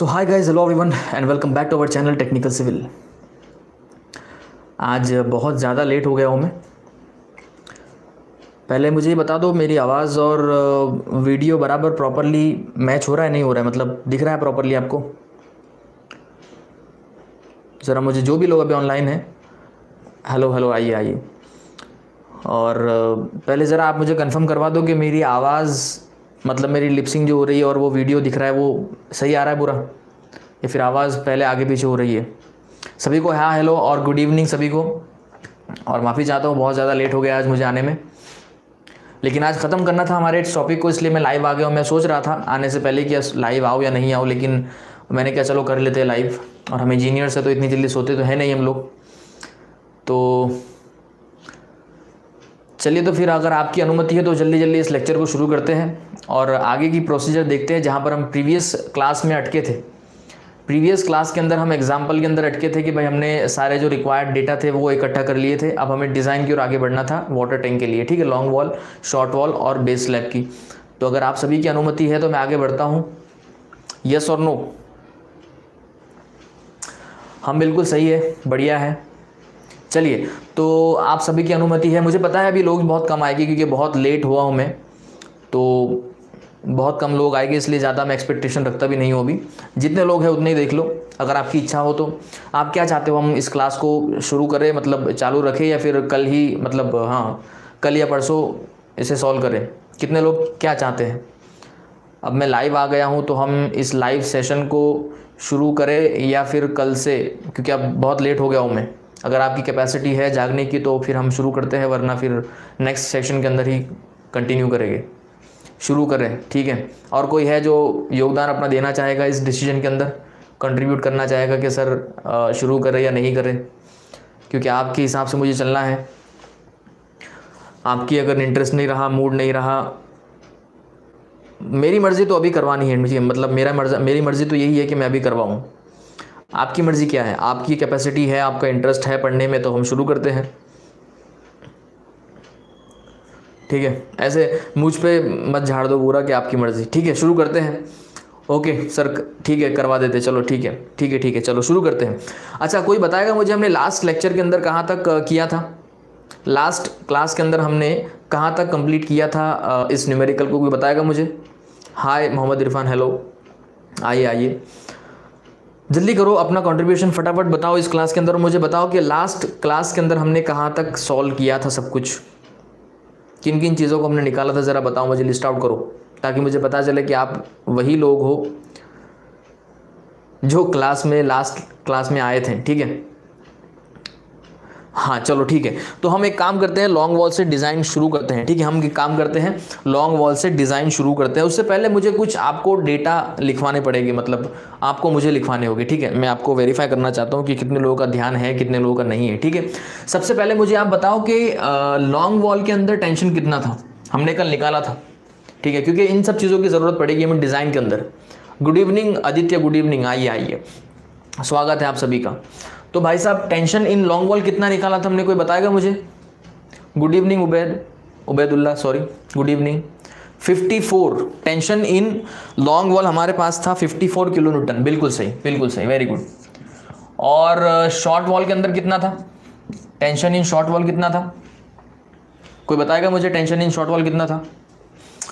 So hi guys hello everyone and welcome back to our channel technical civil आज बहुत ज़्यादा late हो गया हूँ मैं। पहले मुझे बता दो, मेरी आवाज़ और वीडियो बराबर प्रॉपरली मैच हो रहा है, नहीं हो रहा है? मतलब दिख रहा है प्रॉपरली आपको? ज़रा मुझे जो भी लोग अभी ऑनलाइन हैं। हेलो हेलो आइए आइए। और पहले ज़रा आप मुझे कंफर्म करवा दो कि मेरी आवाज़ मतलब मेरी लिपसिंग जो हो रही है और वो वीडियो दिख रहा है, वो सही आ रहा है पूरा या फिर आवाज़ पहले आगे पीछे हो रही है? सभी को हाँ हेलो और गुड इवनिंग सभी को। और माफ़ी चाहता हूँ, बहुत ज़्यादा लेट हो गया आज मुझे आने में। लेकिन आज ख़त्म करना था हमारे इस टॉपिक को, इसलिए मैं लाइव आ गया हूँ। मैं सोच रहा था आने से पहले कि लाइव आओ या नहीं आओ लेकिन मैंने क्या चलो कर लेते हैं लाइव और हम इंजीनियर हैं तो इतनी जल्दी सोते तो है नहीं हम लोग। तो चलिए तो फिर अगर आपकी अनुमति है तो जल्दी जल्दी इस लेक्चर को शुरू करते हैं और आगे की प्रोसीजर देखते हैं जहाँ पर हम प्रीवियस क्लास में अटके थे। प्रीवियस क्लास के अंदर हम एग्ज़ाम्पल के अंदर अटके थे कि भाई हमने सारे जो रिक्वायर्ड डेटा थे वो इकट्ठा कर लिए थे। अब हमें डिज़ाइन की ओर आगे बढ़ना था वाटर टैंक के लिए, ठीक है? लॉन्ग वॉल शॉर्ट वॉल और बेस स्लैब की। तो अगर आप सभी की अनुमति है तो मैं आगे बढ़ता हूँ। यस और नो हम बिल्कुल सही है, बढ़िया है। चलिए तो आप सभी की अनुमति है। मुझे पता है अभी लोग बहुत कम आएगी क्योंकि बहुत लेट हुआ हूँ मैं। तो बहुत कम लोग आएँगे, इसलिए ज़्यादा मैं एक्सपेक्टेशन रखता भी नहीं हूँ अभी। जितने लोग हैं उतने ही देख लो, अगर आपकी इच्छा हो तो। आप क्या चाहते हो, हम इस क्लास को शुरू करें मतलब चालू रखें या फिर कल ही मतलब हाँ कल या परसों इसे सॉल्व करें? कितने लोग क्या चाहते हैं? अब मैं लाइव आ गया हूँ तो हम इस लाइव सेशन को शुरू करें या फिर कल से, क्योंकि अब बहुत लेट हो गया हूँ मैं। अगर आपकी कैपेसिटी है जागने की तो फिर हम शुरू करते हैं, वरना फिर नेक्स्ट सेशन के अंदर ही कंटिन्यू करेंगे। शुरू करें ठीक है? और कोई है जो योगदान अपना देना चाहेगा इस डिसीज़न के अंदर? कंट्रीब्यूट करना चाहेगा कि सर शुरू करें या नहीं करें? क्योंकि आपके हिसाब से मुझे चलना है। आपकी अगर इंटरेस्ट नहीं रहा मूड नहीं रहा, मेरी मर्ज़ी तो अभी करवानी है। मुझे मतलब मेरा मर्ज़ी, मेरी मर्ज़ी तो यही है कि मैं अभी करवाऊँ। आपकी मर्ज़ी क्या है? आपकी कैपेसिटी है, आपका इंटरेस्ट है पढ़ने में तो हम शुरू करते हैं। ठीक है? ऐसे मुझ पे मत झाड़ दो पूरा कि आपकी मर्ज़ी। ठीक है, शुरू करते हैं। ओके, सर, ठीक है, करवा देते चलो, ठीक है ठीक है ठीक है। चलो, शुरू करते हैं। अच्छा कोई बताएगा मुझे हमने लास्ट लेक्चर के अंदर कहाँ तक किया था? लास्ट क्लास के अंदर हमने कहाँ तक कंप्लीट किया था इस न्यूमेरिकल को? कोई बताएगा मुझे? हाय मोहम्मद इरफान हेलो आइए आइए। जल्दी करो अपना कंट्रीब्यूशन फटाफट बताओ इस क्लास के अंदर मुझे बताओ कि लास्ट क्लास के अंदर हमने कहाँ तक सॉल्व किया था सब कुछ। किन किन चीज़ों को हमने निकाला था ज़रा बताओ, मुझे लिस्ट आउट करो, ताकि मुझे पता चले कि आप वही लोग हो जो क्लास में लास्ट क्लास में आए थे, ठीक है? हाँ चलो ठीक है। तो हम एक काम करते हैं लॉन्ग वॉल से डिज़ाइन शुरू करते हैं। ठीक है, हम एक काम करते हैं लॉन्ग वॉल से डिज़ाइन शुरू करते हैं। उससे पहले मुझे कुछ आपको डेटा लिखवाने पड़ेगी मतलब आपको मुझे लिखवाने होगी। ठीक है, मैं आपको वेरीफाई करना चाहता हूँ कि कितने लोगों का ध्यान है, कितने लोगों का नहीं है। ठीक है, सबसे पहले मुझे आप बताओ कि लॉन्ग वॉल के अंदर टेंशन कितना था? हमने कल निकाला था। ठीक है, क्योंकि इन सब चीज़ों की ज़रूरत पड़ेगी हमें डिज़ाइन के अंदर। Good evening Aditya good evening आइए आइए। स्वागत है आप सभी का। तो भाई साहब टेंशन इन लॉन्ग वॉल कितना निकाला था हमने, कोई बताएगा मुझे? Good evening Ubaid, Ubaidullah sorry good evening 54 tension in long wall हमारे पास था 54 किलो न्यूटन, बिल्कुल सही बिल्कुल सही वेरी गुड और शॉर्ट वॉल के अंदर कितना था? टेंशन इन शॉर्ट वॉल कितना था? कोई बताएगा मुझे टेंशन इन शॉर्ट वॉल कितना था?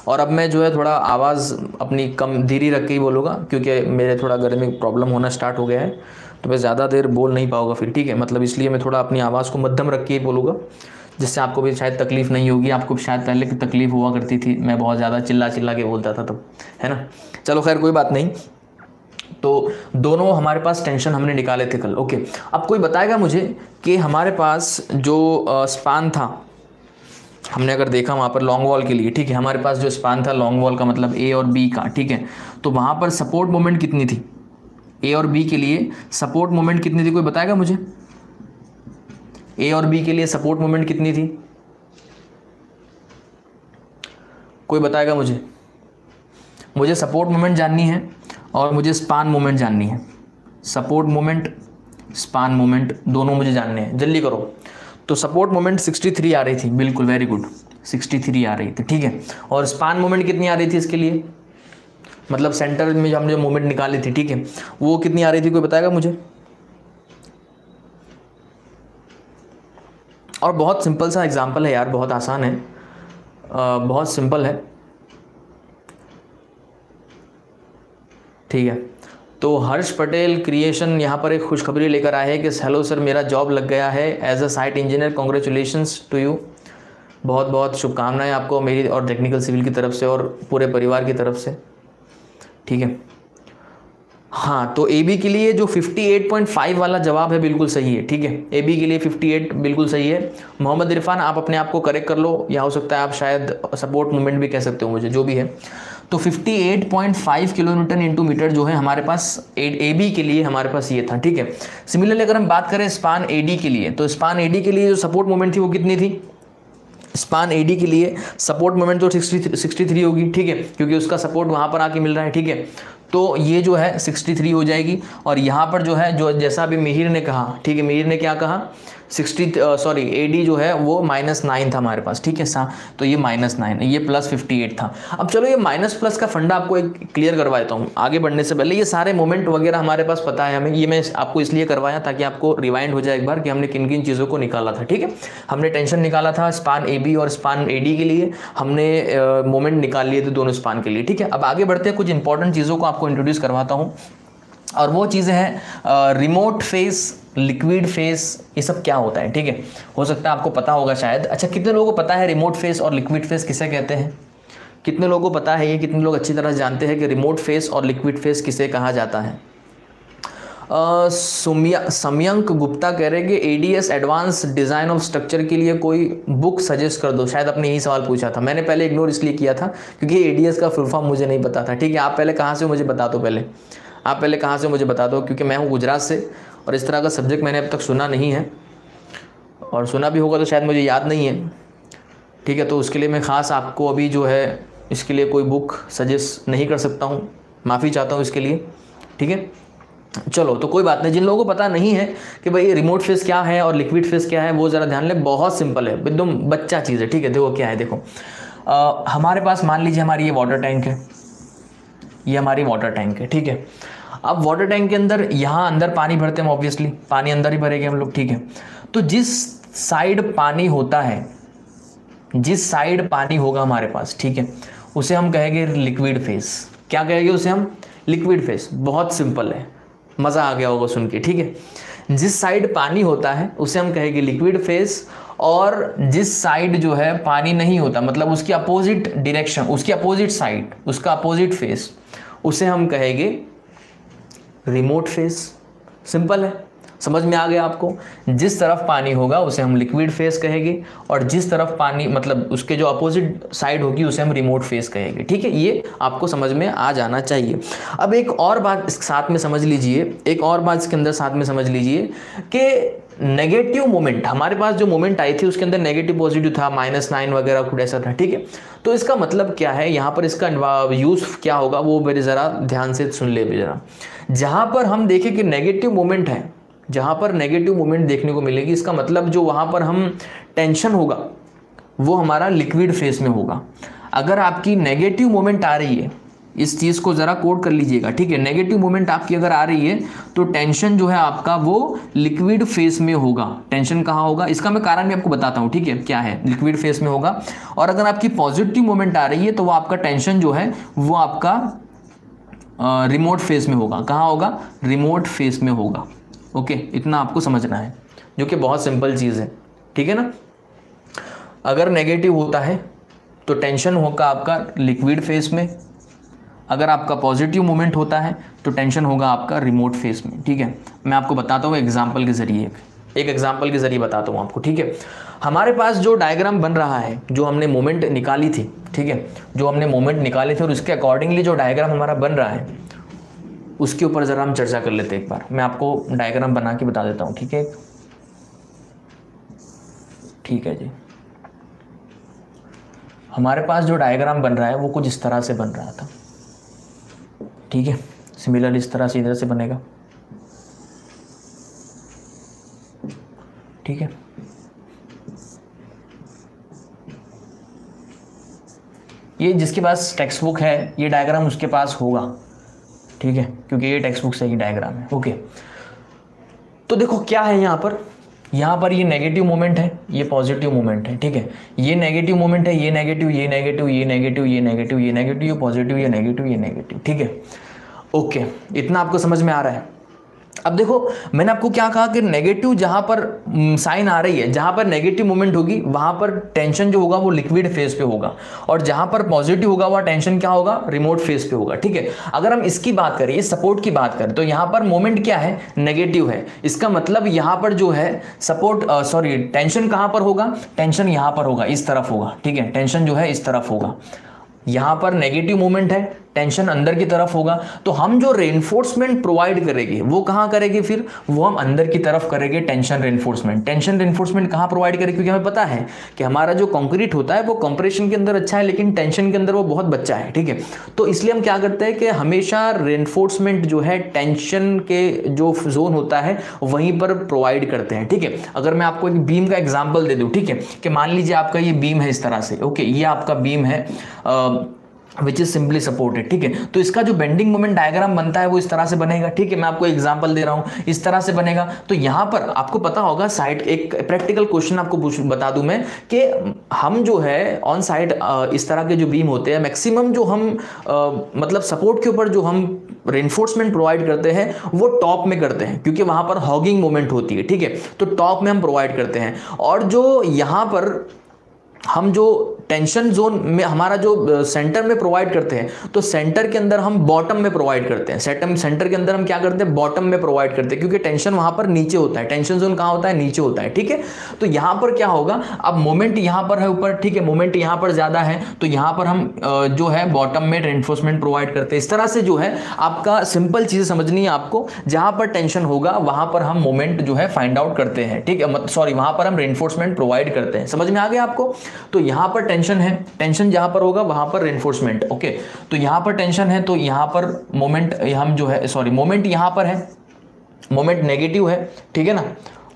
और अब मैं जो है थोड़ा आवाज़ अपनी कम, धीरे रख के ही बोलूँगा, क्योंकि मेरे थोड़ा गर्मी प्रॉब्लम होना स्टार्ट हो गया है। तो मैं ज़्यादा देर बोल नहीं पाऊँगा फिर, ठीक है? मतलब इसलिए मैं थोड़ा अपनी आवाज़ को मध्यम रख के ही बोलूँगा, जिससे आपको भी शायद तकलीफ़ नहीं होगी। आपको भी शायद पहले की तकलीफ़ हुआ करती थी। मैं बहुत ज़्यादा चिल्ला चिल्ला के बोलता था तब, है ना? चलो खैर, कोई बात नहीं। तो दोनों हमारे पास टेंशन हमने निकाले थे कल, ओके? अब कोई बताएगा मुझे कि हमारे पास जो स्पान था, हमने अगर देखा वहाँ पर लॉन्ग वॉल के लिए, ठीक है? हमारे पास जो स्पान था लॉन्ग वॉल का मतलब ए और बी का, ठीक है? तो वहाँ पर सपोर्ट मोमेंट कितनी थी? ए और बी के लिए सपोर्ट मोमेंट कितनी थी? कोई बताएगा मुझे? ए और बी के लिए सपोर्ट मोमेंट कितनी थी? कोई बताएगा मुझे? मुझे सपोर्ट मोमेंट जाननी है और मुझे स्पान मोमेंट जाननी है। सपोर्ट मोमेंट स्पान मोमेंट दोनों मुझे जानने हैं। जल्दी करो। तो सपोर्ट मोमेंट 63 आ रही थी। बिल्कुल वेरी गुड 63 आ रही थी। ठीक है? और स्पान मोमेंट कितनी आ रही थी इसके लिए? मतलब सेंटर में जो हमने जो मूवमेंट निकाली थी ठीक है? वो कितनी आ रही थी कोई बताएगा मुझे? और बहुत सिंपल सा एग्जांपल है यार बहुत आसान है। आ, बहुत सिंपल है। ठीक है। तो हर्ष पटेल क्रिएशन यहाँ पर एक खुशखबरी लेकर आए हैं कि हेलो सर मेरा जॉब लग गया है। As a site engineer congratulations to you बहुत बहुत शुभकामनाएँ आपको मेरी और टेक्निकल सिविल की तरफ़ से और पूरे परिवार की तरफ़ से। ठीक है? हाँ तो ए बी के लिए जो 58.5 वाला जवाब है, बिल्कुल सही है, ठीक है? ए बी के लिए 58 बिल्कुल सही है। मोहम्मद इरफान, आप अपने आप को करेक्ट कर लो। या हो सकता है आप शायद सपोर्ट मूवमेंट भी कह सकते हो मुझे, जो भी है। तो 58.5 किलोमीटर इंटू मीटर जो है हमारे पास ए बी के लिए हमारे पास ये था, ठीक है? सिमिलरली अगर हम बात करें स्पान ए डी के लिए तो स्पान ए डी के लिए जो सपोर्ट मूवमेंट थी वो कितनी थी? स्पान एडी के लिए सपोर्ट मोमेंट तो सिक्सटी सिक्सटी थ्री होगी, ठीक है? क्योंकि उसका सपोर्ट वहाँ पर आके मिल रहा है, ठीक है? तो ये जो है सिक्सटी थ्री हो जाएगी और यहाँ पर जो है, जो जैसा अभी मिहिर ने कहा, ठीक है? मिहिर ने क्या कहा? सिक्सटी सॉरी ए डी जो है, वो माइनस नाइन था हमारे पास, ठीक है, सा? तो ये माइनस नाइन ये प्लस फिफ्टी एट था। अब चलो, ये माइनस प्लस का फंडा आपको एक क्लियर करवा देता हूँ। आगे बढ़ने से पहले, ये सारे मोमेंट वगैरह हमारे पास पता है हमें, ये मैं आपको इसलिए करवाया ताकि आपको रिवाइंड हो जाए एक बार कि हमने किन किन चीज़ों को निकाला था, ठीक है? हमने टेंशन निकाला था स्पान ए बी और स्पान ए डी के लिए। हमने मोमेंट निकाल लिए थे दोनों स्पान के लिए, ठीक है? अब आगे बढ़ते हैं, कुछ इंपॉर्टेंट चीज़ों को आपको इंट्रोड्यूस करवाता हूँ। और वो चीज़ें हैं रिमोट फेस लिक्विड फेस ये सब क्या होता है, ठीक है? हो सकता है आपको पता होगा शायद। अच्छा कितने लोगों को पता है रिमोट फेस और लिक्विड फेस किसे कहते हैं? कितने लोगों को पता है ये? कितने लोग अच्छी तरह जानते हैं कि रिमोट फेस और लिक्विड फेस किसे कहा जाता है? समयंक गुप्ता कह रहे कि ADS advance design of structure के लिए कोई बुक सजेस्ट कर दो। शायद आपने यही सवाल पूछा था। मैंने पहले इग्नोर इसलिए किया था, क्योंकि एडीएस का फुल फॉर्म मुझे नहीं पता था। ठीक है, आप पहले कहाँ से हो मुझे बता दो पहले। आप पहले कहाँ से मुझे बता दो क्योंकि मैं हूँ गुजरात से और इस तरह का सब्जेक्ट मैंने अब तक सुना नहीं है। और सुना भी होगा तो शायद मुझे याद नहीं है। ठीक है तो उसके लिए मैं ख़ास आपको अभी जो है इसके लिए कोई बुक सजेस्ट नहीं कर सकता हूँ। माफ़ी चाहता हूँ इसके लिए। ठीक है? चलो तो कोई बात नहीं। जिन लोगों को पता नहीं है कि भाई रिमोट फेस क्या है और लिक्विड फेस क्या है वो ज़रा ध्यान लें। बहुत सिंपल है। एकदम बच्चा चीज़ है। ठीक है देखो क्या है देखो। आ, हमारे पास मान लीजिए हमारी ये वाटर टैंक है। ये हमारी वाटर टैंक है। ठीक है? अब वाटर टैंक के अंदर, यहाँ अंदर पानी भरते हैं ऑब्वियसली पानी अंदर ही भरेंगे हम लोग, ठीक है. तो जिस साइड पानी होता है, जिस साइड पानी होगा हमारे पास, ठीक है, उसे हम कहेंगे लिक्विड फेस क्या कहेंगे उसे हम? लिक्विड फेस बहुत सिंपल है. मज़ा आ गया होगा सुन के, ठीक है. जिस साइड पानी होता है, उसे हम कहेंगे लिक्विड फेस और जिस साइड जो है, पानी नहीं होता मतलब उसकी अपोजिट डायरेक्शन उसकी अपोजिट साइड उसका अपोजिट फेस उसे हम कहेंगे रिमोट फेस सिंपल है. समझ में आ गया आपको? जिस तरफ़ पानी होगा, उसे हम लिक्विड फेस कहेंगे और जिस तरफ़ पानी मतलब उसके जो अपोजिट साइड होगी, उसे हम रिमोट फेस कहेंगे। ठीक है? ये आपको समझ में आ जाना चाहिए। अब एक और बात साथ में समझ लीजिए। एक और बात इसके अंदर साथ में समझ लीजिए कि नेगेटिव मोमेंट हमारे पास जो मोमेंट आई थी, उसके अंदर नेगेटिव पॉजिटिव था माइनस नाइन वगैरह कुछ ऐसा था, ठीक है? तो इसका मतलब क्या है? यहाँ पर इसका यूज़ क्या होगा? वो मेरे ज़रा ध्यान से सुन ले ज़रा। जहाँ पर हम देखें कि नेगेटिव मोमेंट है, जहाँ पर नेगेटिव मोमेंट देखने को मिलेगी, इसका मतलब जो वहाँ पर हम टेंशन होगा, वो हमारा लिक्विड फेस में होगा। अगर आपकी नेगेटिव मोमेंट आ रही है इस चीज़ को ज़रा कोड कर लीजिएगा, ठीक है? नेगेटिव मोमेंट आपकी अगर आ रही है तो टेंशन जो है आपका वो लिक्विड फेस में होगा। टेंशन कहाँ होगा? इसका मैं कारण भी आपको बताता हूँ, ठीक है? क्या है? लिक्विड फेस में होगा। और अगर आपकी पॉजिटिव मोमेंट आ रही है तो वो आपका टेंशन जो है, वो आपका रिमोट फेस में होगा। कहाँ होगा? रिमोट फेस में होगा। ओके? इतना आपको समझना है, जो कि बहुत सिंपल चीज़ है, ठीक है ना? अगर नेगेटिव होता है तो टेंशन होगा आपका लिक्विड फेस में। अगर आपका पॉजिटिव मूवमेंट होता है तो टेंशन होगा आपका रिमोट फेस में, ठीक है? मैं आपको बताता हूँ एग्ज़ाम्पल के ज़रिए। एक एग्ज़ाम्पल के ज़रिए बताता हूँ आपको, ठीक है? हमारे पास जो डायग्राम बन रहा है, जो हमने मोमेंट निकाली थी, ठीक है? जो हमने मोमेंट निकाले थे और उसके अकॉर्डिंगली जो डायग्राम हमारा बन रहा है, उसके ऊपर ज़रा हम चर्चा कर लेते हैं एक बार। मैं आपको डायग्राम बना के बता देता हूँ, ठीक है? ठीक है जी। हमारे पास जो डायग्राम बन रहा है, वो कुछ इस तरह से बन रहा था। ठीक है? सिमिलर इस तरह से इधर से बनेगा। ठीक है? ये जिसके पास टेक्स्ट बुक है, ये डायग्राम उसके पास होगा। ठीक है? क्योंकि ये टेक्स्ट बुक से ही डायग्राम है। ओके तो देखो, क्या है यहाँ पर? यहाँ पर ये नेगेटिव मोमेंट है, ये पॉजिटिव मोमेंट है, ठीक है? ये नेगेटिव मोमेंट है, ये नेगेटिव ये नेगेटिव ये नेगेटिव ये नेगेटिव ये नेगेटिव ये पॉजिटिव ये नेगेटिव ये नेगेटिव ठीक है? ओके इतना आपको समझ में आ रहा है। अब देखो, मैंने आपको क्या कहा कि नेगेटिव जहाँ पर साइन आ रही है, जहाँ पर नेगेटिव मोमेंट होगी, वहाँ पर टेंशन जो होगा वो लिक्विड फेस पे होगा। और जहाँ पर पॉजिटिव होगा, वह टेंशन क्या होगा? रिमोट फेस पे होगा, ठीक है? अगर हम इसकी बात करें सपोर्ट की बात करें तो यहाँ पर मोमेंट क्या है? नेगेटिव है। इसका मतलब यहाँ पर जो है सपोर्ट सॉरी टेंशन कहाँ पर होगा? टेंशन यहाँ पर होगा, इस तरफ़ होगा, ठीक है? टेंशन जो है, इस तरफ़ होगा। यहाँ पर नेगेटिव मोमेंट है टेंशन अंदर की तरफ़ होगा तो हम जो रेनफोर्समेंट प्रोवाइड करेंगे वो कहाँ करेंगे फिर? वो हम अंदर की तरफ़ करेंगे टेंशन रेनफोर्समेंट टेंशन रेनफोर्समेंट कहाँ प्रोवाइड करेंगे? क्योंकि हमें पता है कि हमारा जो कंक्रीट होता है वो कंप्रेशन के अंदर अच्छा है लेकिन टेंशन के अंदर वो बहुत बच्चा है ठीक है? तो इसलिए हम क्या करते हैं कि हमेशा रेनफोर्समेंट जो है टेंशन के जो जोन होता है वहीं पर प्रोवाइड करते हैं ठीक है? अगर मैं आपको एक बीम का एग्ज़ाम्पल दे दूँ ठीक है? कि मान लीजिए आपका ये बीम है इस तरह से ओके? ये आपका बीम है uh, which is simply supported ठीक है? तो इसका जो बेंडिंग मोमेंट डायग्राम बनता है वो इस तरह से बनेगा ठीक है? मैं आपको एग्ज़ाम्पल दे रहा हूँ इस तरह से बनेगा। तो यहाँ पर आपको पता होगा साइड एक प्रैक्टिकल क्वेश्चन आपको बता दूँ मैं कि हम जो है ऑन साइड इस तरह के जो बीम होते हैं मैक्सिमम जो हम आ, मतलब सपोर्ट के ऊपर जो हम रेनफोर्समेंट प्रोवाइड करते हैं वो टॉप में करते हैं क्योंकि वहाँ पर हॉगिंग मोमेंट होती है ठीक है? तो टॉप में हम प्रोवाइड करते हैं। और जो यहाँ पर हम जो टेंशन जोन में हमारा जो सेंटर में प्रोवाइड करते हैं तो सेंटर के अंदर हम बॉटम में प्रोवाइड करते हैं। सेंटर सेंटर के अंदर हम क्या करते हैं? बॉटम में प्रोवाइड करते हैं, क्योंकि टेंशन वहाँ पर नीचे होता है। टेंशन जोन कहाँ होता है? नीचे होता है, ठीक है? तो यहाँ पर क्या होगा? अब मोमेंट यहाँ पर है ऊपर, ठीक है? मोमेंट यहाँ पर ज़्यादा है तो यहाँ पर हम जो है बॉटम में रेनफोर्समेंट प्रोवाइड करते हैं। इस तरह से जो है, आपका सिंपल चीज़ समझनी है आपको। जहाँ पर टेंशन होगा, वहाँ पर हम मोमेंट जो है फाइंड आउट करते हैं, ठीक है? सॉरी वहाँ पर हम रेनफोर्समेंट प्रोवाइड करते हैं। समझ में आ गया आपको? तो यहाँ पर टेंशन है। टेंशन जहाँ पर होगा, वहाँ पर रेनफोर्समेंट ओके तो यहाँ पर टेंशन है तो यहाँ पर मोमेंट हम जो है सॉरी मोमेंट यहाँ पर है। मोमेंट नेगेटिव है, ठीक है ना?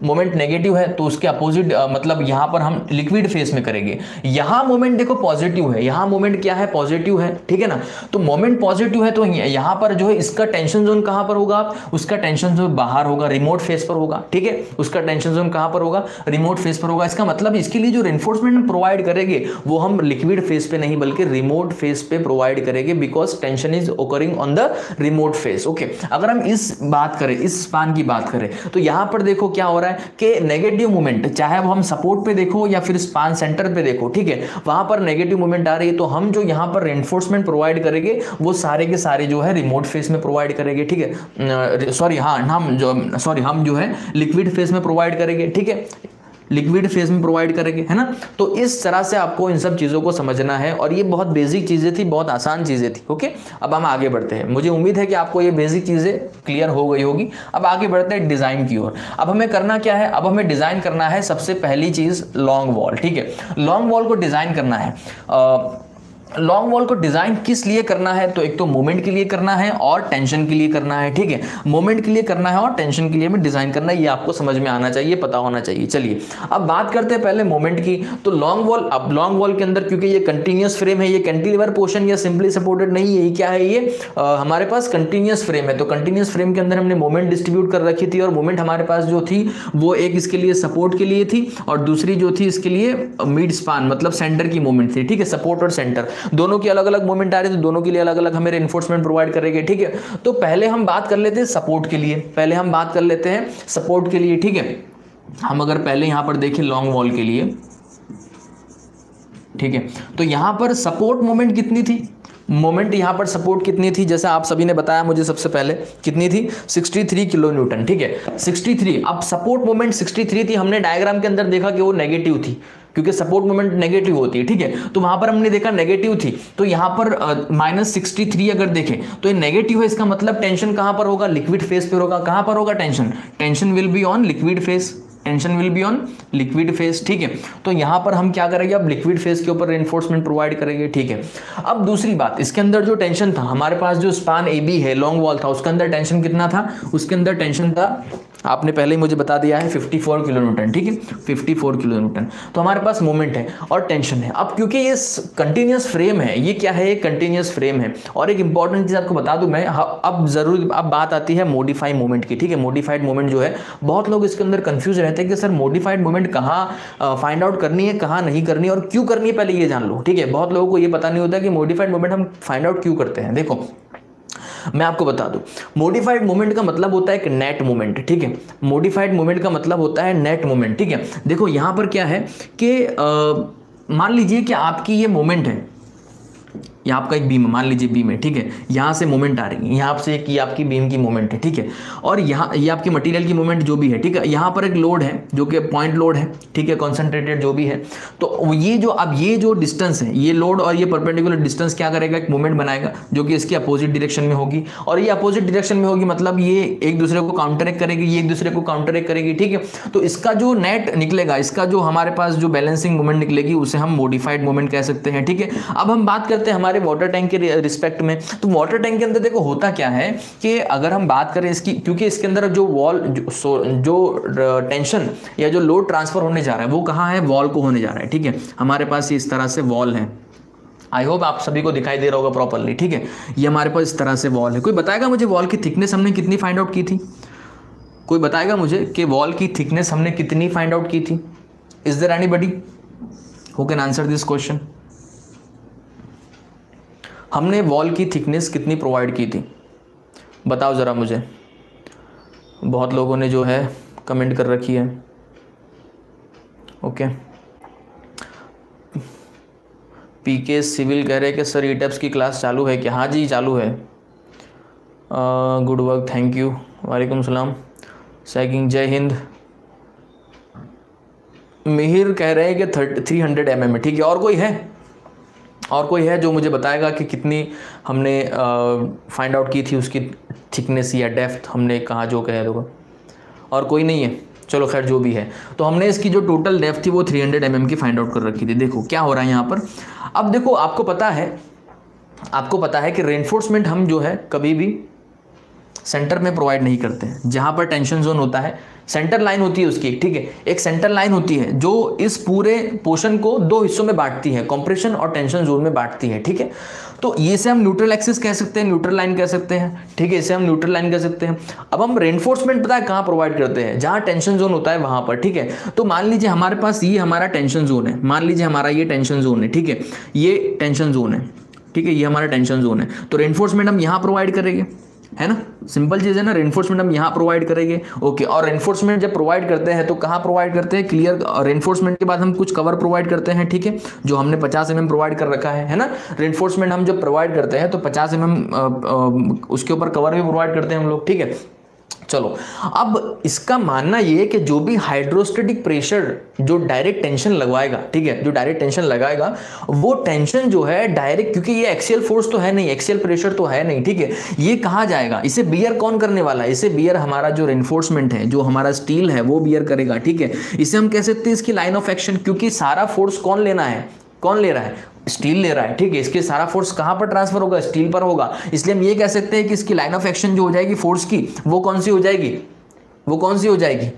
मोमेंट नेगेटिव है तो उसके अपोजिट मतलब यहाँ पर हम लिक्विड फेस में करेंगे। यहाँ मोमेंट देखो पॉजिटिव है, यहाँ मोमेंट क्या है? पॉजिटिव है, ठीक है ना? तो मोमेंट पॉजिटिव है तो यहाँ पर जो है इसका टेंशन जोन कहाँ पर होगा उसका टेंशन जोन बाहर होगा रिमोट फेस पर होगा, ठीक है? उसका टेंशन जोन कहाँ पर होगा? रिमोट फेस पर होगा। इसका मतलब इसके लिए जो रेनफोर्समेंट प्रोवाइड करेंगे, वो हम लिक्विड फेस पे नहीं, बल्कि रिमोट फेस पे प्रोवाइड करेंगे because tension is occurring on the remote face okay अगर हम इस बात करें, इस स्पान की बात करें तो यहाँ पर देखो क्या हो रहा है? कि नेगेटिव मूवमेंट चाहे वो हम सपोर्ट पे देखो या फिर स्पान सेंटर पे देखो, ठीक है? वहाँ पर नेगेटिव मूवमेंट आ रही है तो हम जो यहाँ पर रेनफोर्समेंट प्रोवाइड करेंगे, वो सारे के सारे जो है रिमोट फेस में प्रोवाइड करेंगे, ठीक है? सॉरी हाँ हम जो सॉरी हम जो है लिक्विड फेस में प्रोवाइड करेंगे, ठीक है? लिक्विड फ़ेज़ में प्रोवाइड करेंगे, है ना? तो इस तरह से आपको इन सब चीज़ों को समझना है और ये बहुत बेसिक चीज़ें थी, बहुत आसान चीज़ें थी ओके अब हम आगे बढ़ते हैं। मुझे उम्मीद है कि आपको ये बेसिक चीज़ें क्लियर हो गई होगी। अब आगे बढ़ते हैं डिज़ाइन की ओर। अब हमें करना क्या है? अब हमें डिज़ाइन करना है सबसे पहली चीज़ लॉन्ग वॉल ठीक है? लॉन्ग वॉल को डिज़ाइन करना है। लॉन्ग वॉल को डिज़ाइन किस लिए करना है? तो एक तो मोमेंट के लिए करना है और टेंशन के लिए करना है ठीक है? मोमेंट के लिए करना है और टेंशन के लिए हमें डिज़ाइन करना है ये आपको समझ में आना चाहिए पता होना चाहिए। चलिए अब बात करते हैं पहले मोमेंट की। तो लॉन्ग वॉल अब लॉन्ग वॉल के अंदर क्योंकि ये कंटिन्यूस फ्रेम है ये कैंटिलीवर पोर्शन या सिंपली सपोर्टेड नहीं है क्या है ये? आ, हमारे पास कंटिन्यूस फ्रेम है। तो कंटिन्यूस फ्रेम के अंदर हमने मोमेंट डिस्ट्रीब्यूट कर रखी थी और मोमेंट हमारे पास जो थी वो एक इसके लिए सपोर्ट के लिए थी और दूसरी जो थी इसके लिए मिड स्पान मतलब सेंटर की मोमेंट थी ठीक है? सपोर्ट और सेंटर दोनों की अलग अलग मूवमेंट आ रही है तो दोनों के लिए अलग अलग हमें इन्फोर्समेंट प्रोवाइड करेंगे, ठीक है? तो पहले हम बात कर लेते हैं सपोर्ट के लिए। पहले हम बात कर लेते हैं सपोर्ट के लिए, ठीक है? हम अगर पहले यहाँ पर देखें लॉन्ग वॉल के लिए, ठीक है? तो यहाँ पर सपोर्ट मोमेंट कितनी थी? मोमेंट यहाँ पर सपोर्ट कितनी थी? जैसे आप सभी ने बताया मुझे सबसे पहले, कितनी थी? 63 किलो न्यूटन, ठीक है? 63 अब सपोर्ट मोमेंट 63 थी, हमने डायग्राम के अंदर देखा कि वो नेगेटिव थी, क्योंकि सपोर्ट मोमेंट नेगेटिव होती है, ठीक है? तो वहाँ पर हमने देखा नेगेटिव थी तो यहाँ पर माइनस सिक्सटी थ्री अगर देखें तो ये नेगेटिव है, इसका मतलब टेंशन कहाँ पर होगा? लिक्विड फेस पर होगा। कहाँ पर होगा tension tension will be on liquid face tension will be on liquid face ठीक है? तो यहाँ पर हम क्या करेंगे? अब लिक्विड फेस के ऊपर रेनफोर्समेंट प्रोवाइड करेंगे, ठीक है? अब दूसरी बात, इसके अंदर जो टेंशन था, हमारे पास जो स्पान ए बी है लॉन्ग वॉल था, उसके अंदर टेंशन कितना था? उसके अंदर टेंशन था आपने पहले ही मुझे बता दिया है 54 किलो न्यूटन ठीक है? 54 किलो न्यूटन तो हमारे पास मोमेंट है और टेंशन है। अब क्योंकि ये कंटिन्यूस फ्रेम है, ये क्या है? एक कंटिन्यूस फ्रेम है। और एक इंपॉर्टेंट चीज़ आपको बता दूँ मैं अब ज़रूर, अब बात आती है मोडिफाई मोमेंट की, ठीक है? मोडिफाइड मोमेंट जो है, बहुत लोग इसके अंदर कन्फ्यूज़ रहते हैं कि सर मोडिफाइड मोमेंट कहाँ फाइंड आउट करनी है, कहाँ नहीं करनी और क्यों करनी है, पहले ये जान लो, ठीक है? बहुत लोगों को ये पता नहीं होता कि मोडिफाइड मोमेंट हम फाइंड आउट क्यों करते हैं। देखो मैं आपको बता दूँ मोडिफाइड मूवमेंट का मतलब होता है एक नेट मूवमेंट ठीक है? मोडिफाइड मूवमेंट का मतलब होता है नेट मूवमेंट ठीक है? देखो, यहाँ पर क्या है कि मान लीजिए कि आपकी ये मोमेंट है ये आपका एक बीम मान लीजिए बीम है, ठीक है? यहाँ से मोमेंट आ रही है, यहाँ से ये आपकी बीम की मोमेंट है, ठीक है? और यहाँ, ये यह आपकी मटेरियल की मोमेंट जो भी है, ठीक है? यहाँ पर एक लोड है, जो कि पॉइंट लोड है, ठीक है? कॉन्सेंट्रेटेड जो भी है। तो ये जो, अब ये जो डिस्टेंस है, ये लोड और ये परपेंडिकुलर डिस्टेंस क्या करेगा? एक मूवमेंट बनाएगा, जो कि इसकी अपोजिट डिरेक्शन में होगी। और ये अपोजिट डिरेक्शन में होगी मतलब ये एक दूसरे को काउंटर करेगी, ये एक दूसरे को काउंटर करेगी, ठीक है? तो इसका जो नेट निकलेगा, इसका जो हमारे पास जो बैलेंसिंग मूवमेंट निकलेगी, उसे हम मोडिफाइड मूवमेंट कह सकते हैं, ठीक है? अब हम बात करते हैं हमारे वाटर टैंक के रिस्पेक्ट में। तो वाटर टैंक के अंदर देखो होता क्या है कि अगर हम बात करें इसकी क्योंकि इसके अंदर जो वॉल जो, जो टेंशन या जो लोड ट्रांसफ़र होने जा रहा है वो कहाँ है? वॉल को होने जा रहा है ठीक है? हमारे पास इस तरह से वॉल है। आई होप आप सभी को दिखाई दे रहा होगा प्रॉपरली ठीक है? ये हमारे पास इस तरह से वॉल है। कोई बताएगा मुझे वॉल की थिकनेस हमने कितनी फाइंड आउट की थी? कोई बताएगा मुझे कि वॉल की थिकनेस हमने कितनी फाइंड आउट की थी? Is there anybody who can answer this question हमने वॉल की थिकनेस कितनी प्रोवाइड की थी? बताओ ज़रा मुझे। बहुत लोगों ने जो है कमेंट कर रखी है। ओके पीके सिविल कह रहे हैं कि सर ई की क्लास चालू है क्या? हाँ जी, चालू है। गुड वर्क थैंक यू वालेकुम सलाम। सैकिंग जय हिंद। मिहिर कह रहे हैं कि थर्ट थ्री हंड्रेड एम एम ठीक है, और कोई है? और कोई है जो मुझे बताएगा कि कितनी हमने फाइंड आउट की थी उसकी थिकनेस या डेफ्थ हमने कहा जो कहे देखो और कोई नहीं है। चलो खैर, जो भी है। तो हमने इसकी जो टोटल डेफ्थ थी वो 300 हंड्रेड mm की फाइंड आउट कर रखी थी। देखो, क्या हो रहा है यहाँ पर। अब देखो, आपको पता है, आपको पता है कि रेनफोर्समेंट हम जो है कभी भी सेंटर में प्रोवाइड नहीं करते हैं। जहाँ पर टेंशन जोन होता है सेंटर लाइन होती है उसकी, ठीक है? एक सेंटर लाइन होती है जो इस पूरे पोर्शन को दो हिस्सों में बांटती है, कॉम्प्रेशन और टेंशन जोन में बांटती है, ठीक है? तो ये से हम न्यूट्रल एक्सिस कह सकते हैं, न्यूट्रल लाइन कह सकते हैं, ठीक है? इसे हम न्यूट्रल लाइन कह सकते हैं। अब हम रेनफोर्समेंट पता है कहाँ प्रोवाइड करते हैं? जहाँ टेंशन जोन होता है वहाँ पर, ठीक है? तो मान लीजिए हमारे पास ये हमारा टेंशन जोन है, मान लीजिए हमारा ये टेंशन जोन है, ठीक है? ये टेंशन जोन है, ठीक है? ये हमारा टेंशन जोन है। तो रेनफोर्समेंट हम यहाँ प्रोवाइड करेंगे। है ना? सिंपल चीज़ है ना? रेनफोर्समेंट हम यहाँ प्रोवाइड करेंगे। ओके और रेनफोर्समेंट जब प्रोवाइड करते हैं तो कहाँ प्रोवाइड करते हैं? क्लियर रेनफोर्समेंट के बाद हम कुछ कवर प्रोवाइड करते हैं, ठीक है? जो हमने 50 एम प्रोवाइड कर रखा है है ना? रेनफोर्समेंट हम जब प्रोवाइड करते हैं तो 50 एम उसके ऊपर कवर भी प्रोवाइड करते हैं हम लोग, ठीक है? चलो, अब इसका मानना ये है कि जो भी हाइड्रोस्टेटिक प्रेशर जो डायरेक्ट टेंशन लगवाएगा, ठीक है, जो डायरेक्ट टेंशन लगाएगा, वो टेंशन जो है डायरेक्ट क्योंकि ये एक्सियल फोर्स तो है नहीं एक्सियल प्रेशर तो है नहीं, ठीक है। ये कहा जाएगा? इसे बियर कौन करने वाला है? इसे बियर हमारा जो रेनफोर्समेंट है, जो हमारा स्टील है, वो बियर करेगा, ठीक है। इसे हम कह सकते हैं इसकी लाइन ऑफ़ एक्शन क्योंकि सारा फोर्स कौन लेना है? कौन ले रहा है? स्टील ले रहा है, ठीक है? इसके सारा फोर्स कहाँ पर ट्रांसफ़र होगा? स्टील पर होगा। इसलिए हम ये कह सकते हैं कि इसकी लाइन ऑफ़ एक्शन जो हो जाएगी फोर्स की, वो कौन सी हो जाएगी? वो कौन सी हो जाएगी?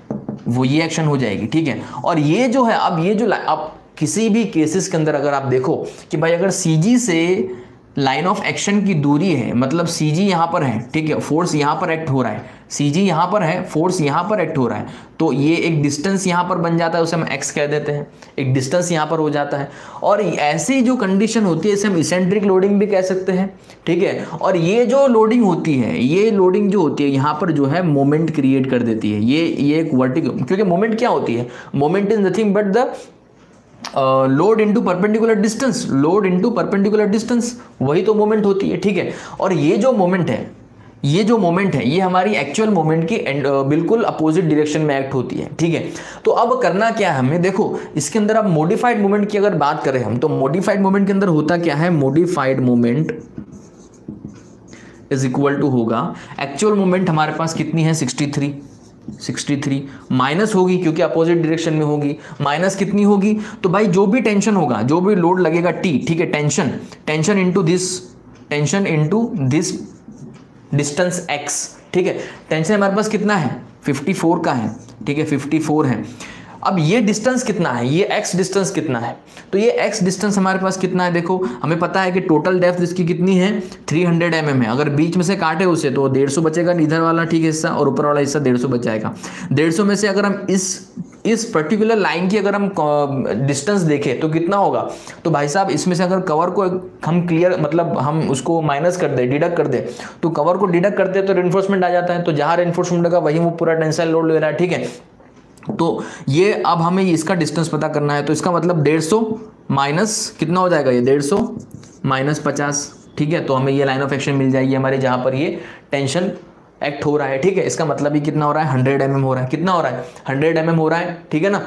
वो ये एक्शन हो जाएगी, ठीक है? और ये जो है, अब ये जो अब किसी भी केसेस के अंदर अगर आप देखो कि भाई अगर सीजी से लाइन ऑफ़ एक्शन की दूरी है मतलब सी जी यहाँ पर है, ठीक है फोर्स यहाँ पर एक्ट हो रहा है। सी जी यहाँ पर है फोर्स यहाँ पर एक्ट हो रहा है। तो ये एक डिस्टेंस यहाँ पर बन जाता है, उसे हम एक्स कह देते हैं। एक डिस्टेंस यहाँ पर हो जाता है। और ऐसी जो कंडीशन होती है, इसे हम इसेंट्रिक लोडिंग भी कह सकते हैं, ठीक है। और ये जो लोडिंग होती है, ये लोडिंग जो होती है, यहाँ पर जो है मोमेंट क्रिएट कर देती है। ये ये एक वर्टिक क्योंकि मोमेंट क्या होती है? Moment is nothing but the load into perpendicular distance load into perpendicular distance वही तो मोमेंट होती है ठीक है? और ये जो मोमेंट है ये जो मोमेंट है ये हमारी एक्चुअल मोमेंट की uh, बिल्कुल अपोजिट डायरेक्शन में एक्ट होती है ठीक है? तो अब करना क्या है हमें? देखो इसके अंदर अब मॉडिफाइड मोमेंट की अगर बात करें हम तो मॉडिफाइड मोमेंट के अंदर होता क्या है? Modified moment is equal to होगा। एक्चुअल मोमेंट हमारे पास कितनी है? 63 63 माइनस होगी क्योंकि अपोजिट डायरेक्शन में होगी। माइनस कितनी होगी? तो भाई जो भी टेंशन होगा, जो भी लोड लगेगा टी ठीक है tension tension into this tension into this distance X ठीक है? टेंशन हमारे पास कितना है? 54 का है, ठीक है 54 है। अब ये डिस्टेंस कितना है? ये एक्स डिस्टेंस कितना है? तो ये एक्स डिस्टेंस हमारे पास कितना है? देखो, हमें पता है कि टोटल डेप्थ इसकी कितनी है? 300 हंड्रेड mm है। अगर बीच में से काटे उसे तो 150 बचेगा, इधर वाला ठीक हिस्सा, और ऊपर वाला हिस्सा 150 बच जाएगा। 150 में से अगर हम इस इस पर्टिकुलर लाइन की अगर हम डिस्टेंस देखें तो कितना होगा? तो भाई साहब, इसमें से अगर कवर को हम क्लियर मतलब हम उसको माइनस कर दे डिडक्ट कर दे तो कवर को डिडक्ट करते तो रेनफोर्समेंट आ जाता है। तो जहाँ रेनफोर्समेंट का वही वो पूरा टेंसाइल लोड ले रहा है, ठीक है? तो ये अब हमें इसका डिस्टेंस पता करना है तो इसका मतलब डेढ़ सौ माइनस कितना हो जाएगा ये? डेढ़ सौ माइनस पचास, ठीक है? तो हमें ये लाइन ऑफ़ एक्शन मिल जाएगी हमारे जहाँ पर ये टेंशन एक्ट हो रहा है, ठीक है? इसका मतलब ही कितना हो रहा है? हंड्रेड एम हो रहा है। कितना हो रहा है? हंड्रेड एम हो रहा है, ठीक है ना?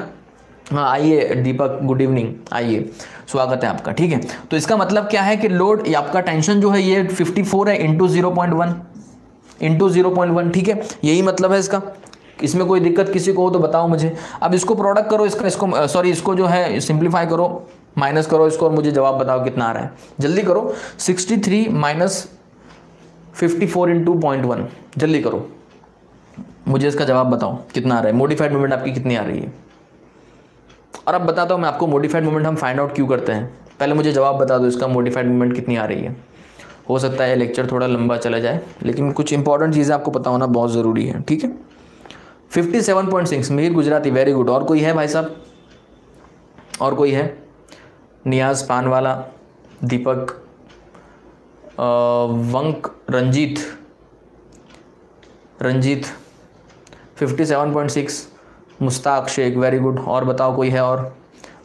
हाँ आइए दीपक गुड इवनिंग आइए। स्वागत है आपका, ठीक है? तो इसका मतलब क्या है कि लोड आपका टेंशन जो है, ये 54 है into zero point one into zero point one ठीक है? यही मतलब है इसका। इसमें कोई दिक्कत किसी को हो तो बताओ मुझे। अब इसको प्रोडक्ट करो, इसका, इसको सॉरी इसको जो है सिंप्लीफाई करो माइनस करो इसको और मुझे जवाब बताओ कितना आ रहा है। जल्दी करो 63 three minus fifty four into point one जल्दी करो। मुझे इसका जवाब बताओ, कितना आ रहा है। मोडिफाइड मूवमेंट आपकी कितनी आ रही है? और अब बताता हूँ मैं आपको मोडिफाइड मूवमेंट हम फाइंड आउट क्यों करते हैं। पहले मुझे जवाब बता दो इसका मोडिफाइड मूवमेंट कितनी आ रही है। हो सकता है लेक्चर थोड़ा लंबा चला जाए, लेकिन कुछ इंपॉर्टेंट चीज़ें आपको पता होना बहुत ज़रूरी है, ठीक है? Fifty seven point six Mir Gujarati very good और कोई है भाई साहब? और कोई है? नियाज पान वाला Deepak वंक, Ranjit Ranjit fifty seven point six Mushtaq Shaikh very good और बताओ कोई है और?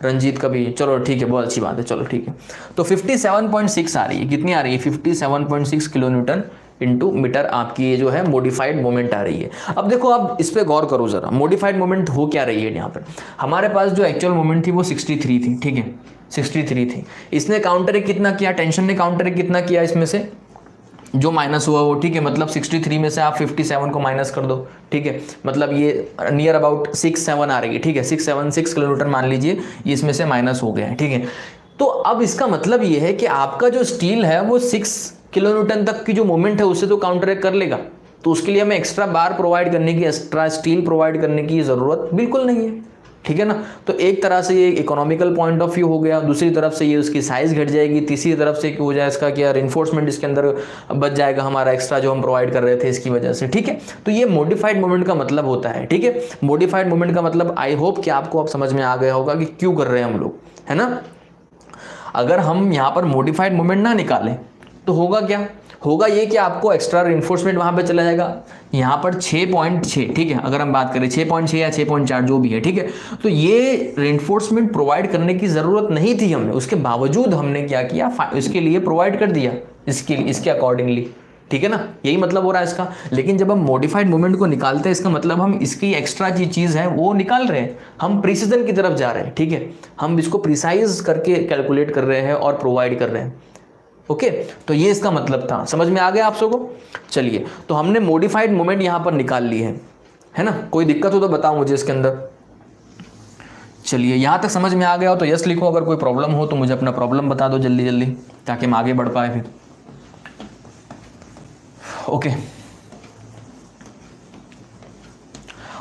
रंजीत का भी। चलो ठीक है, बहुत अच्छी बात है, चलो ठीक है। तो 57.6 आ रही है, कितनी आ रही है? 57.6 किलो न्यूटन इंटू मीटर आपकी ये जो है मोडिफाइड मोमेंट आ रही है। अब देखो, आप इस पर गौर करो ज़रा। मोडिफाइड मोमेंट हो क्या रही है यहाँ पर? हमारे पास जो एक्चुअल मोमेंट थी वो 63 थी, ठीक है? 63 थी। इसने काउंटर कितना किया? टेंशन ने काउंटर कितना किया इसमें से? जो माइनस हुआ वो, ठीक है? मतलब 63 में से आप 57 को माइनस कर दो, ठीक है? मतलब ये नियर अबाउट सिक्स सेवन आ रही है, ठीक है? सिक्स सेवन सिक्स किलोमीटर मान लीजिए, ये इसमें से माइनस हो गया है, ठीक है? तो अब इसका मतलब ये है कि आपका जो स्टील है वो सिक्स किलो न्यूटन तक की जो मूवमेंट है उससे तो काउंटर कर लेगा। तो उसके लिए हमें एक्स्ट्रा बार प्रोवाइड करने की एक्स्ट्रा स्टील प्रोवाइड करने की ज़रूरत बिल्कुल नहीं है। ठीक है ना? तो एक तरह से ये इकोनॉमिकल पॉइंट ऑफ़ व्यू हो गया। दूसरी तरफ़ से ये उसकी साइज़ घट जाएगी। तीसरी तरफ़ से हो जाए इसका क्या इन्फोर्समेंट इसके अंदर बच जाएगा हमारा एक्स्ट्रा जो हम प्रोवाइड कर रहे थे इसकी वजह से। ठीक है? तो ये मॉडिफाइड मूवमेंट का मतलब होता है। ठीक है? मॉडिफाइड मूवमेंट का मतलब आई होप कि आपको अब समझ में आ गया होगा कि क्यों कर रहे हैं हम लोग। है ना? अगर हम यहाँ पर मॉडिफाइड मूवमेंट ना निकालें तो होगा क्या? होगा ये कि आपको एक्स्ट्रा इन्फोर्समेंट वहाँ पे चला जाएगा। यहाँ पर छः पॉइंट छः ठीक है? अगर हम बात करें छः पॉइंट छः या छः पॉइंट चार, जो भी है, ठीक है? तो ये रेनफोर्समेंट प्रोवाइड करने की ज़रूरत नहीं थी हमें उसके बावजूद हमने क्या किया? इसके लिए प्रोवाइड कर दिया। इसके इसके अकॉर्डिंगली ठीक है ना? यही मतलब हो रहा है इसका। लेकिन जब हम मॉडिफाइड मूवमेंट को निकालते हैं, इसका मतलब हम इसकी एक्स्ट्रा जी चीज़ है, वो निकाल रहे हैं। हम प्रिसीजन की तरफ़ जा रहे हैं, ठीक है? हम इसको प्रिसाइज करके कैलकुलेट कर रहे हैं और प्रोवाइड कर रहे हैं। ओके? तो ये इसका मतलब था। समझ में आ गया आप सबको? चलिए तो हमने मोडिफाइड मोमेंट यहाँ पर निकाल ली है। है ना? कोई दिक्कत हो तो बताओ मुझे इसके अंदर। चलिए, यहाँ तक समझ में आ गया हो तो यस लिखो। अगर कोई प्रॉब्लम हो तो मुझे अपना प्रॉब्लम बता दो जल्दी जल्दी ताकि हम आगे बढ़ पाए फिर। ओके।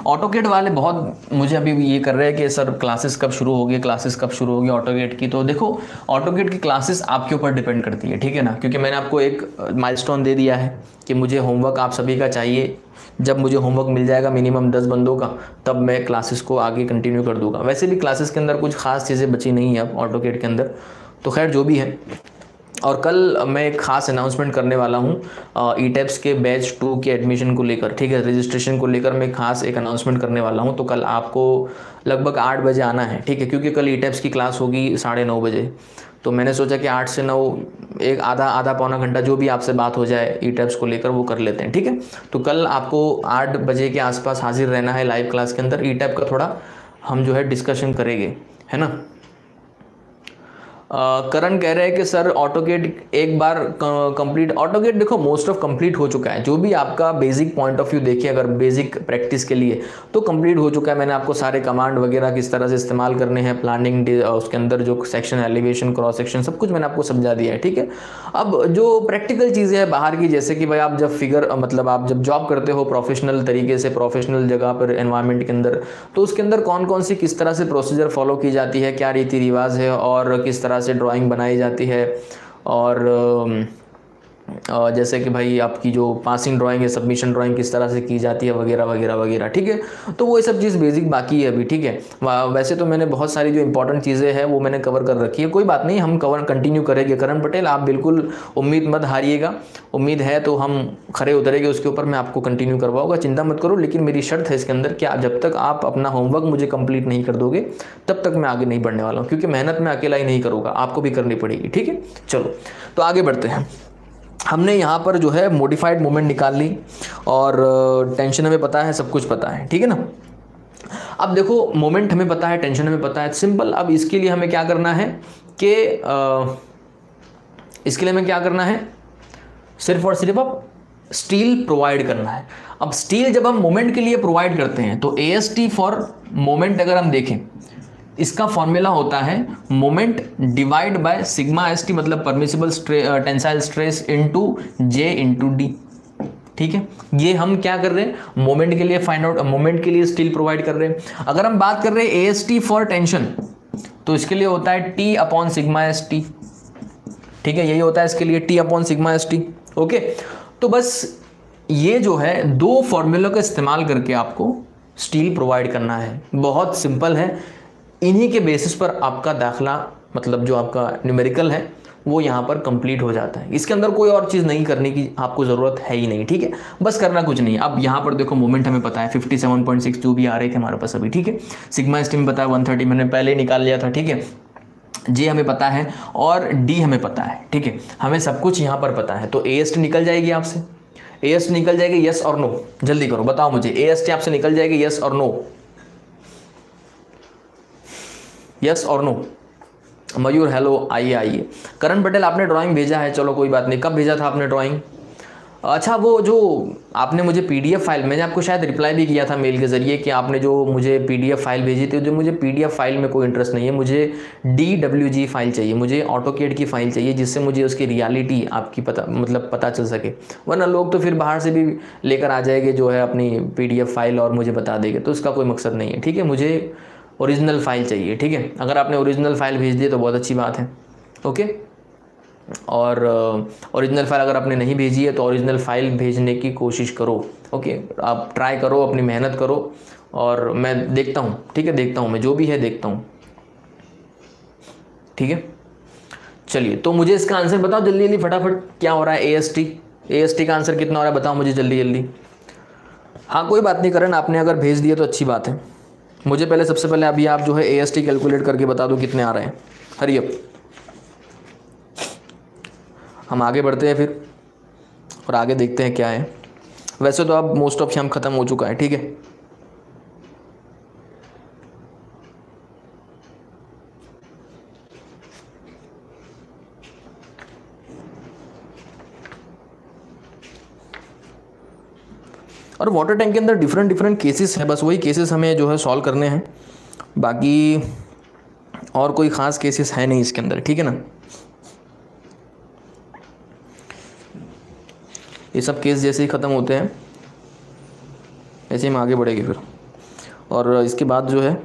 ऑटोकेट वाले बहुत मुझे अभी ये कर रहे हैं कि सर क्लासेस कब शुरू होगी क्लासेस कब शुरू होगी ऑटोकेट की? तो देखो ऑटोकेट की क्लासेस आपके ऊपर डिपेंड करती है, ठीक है ना? क्योंकि मैंने आपको एक माइलस्टोन दे दिया है कि मुझे होमवर्क आप सभी का चाहिए। जब मुझे होमवर्क मिल जाएगा मिनिमम दस बंदों का, तब मैं क्लासेस को आगे कंटिन्यू कर दूँगा। वैसे भी क्लासेस के अंदर कुछ खास चीज़ें बची नहीं है अब ऑटोकेट के अंदर। तो खैर, जो भी है और कल मैं एक खास अनाउंसमेंट करने वाला हूँ ई टेप्स के बैच टू के एडमिशन को लेकर, ठीक है? रजिस्ट्रेशन को लेकर मैं खास एक अनाउंसमेंट करने वाला हूँ। तो कल आपको लगभग आठ बजे आना है, ठीक है? क्योंकि कल ई टेप्स की क्लास होगी साढ़े नौ बजे। तो मैंने सोचा कि आठ से नौ, एक आधा आधा पौना घंटा जो भी आपसे बात हो जाए ई टेप्स को लेकर, वो कर लेते हैं, ठीक है? तो कल आपको आठ बजे के आसपास हाजिर रहना है लाइव क्लास के अंदर। ई टेप का थोड़ा हम जो है डिस्कशन करेंगे, है ना? करण कह रहे हैं कि, सर ऑटोकेट एक बार कंप्लीट ऑटोकेट देखो मोस्ट ऑफ़ कंप्लीट हो चुका है। जो भी आपका बेसिक पॉइंट ऑफ़ व्यू देखिए, अगर बेसिक प्रैक्टिस के लिए तो कंप्लीट हो चुका है। मैंने आपको सारे कमांड वगैरह किस तरह से इस्तेमाल करने हैं प्लानिंग उसके अंदर जो सेक्शन एलिवेशन क्रॉस सेक्शन सब कुछ मैंने आपको समझा दिया है, ठीक है? अब जो प्रैक्टिकल चीज़ें हैं बाहर की, जैसे कि भाई आप जब फिगर मतलब आप जब जॉब करते हो प्रोफेशनल तरीके से प्रोफेशनल जगह पर एनवायरमेंट के अंदर तो उसके अंदर कौन कौन सी किस तरह से प्रोसीजर फॉलो की जाती है, क्या रीति रिवाज है, और किस तरह से ड्राइंग बनाई जाती है और जैसे कि भाई आपकी जो पासिंग ड्राइंग है सबमिशन ड्राइंग किस तरह से की जाती है, वगैरह वगैरह वगैरह, ठीक है? तो वो ये सब चीज़ बेसिक बाकी है अभी, ठीक है? वैसे तो मैंने बहुत सारी जो इंपॉर्टेंट चीज़ें हैं, वो मैंने कवर कर रखी है। कोई बात नहीं, हम कवर कंटिन्यू करेंगे। करण पटेल, आप बिल्कुल उम्मीद मत हारिएगा। उम्मीद है तो हम खड़े उतरेंगे, उसके ऊपर मैं आपको कंटिन्यू करवाऊँगा। चिंता मत करो, लेकिन मेरी शर्त है इसके अंदर कि जब तक आप अपना होमवर्क मुझे कंप्लीट नहीं कर दोगे, तब तक मैं आगे नहीं बढ़ने वाला हूँ, क्योंकि मेहनत मैं अकेला ही नहीं करूँगा, आपको भी करनी पड़ेगी, ठीक है? चलो तो आगे बढ़ते हैं। हमने यहाँ पर जो है मोडिफाइड मोमेंट निकाल ली और टेंशन हमें पता है, सब कुछ पता है, ठीक है ना? अब देखो मोमेंट हमें पता है टेंशन हमें पता है। सिंपल अब इसके लिए हमें क्या करना है कि इसके लिए हमें क्या करना है? सिर्फ़ और सिर्फ़ अब स्टील प्रोवाइड करना है। अब स्टील जब हम मोमेंट के लिए प्रोवाइड करते हैं तो A S T for moment अगर हम देखें इसका फॉर्मूला होता है moment divide by sigma S T मतलब permissible tensile stress into J into D ठीक है? ये हम क्या कर रहे हैं? मोमेंट के लिए फाइंड आउट मोमेंट के लिए स्टील प्रोवाइड कर रहे हैं। अगर हम बात कर रहे हैं A S T for tension तो इसके लिए होता है T upon sigma S T ठीक है? यही होता है इसके लिए T upon sigma S T okay? तो बस ये जो है, दो फॉर्मूला का इस्तेमाल करके आपको स्टील प्रोवाइड करना है। बहुत सिंपल है। इन्हीं के बेसिस पर आपका दाखला मतलब जो आपका न्यूमेरिकल है, वो यहाँ पर कंप्लीट हो जाता है। इसके अंदर कोई और चीज़ नहीं करने की आपको ज़रूरत है ही नहीं, ठीक है? बस करना कुछ नहीं। अब यहाँ पर देखो मोमेंट हमें पता है 57.6 जो भी आ रहे थे हमारे पास अभी, ठीक है? सिग्मा स्टीम पता है 130 मैंने पहले निकाल लिया था, ठीक है? जे हमें पता है और डी हमें पता है, ठीक है? हमें सब कुछ यहाँ पर पता है। तो ए निकल जाएगी आपसे। ए निकल जाएगी यस और नो जल्दी करो, बताओ मुझे। एएसटी आपसे निकल जाएगी यस और नो यस और नो मयूर हेलो आइए आइए। करण पटेल, आपने ड्राइंग भेजा है। चलो, कोई बात नहीं। कब भेजा था आपने ड्राइंग अच्छा वो जो आपने मुझे पीडीएफ फ़ाइल मैंने आपको शायद रिप्लाई भी किया था मेल के ज़रिए कि आपने जो मुझे पीडीएफ फ़ाइल भेजी थी, जो मुझे पीडीएफ फ़ाइल में कोई इंटरेस्ट नहीं है, मुझे डी डब्ल्यू जी फ़ाइल चाहिए, मुझे ऑटोकेड की फ़ाइल चाहिए, जिससे मुझे उसकी रियलिटी आपकी पता मतलब पता चल सके। वरना लोग तो फिर बाहर से भी लेकर आ जाएँगे, जो है अपनी पीडीएफ फ़ाइल और मुझे बता देंगे। तो उसका कोई मकसद नहीं है। ठीक है, मुझे ओरिजिनल फ़ाइल चाहिए, ठीक है? अगर आपने ओरिजिनल फ़ाइल भेज दी तो बहुत अच्छी बात है, ओके? और ओरिजिनल फ़ाइल अगर आपने नहीं भेजी है तो ओरिजिनल फ़ाइल भेजने की कोशिश करो, ओके? आप ट्राई करो, अपनी मेहनत करो, और मैं देखता हूँ, ठीक है? देखता हूँ, मैं जो भी है देखता हूँ, ठीक है? चलिए तो मुझे इसका आंसर बताओ जल्दी जल्दी, फटाफट, क्या हो रहा है A S T A S T का आंसर कितना हो रहा है बताओ मुझे जल्दी जल्दी। हाँ कोई बात नहीं करें आपने अगर भेज दिया तो अच्छी बात है। मुझे पहले सबसे पहले अभी आप जो है एएसटी कैलकुलेट करके बता दो कितने आ रहे हैं। हरी अप हम आगे बढ़ते हैं फिर, और आगे देखते हैं क्या है। वैसे तो अब मोस्ट ऑफ़ हम ख़त्म हो चुका है, ठीक है। और वाटर टैंक के अंदर डिफरेंट डिफरेंट केसेस हैं, बस वही केसेस हमें जो है सॉल्व करने हैं। बाकी और कोई ख़ास केसेस है नहीं इसके अंदर, ठीक है ना? ये सब केस जैसे ही ख़त्म होते हैं, ऐसे ही हम आगे बढ़ेंगे फिर। और इसके बाद जो है,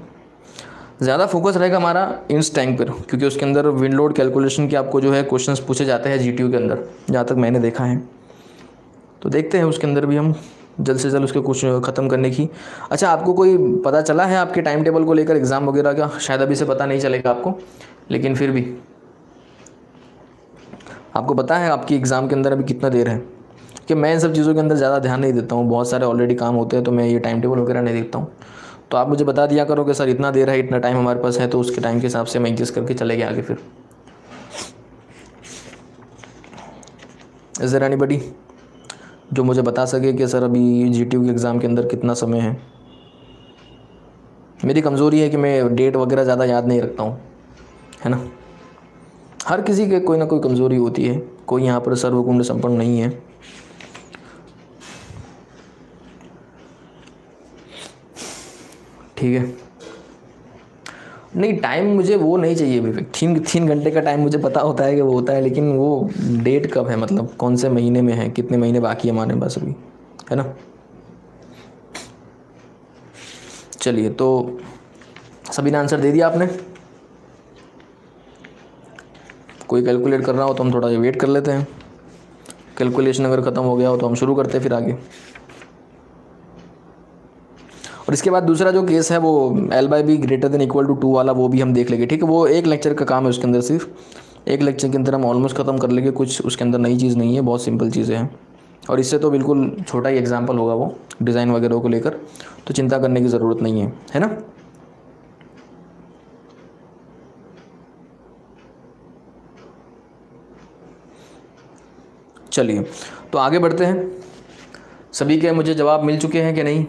ज़्यादा फोकस रहेगा हमारा इंस टैंक पर, क्योंकि उसके अंदर विंड लोड कैलकुलेशन के आपको जो है क्वेश्चंस पूछे जाते हैं जी के अंदर, जहाँ तक मैंने देखा है। तो देखते हैं उसके अंदर भी हम जल्द से जल्द उसके कुछ ख़त्म करने की। अच्छा आपको कोई पता चला है आपके टाइम टेबल को लेकर एग्ज़ाम वगैरह का? शायद अभी से पता नहीं चलेगा आपको, लेकिन फिर भी। आपको पता है आपकी एग्ज़ाम के अंदर अभी कितना देर है? कि मैं इन सब चीज़ों के अंदर ज़्यादा ध्यान नहीं देता हूँ, बहुत सारे ऑलरेडी काम होते हैं तो मैं ये टाइम टेबल वगैरह नहीं देखता हूँ। तो आप मुझे बता दिया करो कि सर इतना देर है, इतना टाइम हमारे पास है तो उसके टाइम के हिसाब से मैं एडजस्ट करके चले गए आगे फिर। इज़ देर एनी बडी जो मुझे बता सके कि सर अभी जी टी के एग्ज़ाम के अंदर कितना समय है। मेरी कमज़ोरी है कि मैं डेट वगैरह ज़्यादा याद नहीं रखता हूँ, है ना? हर किसी के कोई ना कोई कमज़ोरी होती है। कोई यहाँ पर सर्वकुंड संपन्न नहीं है। ठीक है? नहीं टाइम मुझे वो नहीं चाहिए अभी तीन तीन घंटे का टाइम मुझे पता होता है कि वो होता है, लेकिन वो डेट कब है मतलब कौन से महीने में है, कितने महीने बाकी है हमारे पास अभी, है ना? चलिए तो सभी ने आंसर दे दिया आपने? कोई कैलकुलेट कर रहा हो तो हम थोड़ा वेट कर लेते हैं। कैलकुलेशन अगर ख़त्म हो गया हो तो हम शुरू करते हैं फिर आगे। और इसके बाद दूसरा जो केस है वो L by B greater than equal to two वाला, वो भी हम देख लेंगे, ठीक है? वो एक लेक्चर का काम है उसके अंदर सिर्फ़। एक लेक्चर के अंदर हम ऑलमोस्ट ख़त्म कर लेंगे, कुछ उसके अंदर नई चीज़ नहीं है, बहुत सिंपल चीज़ें हैं। और इससे तो बिल्कुल छोटा ही एग्ज़ाम्पल होगा वो डिज़ाइन वगैरह को लेकर। तो चिंता करने की ज़रूरत नहीं है है ना? चलिए तो आगे बढ़ते हैं। सभी के मुझे जवाब मिल चुके हैं कि नहीं?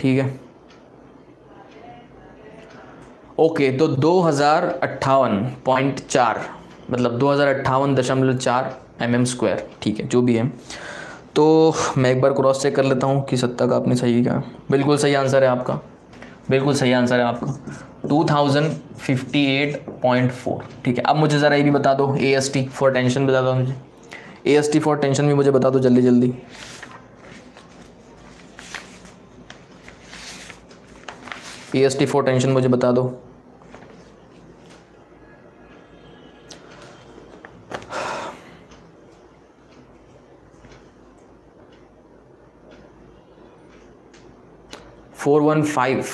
ठीक है। ओके तो दो हज़ार अट्ठावन पॉइंट चार मतलब दो हज़ार अट्ठावन दशमलव चार एम एम स्क्वायर ठीक है, जो भी है। तो मैं एक बार क्रॉस चेक कर लेता हूँ कि सत्ता का आपने सही कहा बिल्कुल सही आंसर है आपका। बिल्कुल सही आंसर है आपका। Two thousand fifty eight point four ठीक है। अब मुझे ज़रा ये भी बता दो A S T for tension बता दो मुझे। A S T for tension भी मुझे बता दो जल्दी जल्दी A S T for tension मुझे बता दो। फोर वन फाइव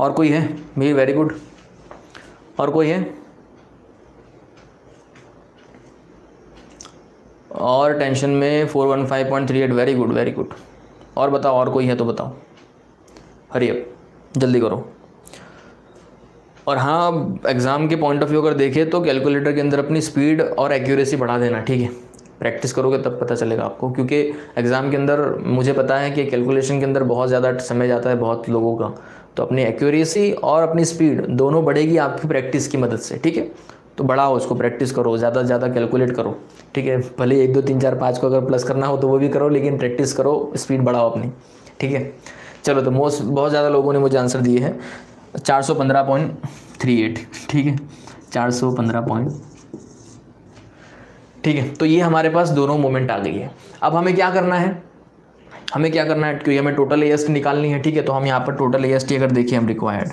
और कोई है? मेरी वेरी गुड और कोई है? और टेंशन में four one five point three eight very good very good और बताओ, और कोई है तो बताओ। हरी अप जल्दी करो। और हाँ एग्ज़ाम के पॉइंट ऑफ़ व्यू अगर देखें तो कैलकुलेटर के अंदर अपनी स्पीड और एक्यूरेसी बढ़ा देना, ठीक है? प्रैक्टिस करोगे तब पता चलेगा आपको, क्योंकि एग्ज़ाम के अंदर मुझे पता है कि कैलकुलेशन के अंदर बहुत ज़्यादा समय जाता है बहुत लोगों का। तो अपनी एक्यूरेसी और अपनी स्पीड दोनों बढ़ेगी आपकी प्रैक्टिस की मदद से, ठीक है? तो बढ़ाओ उसको प्रैक्टिस करो, ज़्यादा से ज़्यादा कैलकुलेट करो, ठीक है? भले एक, दो, तीन, चार, पाँच को अगर प्लस करना हो तो वो भी करो, लेकिन प्रैक्टिस करो स्पीड बढ़ाओ अपनी, ठीक है? चलो तो मोस्ट बहुत ज़्यादा लोगों ने मुझे आंसर दिए हैं। चार सौ पंद्रह पॉइंट थ्री एट, ठीक है? चार सौ पंद्रह पॉइंट। ठीक है तो ये हमारे पास दोनों मोमेंट आ गई है। अब हमें क्या करना है? हमें क्या करना है? क्योंकि हमें टोटल ए निकालनी है, ठीक है? तो हम यहाँ पर टोटल ए अगर देखें हम रिक्वायर्ड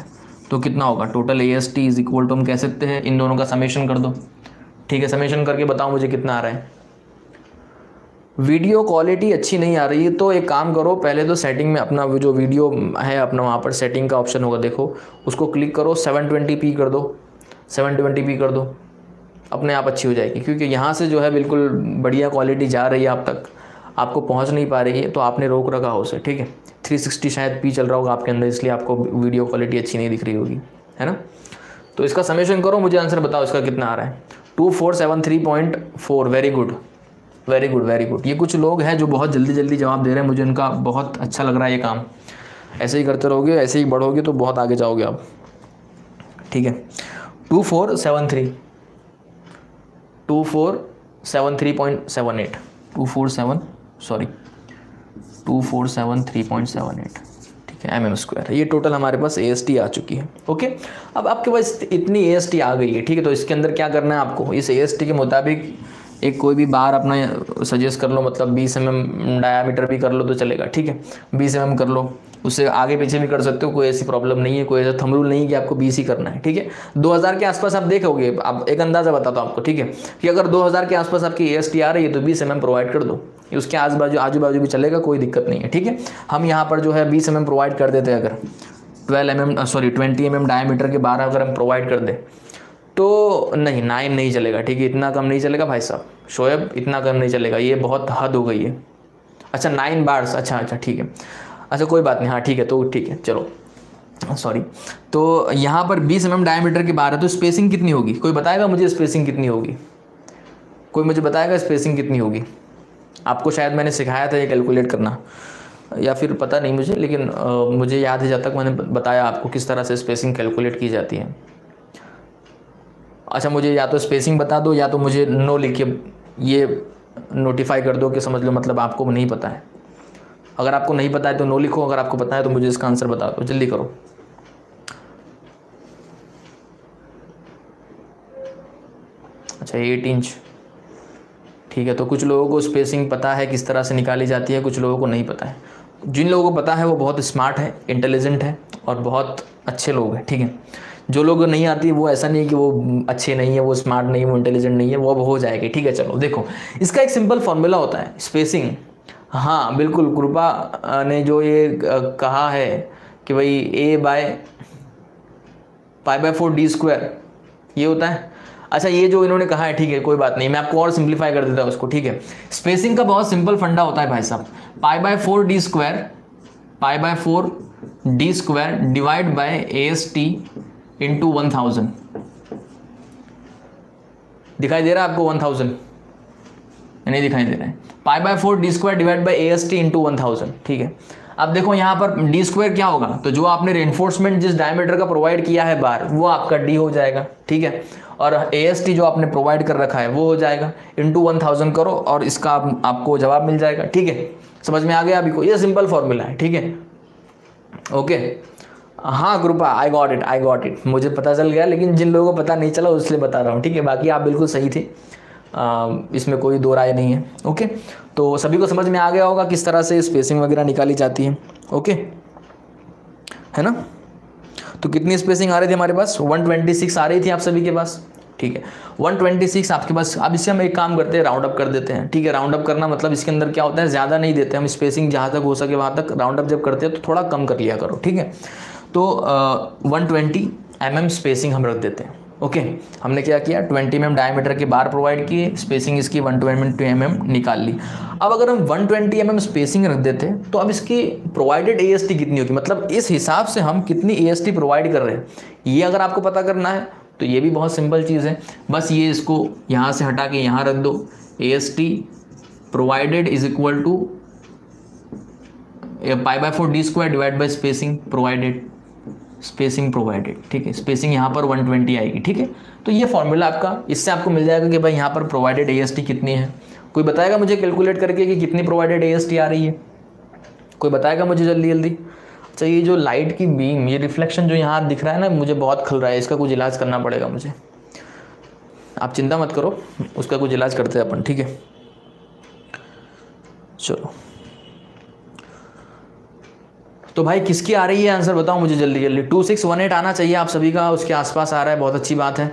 तो कितना होगा? Total A S T is equal to हम कह सकते हैं, इन दोनों का समेशन कर दो। ठीक है समेशन करके बताओ मुझे कितना आ रहा है। वीडियो क्वालिटी अच्छी नहीं आ रही है तो एक काम करो, पहले तो सेटिंग में अपना जो वीडियो है, अपना वहाँ पर सेटिंग का ऑप्शन होगा, देखो, उसको क्लिक करो सेवन ट्वेंटी पी कर दो सेवन ट्वेंटी पी कर दो, अपने आप अच्छी हो जाएगी, क्योंकि यहाँ से जो है बिल्कुल बढ़िया क्वालिटी जा रही है आप तक, आपको पहुँच नहीं पा रही है तो आपने रोक रखा हो उसे, ठीक है? थ्री सिक्सटी शायद पी चल रहा होगा आपके अंदर, इसलिए आपको वीडियो क्वालिटी अच्छी नहीं दिख रही होगी, है ना? तो इसका समेशन करो, मुझे आंसर बताओ इसका कितना आ रहा है। Two four seven three point four very good very good very good ये कुछ लोग हैं जो बहुत जल्दी जल्दी जवाब दे रहे हैं। मुझे उनका बहुत अच्छा लग रहा है ये काम। ऐसे ही करते रहोगे, ऐसे ही बढ़ोगे तो बहुत आगे जाओगे आप। ठीक है। Two four seven three. Two four seven three point seven eight. Two four seven sorry two four seven three point seven eight. ठीक है एम एम स्क्वायर ये टोटल हमारे पास ए एस टी आ चुकी है। ओके अब आपके पास इतनी ए एस टी आ गई है, ठीक है? तो इसके अंदर क्या करना है आपको? इस ए एस टी के मुताबिक एक कोई भी बार अपना सजेस्ट कर लो मतलब बीस एम एम डायामीटर भी कर लो तो चलेगा, ठीक है? बीस एम एम कर लो, उससे आगे पीछे भी कर सकते हो, कोई ऐसी प्रॉब्लम नहीं है, कोई ऐसा थम रूल नहीं है कि आपको बीस ही करना है, ठीक है? 2000 के आसपास आप देखोगे आप एक अंदाज़ा बताता हूँ आपको, ठीक है? कि अगर 2000 के आसपास आपकी ए आ रही है तो बीस एम प्रोवाइड कर दो उसके आजू बाजू आजू बाजू भी चलेगा, कोई दिक्कत नहीं है, ठीक है? हम यहाँ पर जो है बीस एम प्रोवाइड कर देते हैं, अगर twelve M sorry twenty M diameter के बारह अगर हम प्रोवाइड कर दें तो नहीं नाइन नहीं चलेगा ठीक है? इतना कम नहीं चलेगा भाई साहब। शोएब इतना कम नहीं चलेगा ये बहुत हद हो गई है। अच्छा नाइन बार्स अच्छा अच्छा ठीक है। अच्छा कोई बात नहीं हाँ ठीक है तो ठीक है चलो। सॉरी तो यहाँ पर 20 एम डायमीटर की बार है तो स्पेसिंग कितनी होगी? कोई बताएगा मुझे स्पेसिंग कितनी होगी? कोई मुझे बताएगा स्पेसिंग कितनी होगी? आपको शायद मैंने सिखाया था ये कैलकुलेट करना। या फिर पता नहीं मुझे लेकिन आ, मुझे याद है जब तक मैंने बताया आपको किस तरह से स्पेसिंग कैलकुलेट की जाती है। अच्छा मुझे या तो स्पेसिंग बता दो या तो मुझे नो लिख के ये नोटिफाई कर दो कि समझ लो मतलब आपको नहीं पता है। अगर आपको नहीं पता है तो नो लिखो, अगर आपको पता है तो मुझे इसका आंसर बता दो। जल्दी करो। अच्छा एट इंच ठीक है तो कुछ लोगों को स्पेसिंग पता है किस तरह से निकाली जाती है, कुछ लोगों को नहीं पता है। जिन लोगों को पता है वो बहुत स्मार्ट है इंटेलिजेंट है और बहुत अच्छे लोग हैं, ठीक है? जो लोग नहीं आती, वो ऐसा नहीं कि वो अच्छे नहीं है, वो स्मार्ट नहीं है, वो इंटेलिजेंट नहीं है, वो अब हो जाएगी, ठीक है? चलो, देखो, इसका एक सिंपल फॉर्मूला होता है स्पेसिंग हाँ बिल्कुल, कृपा ने जो ये कहा है कि भाई A by pi by four D square ये होता है? अच्छा ये जो इन्होंने कहा है, ठीक है, कोई बात नहीं, मैं आपको और सिंप्लीफाई कर देता हूँ उसको ठीक है? स्पेसिंग का बहुत सिंपल फंडा होता है भाई साहब। Pi by four D square pi by four D square divide by A S T into one thousand दिखाई दे रहा है आपको वन थाउज़ेंड नहीं दिखाई दे रहा है। Pi by four D square divide by A S T into one thousand ठीक है? अब देखो, यहाँ पर डी स्क्वायर क्या होगा? तो जो आपने रेनफोर्समेंट जिस डायमीटर का प्रोवाइड किया है बार, वो आपका डी हो जाएगा, ठीक है? और ए एस टी जो आपने प्रोवाइड कर रखा है वो हो जाएगा। इंटू वन थाउज़ेंड करो और इसका आप, आपको जवाब मिल जाएगा। ठीक है? समझ में आ गया अभी को? ये सिंपल फॉर्मूला है ठीक है? ओके हाँ ग्रुपा I got it I got it मुझे पता चल गया लेकिन जिन लोगों को पता नहीं चला उसलिए बता रहा हूँ ठीक है? बाकी आप बिल्कुल सही थे। आ, इसमें कोई दो राय नहीं है ओके तो सभी को समझ में आ गया होगा किस तरह से स्पेसिंग वगैरह निकाली जाती है ओके है ना? तो कितनी स्पेसिंग आ रही थी हमारे पास? 126 आ रही थी आप सभी के पास। ठीक है। 126 आपके पास। अब इससे हम एक काम करते हैं राउंड अप कर देते हैं। ठीक है राउंड अप करना मतलब इसके अंदर क्या होता है? ज़्यादा नहीं देते हम स्पेसिंग जहाँ तक हो सके वहाँ तक। राउंड अप जब करते हैं तो थोड़ा कम कर लिया करो। ठीक है। तो वन ट्वेंटी एम स्पेसिंग हम रख देते हैं। ओके हमने क्या किया? 20 एम डायमीटर के बार प्रोवाइड किए स्पेसिंग इसकी 120 एम एम निकाल ली। अब अगर हम 120 ट्वेंटी एम स्पेसिंग रख देते तो अब इसकी प्रोवाइडेड ए कितनी होगी? मतलब इस हिसाब से हम कितनी ए प्रोवाइड कर रहे हैं। ये अगर आपको पता करना है तो ये भी बहुत सिंपल चीज़ है। बस ये इसको यहाँ से हटा के यहाँ रख दो। A S T provided is equal to pi by four D square divide by spacing provided spacing provided ठीक है? स्पेसिंग यहाँ पर 120 आएगी, ठीक है? तो ये फॉर्मूला आपका, इससे आपको मिल जाएगा कि भाई यहाँ पर प्रोवाइडेड एएसटी कितनी है। कोई बताएगा मुझे कैलकुलेट करके कि कितनी प्रोवाइडेड एएसटी आ रही है? कोई बताएगा मुझे जल्दी जल्दी? अच्छा ये जो लाइट की बीम ये रिफ्लेक्शन जो यहाँ दिख रहा है ना, मुझे बहुत खल रहा है, इसका कुछ इलाज करना पड़ेगा मुझे। आप चिंता मत करो, उसका कुछ इलाज करते हैं अपन, ठीक है? चलो। तो भाई किसकी आ रही है आंसर बताओ मुझे जल्दी जल्दी। टू सिक्स वन एट आना चाहिए आप सभी का, उसके आसपास आ रहा है, बहुत अच्छी बात है।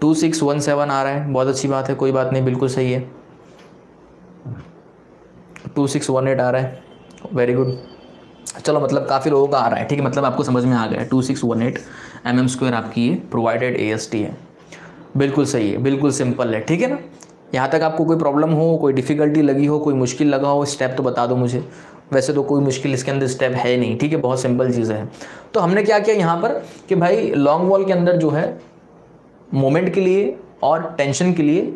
टू सिक्स वन सेवन आ रहा है, बहुत अच्छी बात है, कोई बात नहीं, बिल्कुल सही है। टू सिक्स वन एट आ रहा है वेरी गुड चलो मतलब काफ़ी लोगों का आ रहा है, ठीक है मतलब आपको समझ में आ गया two six one eight M M square आपकी ये प्रोवाइडेड ए एस टी है। बिल्कुल सही है, बिल्कुल सिंपल है, ठीक है ना? यहाँ तक आपको कोई प्रॉब्लम हो, कोई डिफ़िकल्टी लगी हो, कोई मुश्किल लगा हो स्टेप तो बता दो मुझे। वैसे तो कोई मुश्किल इसके अंदर स्टेप है नहीं, ठीक है, बहुत सिंपल चीज़ है। तो हमने क्या किया यहाँ पर कि भाई लॉन्ग वॉल के अंदर जो है मोमेंट के लिए और टेंशन के लिए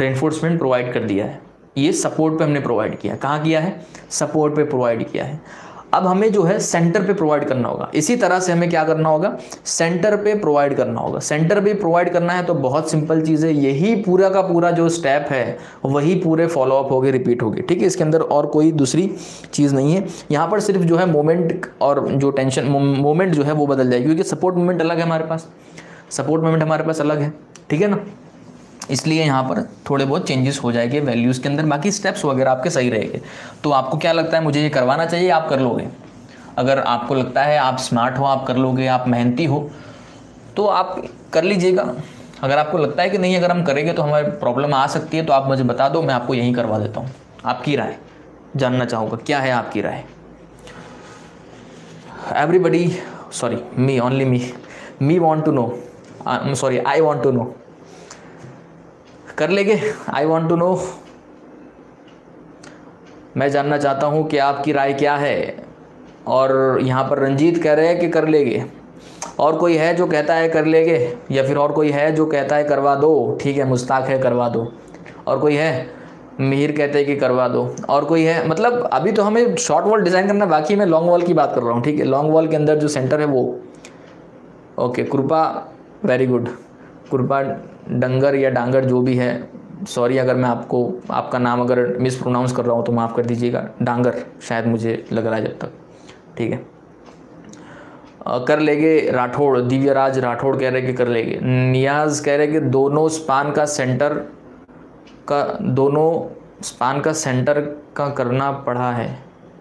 रेनफोर्समेंट प्रोवाइड कर दिया है। ये सपोर्ट पे हमने प्रोवाइड किया। कहाँ किया है? सपोर्ट पे प्रोवाइड किया है। अब हमें जो है सेंटर पे प्रोवाइड करना होगा। इसी तरह से हमें क्या करना होगा? सेंटर पे प्रोवाइड करना होगा। सेंटर पे प्रोवाइड करना है तो बहुत सिंपल चीज़ है। यही पूरा का पूरा जो स्टेप है, वही पूरे फॉलोअप हो गए रिपीट हो गए ठीक है? इसके अंदर और कोई दूसरी चीज़ नहीं है। यहाँ पर सिर्फ़ जो है मोमेंट और जो टेंशन मोमेंट जो है वो बदल जाएगी। क्योंकि सपोर्ट मोमेंट अलग है हमारे पास। सपोर्ट मोमेंट हमारे पास अलग है। ठीक है ना? इसलिए यहाँ पर थोड़े बहुत चेंजेस हो जाएँगे वैल्यूज़ के अंदर। बाकी स्टेप्स वगैरह आपके सही रहेंगे। तो आपको क्या लगता है, मुझे ये करवाना चाहिए, आप कर लोगे? अगर आपको लगता है आप स्मार्ट हो, आप कर लोगे, आप मेहनती हो तो आप कर लीजिएगा। अगर आपको लगता है कि नहीं, अगर हम करेंगे तो हमारी प्रॉब्लम आ सकती है तो आप मुझे बता दो, मैं आपको यहीं करवा देता हूँ। आपकी राय। जानना चाहूँगा, क्या है आपकी राय? Everybody sorry me only me me want to know sorry I want to know कर लेंगे। आई वॉन्ट टू नो मैं जानना चाहता हूँ कि आपकी राय क्या है। और यहाँ पर रंजीत कह रहे हैं कि कर लेंगे। और कोई है जो कहता है कर लेंगे, या फिर और कोई है जो कहता है करवा दो। ठीक है मुस्ताक है, करवा दो। और कोई है, मिहिर कहते हैं कि करवा दो। और कोई है मतलब अभी तो हमें शॉर्ट वॉल डिज़ाइन करना बाकी मैं लॉन्ग वॉल की बात कर रहा हूँ, ठीक है? लॉन्ग वॉल के अंदर जो सेंटर है वो। ओके कृपा वेरी गुड कुर्बा डंगर या डांगर जो भी है सॉरी अगर मैं आपको, आपका नाम अगर मिस प्रोनाउंस कर रहा हूँ तो माफ़ कर दीजिएगा। डांगर, शायद मुझे लग रहा है जब तक। ठीक है? कर लेंगे राठौड़, दिव्यराज राठौड़ कह रहे कि कर लेंगे। नियाज कह रहे कि दोनों स्पान का सेंटर का, दोनों स्पान का सेंटर का करना पड़ा है।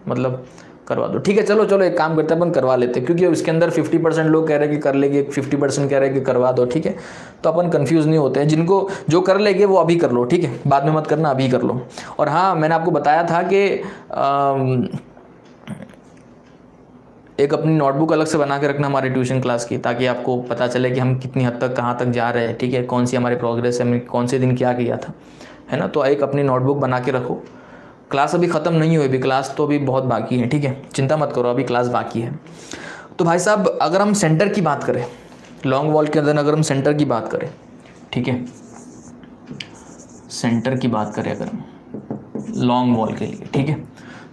मतलब करवा दो। ठीक है, चलो चलो, एक काम करते हैं, अपन करवा लेते हैं, क्योंकि इसके अंदर 50 परसेंट लोग कह रहे हैं कि कर लेंगे 50 परसेंट कह रहे हैं कि करवा दो, ठीक है? तो अपन कंफ्यूज नहीं होते हैं। जिनको, जो कर लेंगे, वो अभी कर लो, ठीक है? बाद में मत करना, अभी कर लो। और हाँ मैंने आपको बताया था कि एक अपनी नोटबुक अलग से बना के रखना हमारे ट्यूशन क्लास की, ताकि आपको पता चले कि हम कितनी हद तक, कहाँ तक जा रहे हैं, ठीक है? कौन सी हमारी प्रोग्रेस है, हमने कौन से दिन क्या किया था, है ना? तो एक अपनी नोटबुक बना के रखो। क्लास अभी ख़त्म नहीं हुई, अभी क्लास तो अभी बहुत बाकी है, ठीक है? चिंता मत करो, अभी क्लास बाकी है। तो भाई साहब, अगर हम सेंटर की बात करें लॉन्ग वॉल के अंदर अगर हम सेंटर की बात करें, ठीक है? सेंटर की बात करें अगर हम लॉन्ग वॉल के लिए, ठीक है?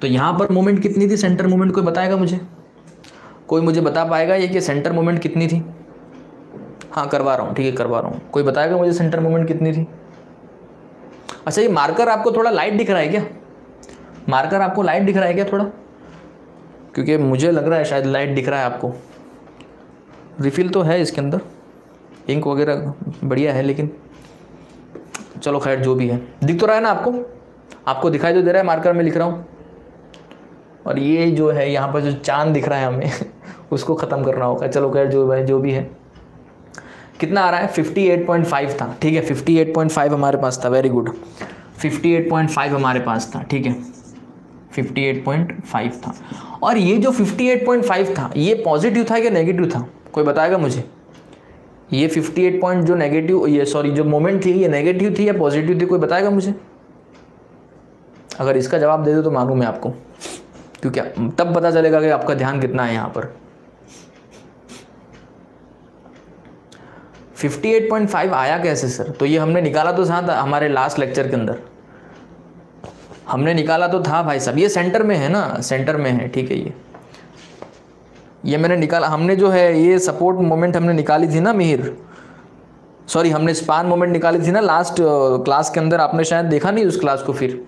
तो यहाँ पर मोमेंट कितनी थी? सेंटर मोमेंट कोई बताएगा मुझे? कोई मुझे बता पाएगा ये कि सेंटर मोमेंट कितनी थी? हाँ करवा रहा हूँ, ठीक है, करवा रहा हूँ। कोई बताएगा मुझे सेंटर मोमेंट कितनी थी? अच्छा ये मार्कर आपको थोड़ा लाइट दिख रहा है क्या? मार्कर आपको लाइट दिख रहा है क्या थोड़ा? क्योंकि मुझे लग रहा है शायद लाइट दिख रहा है आपको। रिफिल तो है इसके अंदर। इंक वगैरह बढ़िया है लेकिन चलो खैर, जो भी है। दिख तो रहा है ना आपको? आपको दिखाई तो दे रहा है मार्कर में लिख रहा हूँ। और ये जो है, यहाँ पर जो चाँद दिख रहा है हमें, उसको ख़त्म करना होगा। चलो खैर, जो है, जो भी है। कितना आ रहा है? 58.5 था। ठीक है 58.5 हमारे पास था। वेरी गुड 58.5 हमारे पास था। ठीक है। 58.5 था। और ये जो 58.5 था, ये पॉजिटिव था या नेगेटिव था? कोई बताएगा मुझे? ये 58 पॉइंट जो नेगेटिव, ये सॉरी जो मोमेंट थी, ये नेगेटिव थी या पॉजिटिव थी? कोई बताएगा मुझे? अगर इसका जवाब दे दो तो मालूम मैं आपको। क्योंकि तब पता चलेगा कि आपका ध्यान कितना है यहाँ पर। 58.5 आया कैसे, सर? तो ये हमने निकाला तो था हमारे लास्ट लेक्चर के अंदर। हमने निकाला तो था भाई साहब। ये सेंटर में है ना सेंटर में है, ठीक है ये। ये मैंने निकाला, हमने जो है ये सपोर्ट मोमेंट हमने निकाली थी ना, मिहिर। सॉरी हमने स्पान मोमेंट निकाली थी ना लास्ट क्लास के अंदर। आपने शायद देखा नहीं उस क्लास को फिर?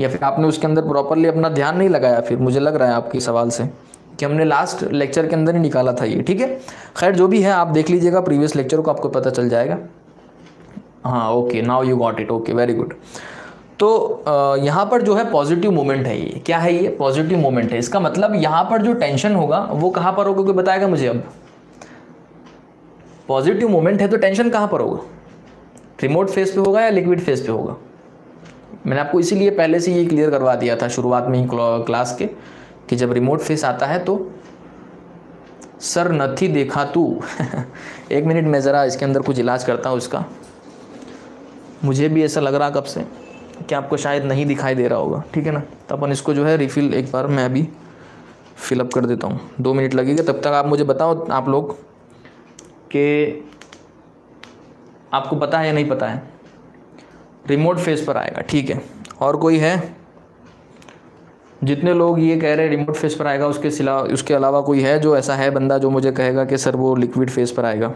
या फिर आपने उसके अंदर प्रॉपरली अपना ध्यान नहीं लगाया फिर? मुझे लग रहा है आपके सवाल से कि हमने लास्ट लेक्चर के अंदर ही निकाला था ये, ठीक है? खैर, जो भी है, आप देख लीजिएगा प्रीवियस लेक्चर को आपको पता चल जाएगा। हाँ okay now you got it okay very good तो यहाँ पर जो है पॉजिटिव मोमेंट है ये। क्या है ये? पॉजिटिव मोमेंट है। इसका मतलब यहाँ पर जो टेंशन होगा, वो कहाँ पर होगा? कोई बताएगा मुझे अब? पॉजिटिव मोमेंट है तो टेंशन कहाँ पर होगा? रिमोट फेस पे होगा या लिक्विड फेस पे होगा? मैंने आपको इसीलिए पहले से ये क्लियर करवा दिया था शुरुआत में ही क्लास के, कि जब रिमोट फेस आता है तो सर, नथी देखा तू? एक मिनट मैं ज़रा इसके अंदर कुछ इलाज करता हूँ इसका। मुझे भी ऐसा लग रहा कब से? कि आपको शायद नहीं दिखाई दे रहा होगा, ठीक है ना? तो अपन इसको जो है रिफ़िल एक बार, मैं अभी फिलअप कर देता हूँ। दो मिनट लगेगा, तब तक आप मुझे बताओ, आप लोग, कि आपको पता है या नहीं पता है। रिमोट फेस पर आएगा, ठीक है? और कोई है? जितने लोग ये कह रहे हैं रिमोट फेस पर आएगा, उसके सिला, उसके अलावा कोई है जो ऐसा है बंदा जो मुझे कहेगा कि सर वो लिक्विड फेस पर आएगा?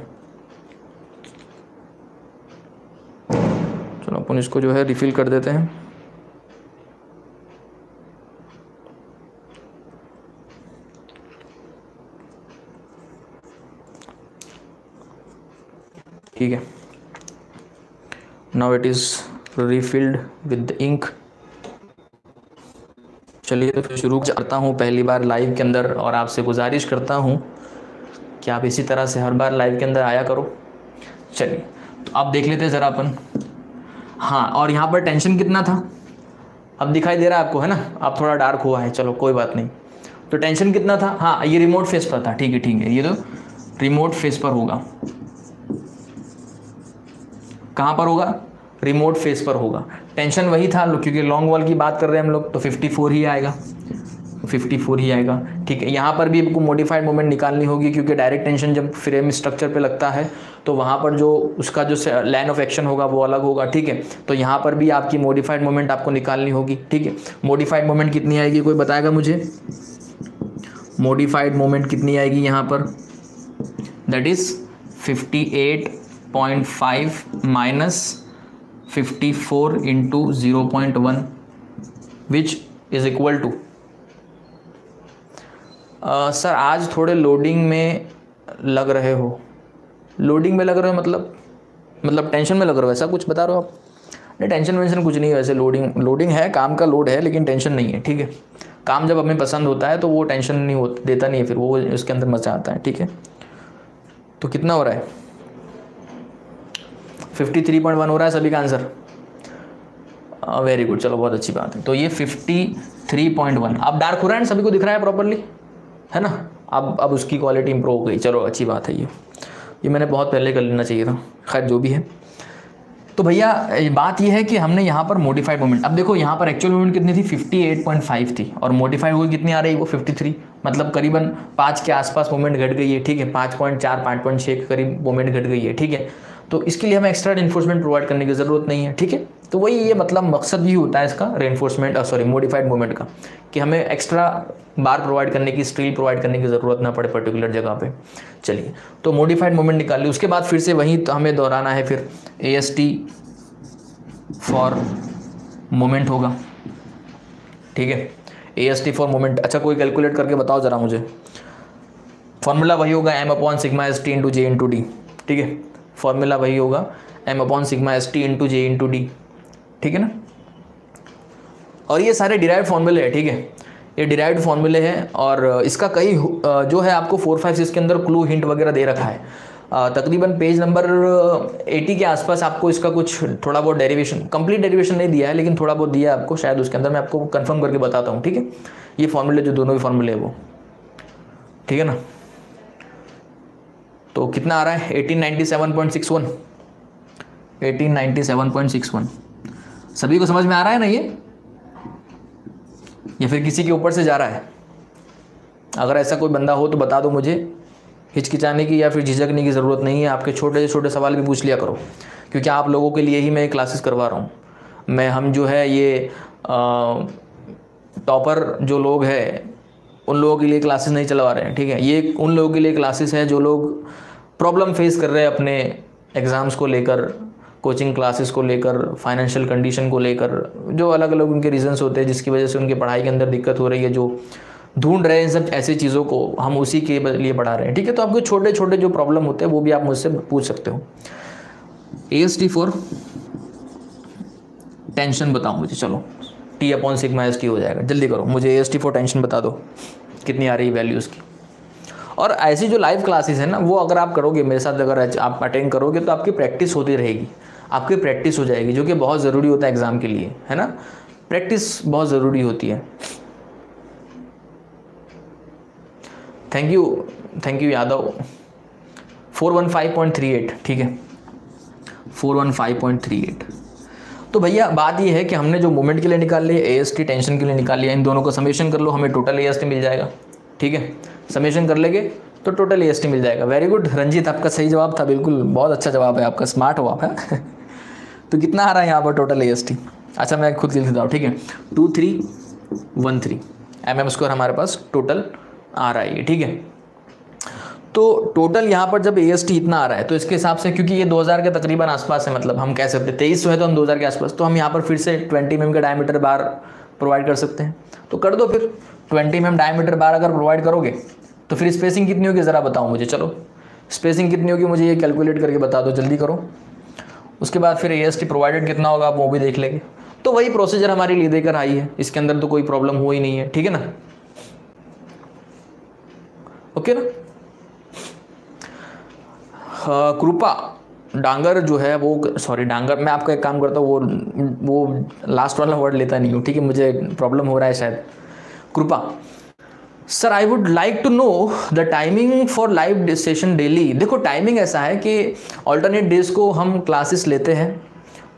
चलो अपन इसको जो है रिफ़िल कर देते हैं। ठीक है। Now it is refilled with the ink चलिए तो फिर शुरू करता हूँ पहली बार लाइव के अंदर और आपसे गुजारिश करता हूँ कि आप इसी तरह से हर बार लाइव के अंदर आया करो। चलिए तो आप देख लेते हैं ज़रा अपन। हाँ और यहाँ पर टेंशन कितना था? अब दिखाई दे रहा है आपको, है ना? अब थोड़ा डार्क हुआ है, चलो, कोई बात नहीं। तो टेंशन कितना था? हाँ ये रिमोट फेस पर था, ठीक है ठीक है, ये तो रिमोट फेस पर होगा। कहाँ पर होगा? रिमोट फेस पर होगा। टेंशन वही था, क्योंकि लॉन्ग वॉल की बात कर रहे हैं हम लोग तो 54 ही आएगा। 54 ही आएगा। ठीक है, यहाँ पर भी आपको मॉडिफाइड मोमेंट निकालनी होगी क्योंकि डायरेक्ट टेंशन जब फ्रेम स्ट्रक्चर पे लगता है तो वहाँ पर जो उसका जो लाइन ऑफ़ एक्शन होगा वो अलग होगा, ठीक है? तो यहाँ पर भी आपकी मॉडिफाइड मोमेंट आपको निकालनी होगी, ठीक है? मॉडिफाइड मोमेंट कितनी आएगी, कोई बताएगा मुझे? मॉडिफाइड मोमेंट कितनी आएगी यहाँ पर? That is fifty eight point five minus fifty four into zero point one which is equal to sir, आज थोड़े लोडिंग में लग रहे हो। लोडिंग में लग रहे हो मतलब? मतलब टेंशन में लग रहे हो, ऐसा कुछ बता रहे हो आप? नहीं टेंशन वेंशन कुछ नहीं है वैसे लोडिंग लोडिंग है, काम का लोड है, लेकिन टेंशन नहीं है, ठीक है? काम जब हमें पसंद होता है तो वो टेंशन नहीं हो, देता नहीं है, फिर वो उसके अंदर मज़ा आता है, ठीक है? तो कितना हो रहा है? फिफ्टी थ्री पॉइंट वन हो रहा है सभी का आंसर वेरी गुड चलो, बहुत अच्छी बात है। तो ये फिफ्टी थ्री पॉइंट वन आप डार्क हो रहा है, सभी को दिख रहा है प्रॉपरली है ना? अब अब उसकी क्वालिटी इंप्रूव हो गई। चलो, अच्छी बात है ये। ये मैंने बहुत पहले कर लेना चाहिए था। खैर, जो भी है। तो भैया बात ये है कि हमने यहाँ पर मोडिफाइड मोमेंट अब देखो, यहाँ पर एक्चुअल मोमेंट कितनी थी? 58.5 थी। और मोडिफाइड हुई कितनी आ रही? वो 53 मतलब करीबन पाँच के आसपास मोमेंट घट गई है। ठीक है? पाँच पॉइंट चार, पाँच पॉइंट छः के करीब मोमेंट घट गई है। ठीक है? तो इसके लिए हमें एक्स्ट्रा इन्फोर्समेंट प्रोवाइड करने की ज़रूरत नहीं है। ठीक है? तो वही ये मतलब मकसद भी होता है इसका रेनफोर्समेंट सॉरी मोडिफाइड मूवमेंट का, कि हमें एक्स्ट्रा बार प्रोवाइड करने की स्टील प्रोवाइड करने की ज़रूरत ना पड़े पर्टिकुलर जगह पे। चलिए तो मोडिफाइड मूवमेंट निकाल ली उसके बाद फिर से वहीं तो हमें दोहराना है, फिर A S T for moment होगा। ठीक है? A S T for moment अच्छा कोई कैलकुलेट करके बताओ ज़रा मुझे। फॉर्मूला वही होगा M upon sigma S T into J into D ठीक है? फॉर्मूला वही होगा M upon sigma S T into J into D ठीक है ना? और ये सारे डिराइव फॉर्मूले हैं, ठीक है? ये डिराइव्ड फॉर्मूले हैं और इसका कई जो है आपको फोर फाइव सिक्स के अंदर क्लू हिंट वगैरह दे रखा है। तकरीबन पेज नंबर 80 के आसपास आपको इसका कुछ थोड़ा बहुत डेरिवेशन कंप्लीट डेरिवेशन नहीं दिया है, लेकिन थोड़ा बहुत दिया है आपको, शायद उसके अंदर मैं आपको कंफर्म करके बताता हूँ, ठीक है? ये फॉर्मूले जो दोनों भी फॉर्मूले है वो, ठीक है ना? तो कितना आ रहा है? Eighteen ninety seven point six one eighteen ninety seven point six one सभी को समझ में आ रहा है ना ये? या फिर किसी के ऊपर से जा रहा है? अगर ऐसा कोई बंदा हो तो बता दो मुझे। हिचकिचाने की या फिर झिझकने की ज़रूरत नहीं है। आपके छोटे से छोटे सवाल भी पूछ लिया करो। क्योंकि आप लोगों के लिए ही मैं क्लासेस करवा रहा हूँ। मैं, हम जो है ये टॉपर जो लोग हैं, उन लोगों के लिए क्लासेस नहीं चलवा रहे हैं, ठीक है? ये उन लोगों के लिए क्लासेस है जो लोग प्रॉब्लम फेस कर रहे हैं अपने एग्ज़ाम्स को लेकर। कोचिंग क्लासेस को लेकर फाइनेंशियल कंडीशन को लेकर, जो अलग अलग उनके रीजंस होते हैं, जिसकी वजह से उनकी पढ़ाई के अंदर दिक्कत हो रही है, जो ढूंढ रहे हैं इन सब ऐसी चीज़ों को, हम उसी के लिए पढ़ा रहे हैं। ठीक है तो आपके छोटे छोटे जो प्रॉब्लम होते हैं, वो भी आप मुझसे पूछ सकते हो। A S T for tension बताओ मुझे, चलो। T upon sigma S T हो जाएगा। जल्दी करो, मुझे A S T for tension बता दो, कितनी आ रही है वैल्यू उसकी। और ऐसी जो लाइव क्लासेस है ना, वो अगर आप करोगे, मेरे साथ अगर आप अटेंड करोगे तो आपकी प्रैक्टिस होती रहेगी। आपकी प्रैक्टिस हो जाएगी, जो कि बहुत ज़रूरी होता है एग्ज़ाम के लिए, है ना? प्रैक्टिस बहुत ज़रूरी होती है। Thank you thank you Yadav. Four one five point three eight, ठीक है? Four one five point three eight. तो भैया, बात ये है कि हमने जो मूवमेंट के लिए निकाल लिया ए एस टी टेंशन के लिए निकाल लिया, इन दोनों को समेशन कर लो, हमें टोटल ए एस टी मिल जाएगा, ठीक है? समेशन कर लेंगे तो टोटल ए एस टी मिल जाएगा। वेरी गुड रंजीत, आपका सही जवाब था, बिल्कुल, बहुत अच्छा जवाब है, आपका स्मार्ट हो आप, है? तो कितना आ रहा है यहाँ पर टोटल ए एस टी अच्छा मैं खुद लिख देता हूँ, ठीक है? Two three one three M M square हमारे पास टोटल आ रहा है ये, ठीक है? तो टोटल यहाँ पर जब ए इतना आ रहा है तो इसके हिसाब से क्योंकि ये 2000 के तकरीबन आसपास है मतलब हम कह सकते हैं, तेईस सौ है तो हम 2000 के आसपास तो हम यहाँ पर फिर से 20 एम का डायमीटर बार प्रोवाइड कर सकते हैं। तो कर दो फिर 20 एम डायमीटर बार अगर प्रोवाइड करोगे तो फिर स्पेसिंग कितनी होगी, ज़रा बताओ मुझे, चलो। स्पेसिंग कितनी होगी मुझे ये कैलकुलेट करके बता दो, जल्दी करो। उसके बाद फिर ए प्रोवाइडेड कितना होगा, आप वो भी देख लेंगे। तो वही प्रोसीजर हमारे लिए देकर आई है। इसके अंदर तो कोई प्रॉब्लम हो ही नहीं है, ठीक है ना? ओके ना? कृपा डांगर जो है वो सॉरी डांगर मैं आपका एक काम करता हूँ, वो वो लास्ट वाला वर्ड लेता नहीं हूँ, ठीक है? मुझे प्रॉब्लम हो रहा है शायद। Kripa sir I would like to know the timing for live session daily देखो टाइमिंग ऐसा है कि ऑल्टरनेट डेज़ को हम क्लासेस लेते हैं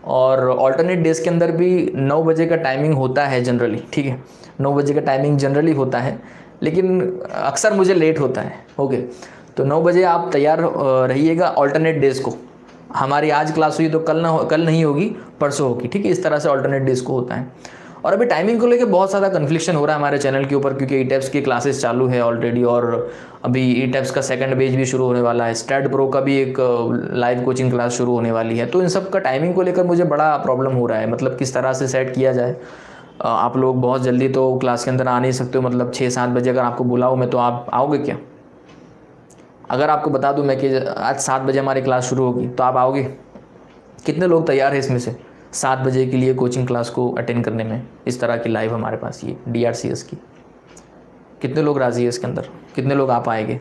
और ऑल्टरनेट डेज़ के अंदर भी नौ बजे का टाइमिंग होता है जनरली ठीक है? नौ बजे का टाइमिंग जनरली होता है, लेकिन अक्सर मुझे लेट होता है ओके तो नौ बजे आप तैयार रहिएगा ऑल्टरनेट डेज़ को। हमारी आज क्लास हुई तो कल ना हो, कल नहीं होगी, परसों होगी, ठीक है? इस तरह से ऑल्टरनेट डेज़ को होता है। और अभी टाइमिंग को लेकर बहुत ज़्यादा कन्फ्लिक्शन हो रहा है हमारे चैनल के ऊपर, क्योंकि ई टेप्स की क्लासेस चालू है ऑलरेडी और अभी ई टेप्स का सेकंड बेज भी शुरू होने वाला है। स्टैड प्रो का भी एक लाइव कोचिंग क्लास शुरू होने वाली है। तो इन सब का टाइमिंग को लेकर मुझे बड़ा प्रॉब्लम हो रहा है। मतलब किस तरह से सेट किया जाए। आप लोग बहुत जल्दी तो क्लास के अंदर आ नहीं सकते हो। मतलब छः सात बजे अगर आपको बुलाओ मैं तो आप आओगे क्या? अगर आपको बता दूँ मैं कि आज सात बजे हमारी क्लास शुरू होगी तो आप आओगे? कितने लोग तैयार हैं इसमें से? सात बजे के लिए कोचिंग क्लास को अटेंड करने में इस तरह की लाइव हमारे पास ये डीआरसीएस की। कितने लोग राज़ी है इसके अंदर? कितने लोग आप आएँगे?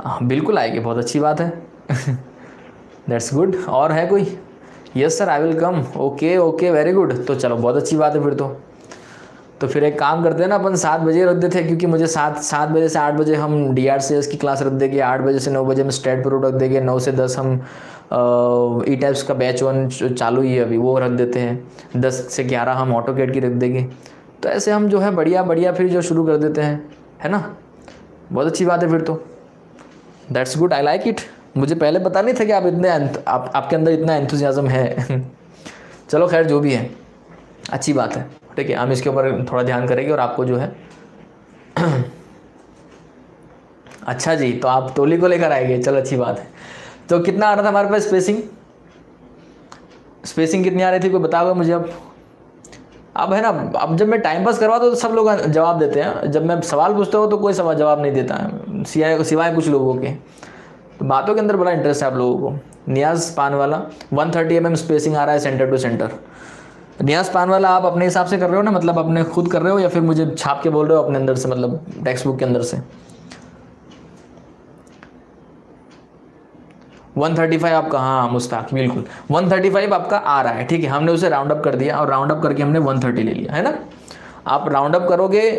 हाँ बिल्कुल आएँगे, बहुत अच्छी बात है। दैट्स गुड और है कोई? Yes sir I will come okay okay very good तो चलो, बहुत अच्छी बात है फिर तो। तो फिर एक काम करते हैं ना, अपन सात बजे रख देते हैं क्योंकि मुझे सात सात बजे से आठ बजे हम डी आर सी एस की क्लास रख देंगे आठ बजे से नौ बजे हम स्टेट प्रो रख देंगे नौ से दस हम ई टाइप्स का बैच वन चालू ही है अभी वो रख देते हैं। दस से ग्यारह हम ऑटो कैट की रख देंगे। तो ऐसे हम जो है बढ़िया बढ़िया फिर जो शुरू कर देते हैं है ना? बहुत अच्छी बात है फिर तो। That's good I like it मुझे पहले पता नहीं था कि आप इतने आप, आपके अंदर इतना एंथुजियाज़म है। चलो खैर जो भी है। अच्छी बात है। ठीक है हम इसके ऊपर थोड़ा ध्यान करेंगे और आपको जो है अच्छा जी तो आप टोली को लेकर आएँगे। चलो अच्छी बात है। तो कितना आ रहा था हमारे पास स्पेसिंग स्पेसिंग कितनी आ रही थी? कोई बताओगे मुझे अब? अब है ना, अब जब मैं टाइम पास करवाता हूँ तो सब लोग जवाब देते हैं। जब मैं सवाल पूछता हूँ तो कोई सवाल जवाब नहीं देता है। सिवाय सिवाय कुछ लोगों के। तो बातों के अंदर बड़ा इंटरेस्ट है आप लोगों को। नियाज पान वाला 130 थर्टी एम स्पेसिंग आ रहा है सेंटर टू सेंटर नियाज पान वाला आप अपने हिसाब से कर रहे हो ना? मतलब अपने खुद कर रहे हो या फिर मुझे छाप के बोल रहे हो अपने अंदर से मतलब टेक्स्ट बुक के अंदर से? 135 आपका हाँ मुस्ताक, बिल्कुल। 135 आपका आ रहा है, ठीक है, हमने उसे राउंड अप कर दिया और राउंड अप करके हमने 130 ले लिया, है ना? आप राउंड अप करोगे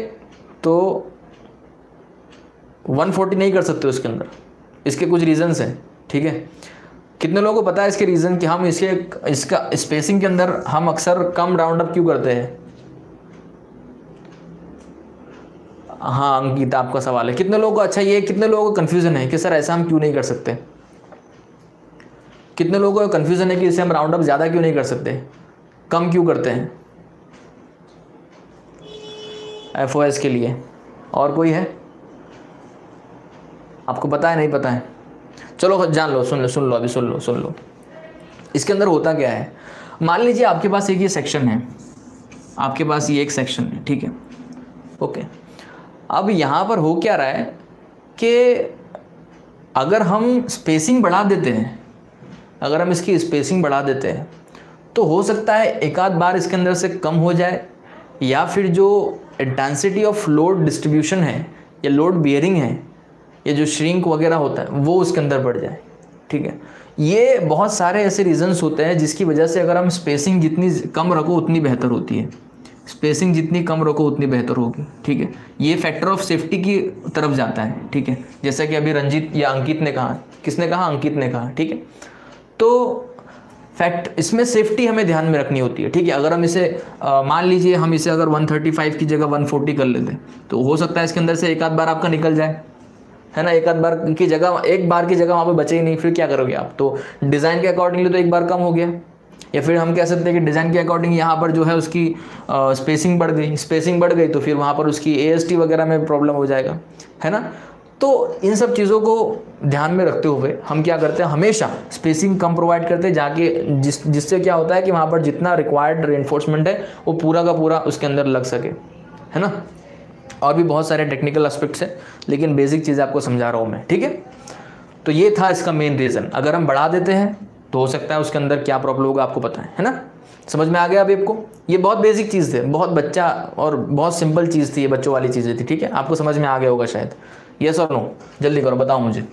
तो 140 नहीं कर सकते उसके अंदर। इसके कुछ रीजंस हैं, ठीक है? कितने लोगों को पता है इसके रीज़न कि हम इसके, इसका स्पेसिंग के अंदर हम अक्सर कम राउंड अप क्यों करते हैं? हाँ अंकिता, आपका सवाल है। कितने लोगों को अच्छा ये कितने लोगों को कन्फ्यूज़न है कि सर ऐसा हम क्यों नहीं कर सकते? कितने लोगों को कन्फ्यूज़न है कि इसे हम राउंड अप ज़्यादा क्यों नहीं कर सकते? कम क्यों करते हैं? एफओएस के लिए। और कोई है? आपको पता है? नहीं पता है? चलो, जान लो, सुन लो सुन लो, अभी सुन लो सुन लो। इसके अंदर होता क्या है? मान लीजिए आपके पास एक ये सेक्शन है। आपके पास ये एक सेक्शन है, ठीक है? ओके। अब यहाँ पर हो क्या रहा है कि अगर हम स्पेसिंग बढ़ा देते हैं अगर हम इसकी स्पेसिंग बढ़ा देते हैं तो हो सकता है एक आध बार इसके अंदर से कम हो जाए, या फिर जो डेंसिटी ऑफ़ लोड डिस्ट्रीब्यूशन है, या लोड बियरिंग है, या जो श्रिंक वगैरह होता है, वो उसके अंदर बढ़ जाए, ठीक है? ये बहुत सारे ऐसे रीजंस होते हैं जिसकी वजह से अगर हम स्पेसिंग जितनी कम रखो, उतनी बेहतर होती है। स्पेसिंग जितनी कम रखो, उतनी बेहतर होगी, ठीक है? ये फैक्टर ऑफ़ सेफ्टी की तरफ़ जाता है, ठीक है? जैसा कि अभी रंजीत या अंकित ने कहा, किसने कहा? अंकित ने कहा, ठीक है? तो फैक्ट इसमें सेफ्टी हमें ध्यान में रखनी होती है, ठीक है? अगर हम इसे मान लीजिए हम इसे अगर 135 की जगह 140 कर लेते तो हो सकता है इसके अंदर से एक आध बार आपका निकल जाए, है ना? एक आध बार की जगह, एक बार की जगह वहाँ पे बचे ही नहीं, फिर क्या करोगे आप? तो डिज़ाइन के अकॉर्डिंगली तो एक बार कम हो गया, या फिर हम कह सकते हैं कि डिज़ाइन के अकॉर्डिंग यहाँ पर जो है उसकी स्पेसिंग बढ़ गई स्पेसिंग बढ़ गई तो फिर वहाँ पर उसकी एएसटी वगैरह में प्रॉब्लम हो जाएगा, है ना? तो इन सब चीज़ों को ध्यान में रखते हुए हम क्या करते हैं? हमेशा स्पेसिंग कम प्रोवाइड करते हैं, जाके जिस, जिससे क्या होता है कि वहाँ पर जितना रिक्वायर्ड रेनफोर्समेंट है, वो पूरा का पूरा उसके अंदर लग सके। है ना? और भी बहुत सारे टेक्निकल एस्पेक्ट्स हैं, लेकिन बेसिक चीज़ आपको समझा रहा हूँ मैं, ठीक है? तो ये था इसका मेन रीज़न अगर हम बढ़ा देते हैं तो हो सकता है उसके अंदर क्या प्रॉब्लम होगा आपको पता है है ना? समझ में आ गया अभी आपको? ये बहुत बेसिक चीज़ थे बहुत बच्चा और बहुत सिंपल चीज़ थी, ये बच्चों वाली चीज़ें थी, ठीक है? आपको समझ में आ गया होगा शायद। ये और नो जल्दी करो बताओ मुझे।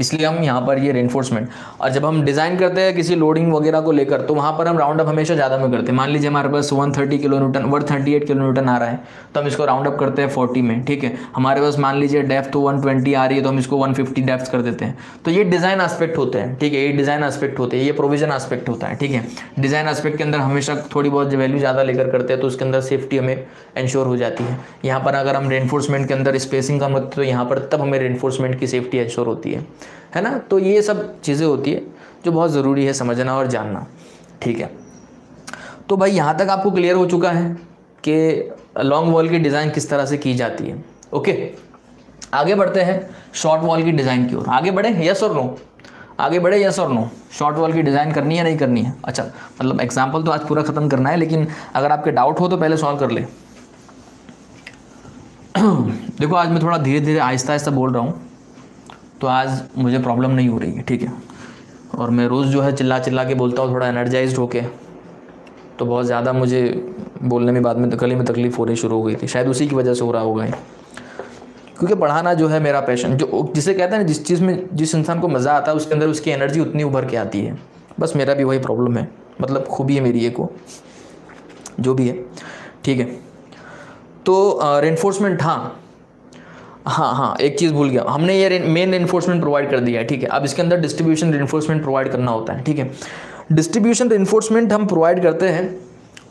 इसलिए हम यहाँ पर ये रेनफोर्समेंट और जब हम डिज़ाइन करते हैं किसी लोडिंग वगैरह को लेकर तो वहाँ पर हम राउंड अप हमेशा ज़्यादा में करते हैं। मान लीजिए हमारे पास 130 kilo newton one thirty eight kilo newton आ रहा है तो हम इसको राउंड अप करते हैं 40 में, ठीक है? हमारे पास मान लीजिए डेफ्थ तो 120 आ रही है तो हम इसको 150 डेफ्थ कर देते हैं। तो ये डिज़ाइन आस्पेक्ट होते हैं, ठीक है? ये डिज़ाइन आस्पेक्ट होते हैं, ये प्रोविज़न आस्पेक्ट होता है, ठीक है? डिज़ाइन आस्पेक्ट के अंदर हमेशा थोड़ी बहुत वैल्यू ज़्यादा लेकर करते हैं तो उसके अंदर सेफ्टी हमें इंश्योर हो जाती है। यहाँ पर अगर हम रेनफोर्समेंट के अंदर स्पेसिंग का मतलब तो यहाँ पर तब हमें रेनफोर्समेंट की सेफ्टी इंश्योर होती है। है ना? तो ये सब चीज़ें होती है जो बहुत ज़रूरी है समझना और जानना। ठीक है? तो भाई यहाँ तक आपको क्लियर हो चुका है कि लॉन्ग वॉल की डिज़ाइन किस तरह से की जाती है। ओके आगे बढ़ते हैं शॉर्ट वॉल की डिज़ाइन की ओर। आगे बढ़े? यस और नो आगे बढ़े? यस और नो शॉर्ट वॉल की डिज़ाइन करनी है, नहीं करनी है? अच्छा मतलब एग्ज़ाम्पल तो आज पूरा ख़त्म करना है, लेकिन अगर आपके डाउट हो तो पहले सॉल्व कर ले। देखो, आज मैं थोड़ा धीरे धीरे आहिस्ता आहिस्ता बोल रहा हूँ। तो आज मुझे प्रॉब्लम नहीं हो रही है ठीक है? और मैं रोज़ जो है चिल्ला चिल्ला के बोलता हूँ, थोड़ा एनर्जाइज होके। तो बहुत ज़्यादा मुझे बोलने में बाद में, गले में तकलीफ़ हो रही शुरू हो गई थी। शायद उसी की वजह से हो रहा होगा क्योंकि पढ़ाना जो है मेरा पैशन जो जिसे कहते हैं ना, जिस चीज़ में, जिस इंसान को मज़ा आता है, उसके अंदर उसकी एनर्जी उतनी उभर के आती है। बस मेरा भी वही प्रॉब्लम है। मतलब खूबी है मेरी ये को जो भी है। ठीक है? तो रेनफोर्समेंट हाँ। हाँ हाँ एक चीज़ भूल गया। हमने ये मेन इन्फोर्समेंट प्रोवाइड कर दिया है, ठीक है? अब इसके अंदर डिस्ट्रीब्यूशन इन्फोर्समेंट प्रोवाइड करना होता है, ठीक है? डिस्ट्रीब्यूशन इन्फोर्समेंट हम प्रोवाइड करते हैं,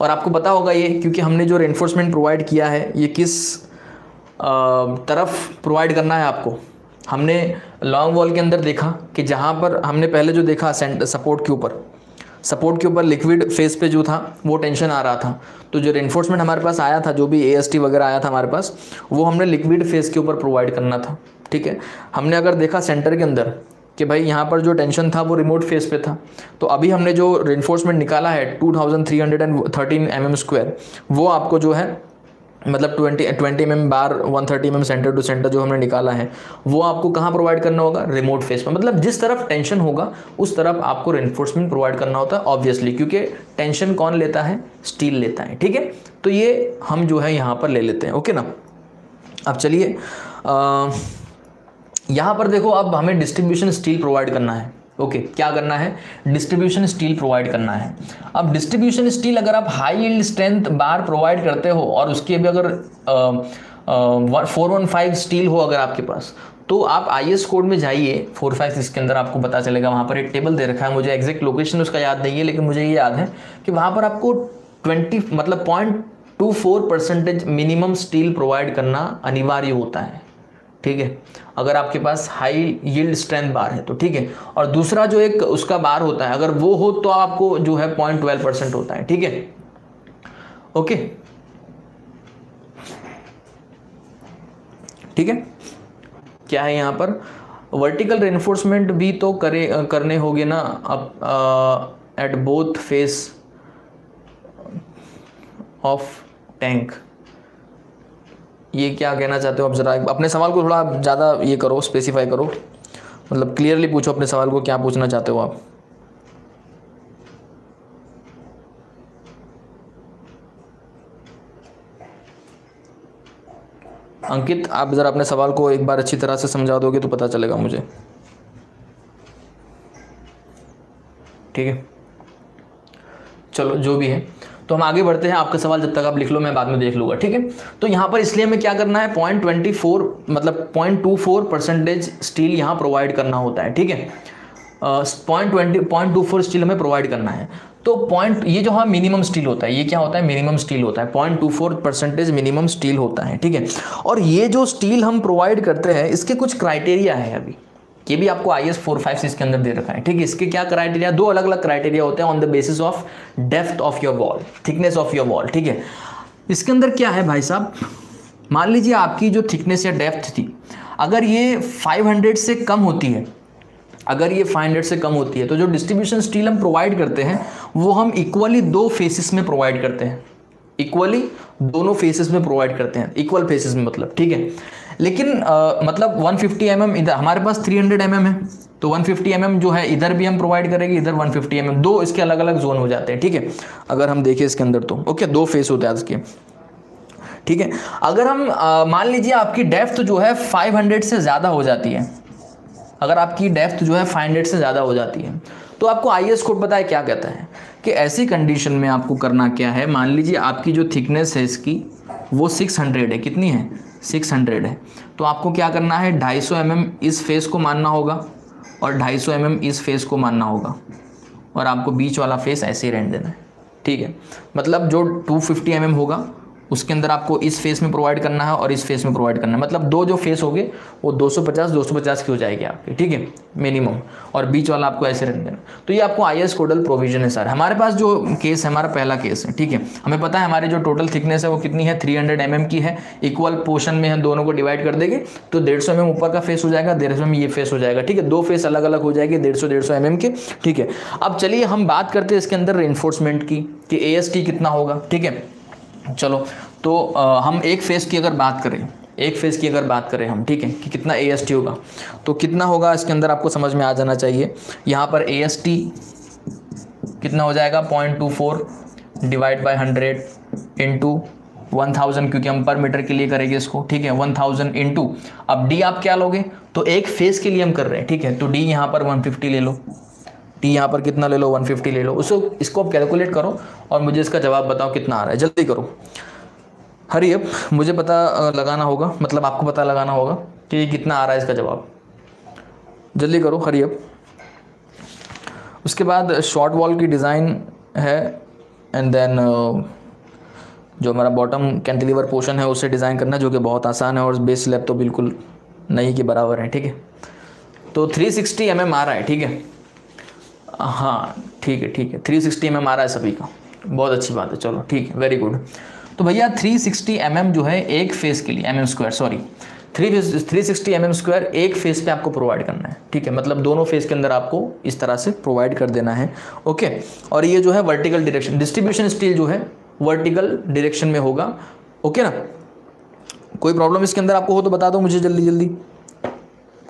और आपको पता होगा ये, क्योंकि हमने जो इन्फोर्समेंट प्रोवाइड किया है, ये किस तरफ़ प्रोवाइड करना है आपको? हमने लॉन्ग वॉल के अंदर देखा कि जहाँ पर हमने पहले जो देखा सपोर्ट के ऊपर। सपोर्ट के ऊपर लिक्विड फेस पे जो था, वो टेंशन आ रहा था। तो जो रेनफोर्समेंट हमारे पास आया था, जो भी ए वगैरह आया था हमारे पास, वो हमने लिक्विड फेस के ऊपर प्रोवाइड करना था, ठीक है? हमने अगर देखा सेंटर के अंदर कि भाई यहाँ पर जो टेंशन था, वो रिमोट फेस पे था। तो अभी हमने जो रेनफोर्समेंट निकाला है 2313 एम एम स्क्वायर वो आपको जो है मतलब twenty twenty M bar one thirty M centre to centre जो हमने निकाला है, वो आपको कहाँ प्रोवाइड करना होगा? रिमोट फेस पर मतलब जिस तरफ़ टेंशन होगा, उस तरफ़ आपको रेनफोर्समेंट प्रोवाइड करना होता है ऑब्वियसली क्योंकि टेंशन कौन लेता है? स्टील लेता है, ठीक है? तो ये हम जो है यहाँ पर ले लेते हैं, ओके ना? अब चलिए यहाँ पर देखो, अब हमें डिस्ट्रीब्यूशन स्टील प्रोवाइड करना है। ओके okay, क्या करना है? डिस्ट्रीब्यूशन स्टील प्रोवाइड करना है। अब डिस्ट्रीब्यूशन स्टील अगर आप high yield strength bar provide करते हो और उसके भी अगर फोर वन फाइव स्टील हो अगर आपके पास तो आप आई एस कोड में जाइए फोर फाइव सिक्स के अंदर आपको पता चलेगा वहाँ पर एक टेबल दे रखा है मुझे एग्जैक्ट लोकेशन उसका याद नहीं है लेकिन मुझे ये याद है कि वहाँ पर आपको ट्वेंटी मतलब point two four percentage minimum steel provide करना अनिवार्य होता है। ठीक है? अगर आपके पास हाई यील्ड स्ट्रेंथ बार है तो ठीक है? और दूसरा जो एक उसका बार होता है, अगर वो हो तो आपको जो है पॉइंट ट्वेल्व परसेंट होता है, ठीक है? ओके? ठीक है? क्या है यहाँ पर? वर्टिकल रेनफोर्समेंट भी तो करे, करने होगे ना अब at both face of tank ये क्या कहना चाहते हो आप? ज़रा अपने सवाल को थोड़ा ज़्यादा ये करो स्पेसिफाई करो। मतलब क्लियरली पूछो अपने सवाल को, क्या पूछना चाहते हो आप? अंकित, आप ज़रा अपने सवाल को एक बार अच्छी तरह से समझा दोगे तो पता चलेगा मुझे। ठीक है? चलो, जो भी है। तो हम आगे बढ़ते हैं। आपका सवाल जब तक आप लिख लो, मैं बाद में देख लूँगा, ठीक है? तो यहाँ पर इसलिए हमें क्या करना है? पॉइंट ट्वेंटी फोर मतलब point two four percentage steel यहाँ प्रोवाइड करना होता है, ठीक है? Point twenty point two four steel हमें प्रोवाइड करना है। तो पॉइंट ये जो हाँ मिनिमम स्टील होता है, ये क्या होता है? मिनिमम स्टील होता है। Point two four percentage minimum steel होता है, ठीक है? और ये जो स्टील हम प्रोवाइड करते हैं, इसके कुछ क्राइटेरिया है अभी। ये भी आपको I S four five six के अंदर दे रखा है। ठीक है, इसके क्या क्राइटेरिया दो अलग अलग क्राइटेरिया होते हैं on the basis of depth of your wall thickness of your wall ठीक है? इसके अंदर क्या है भाई साहब? मान लीजिए आपकी जो थिकनेस या डेप्थ थी, अगर ये 500 से कम होती है, अगर ये 500 से कम होती है तो जो डिस्ट्रीब्यूशन स्टील हम प्रोवाइड करते हैं, वो हम इक्वली दो फेसिस में प्रोवाइड करते हैं। इक्वली दोनों फेसेस में प्रोवाइड करते हैं। इक्वल फेसेस में मतलब ठीक है? लेकिन आ, मतलब 150 फिफ्टी mm इधर हमारे पास 300 हंड्रेड mm है। तो 150 फिफ्टी mm जो है इधर भी हम प्रोवाइड करेंगे इधर 150 फिफ्टी mm दो इसके अलग अलग जोन हो जाते हैं ठीक है? अगर हम देखें इसके अंदर तो ओके दो फेस होते हैं इसके ठीक है? अगर हम मान लीजिए आपकी डेफ्थ जो है 500 से ज़्यादा हो जाती है। अगर आपकी डेफ्थ जो है 500 से ज़्यादा हो जाती है तो आपको आई एस कोड है क्या कहता है? कि ऐसी कंडीशन में आपको करना क्या है? मान लीजिए आपकी जो थिकनेस है इसकी वो 600 है कितनी है? सिक्स हंड्रेड है। तो आपको क्या करना है? ढाई सौ एम इस फेस को मानना होगा और ढाई सौ एम इस फेस को मानना होगा। और आपको बीच वाला फेस ऐसे ही रहने देना है। ठीक है? मतलब जो टू फिफ्टी एम होगा उसके अंदर आपको इस फेस में प्रोवाइड करना है और इस फेस में प्रोवाइड करना है। मतलब दो जो फेस हो गए वो 250 250 की हो जाएगी आपकी, ठीक है? मिनिमम और बीच वाला आपको ऐसे रख देना। तो ये आपको आई एस कोडल प्रोविज़न है सर हमारे पास जो केस है, हमारा पहला केस है, ठीक है? हमें पता है हमारी जो टोटल थिकनेस है, वो कितनी है? थ्री हंड्रेड mm की है। इक्वल पोर्शन में हम दोनों को डिवाइड कर देंगे तो डेढ़ सौ mm ऊपर का फेस हो जाएगा, डेढ़ सौ mm ये फेस हो जाएगा, ठीक है? दो फेस अलग अलग हो जाएगी, डेढ़ सौ डेढ़ सौ mm के, ठीक है? अब चलिए हम बात करते हैं इसके अंदर इन्फोर्समेंट की, कि एएसटी कितना होगा, ठीक है? चलो तो आ, हम एक फ़ेज़ की अगर बात करें एक फ़ेज़ की अगर बात करें हम ठीक है कि कितना ए होगा तो कितना होगा इसके अंदर आपको समझ में आ जाना चाहिए। यहाँ पर ए कितना हो जाएगा? Point two four divide by hundred into one thousand क्योंकि हम पर मीटर के लिए करेंगे इसको ठीक है वन थाउज़ेंड इंटू अब डी आप क्या लोगे? तो एक फ़ेज़ के लिए हम कर रहे हैं ठीक है तो डी यहाँ पर वन फिफ्टी ले लो। डी यहाँ पर कितना ले लो? वन फिफ्टी ले लो। उसको, इसको आप कैलकुलेट करो और मुझे इसका जवाब बताओ कितना आ रहा है। जल्दी करो। हरी अब मुझे पता लगाना होगा। मतलब आपको पता लगाना होगा कि कितना आ रहा है इसका जवाब। जल्दी करो, हरी अब उसके बाद शॉर्ट वॉल की डिज़ाइन है एंड देन जो हमारा बॉटम कैंटिलीवर पोर्शन है, उसे डिज़ाइन करना, जो कि बहुत आसान है, और बेस स्लैब तो बिल्कुल नहीं के बराबर है, ठीक है? तो 360 सिक्सटी mm आ रहा है, ठीक है? हाँ ठीक है ठीक है। थ्री सिक्सटी एम एम आ रहा है सभी का। बहुत अच्छी बात है, चलो, ठीक है वेरी गुड तो भैया थ्री सिक्सटी एम एम जो है, एक फेस के लिए M M square sorry three three sixty M M square एक फेस पे आपको प्रोवाइड करना है, ठीक है? मतलब दोनों फेस के अंदर आपको इस तरह से प्रोवाइड कर देना है ओके और ये जो है वर्टिकल डायरेक्शन डिस्ट्रीब्यूशन स्टील जो है वर्टिकल डायरेक्शन में होगा ओके ना? कोई प्रॉब्लम इसके अंदर आपको हो तो बता दो मुझे जल्दी जल्दी।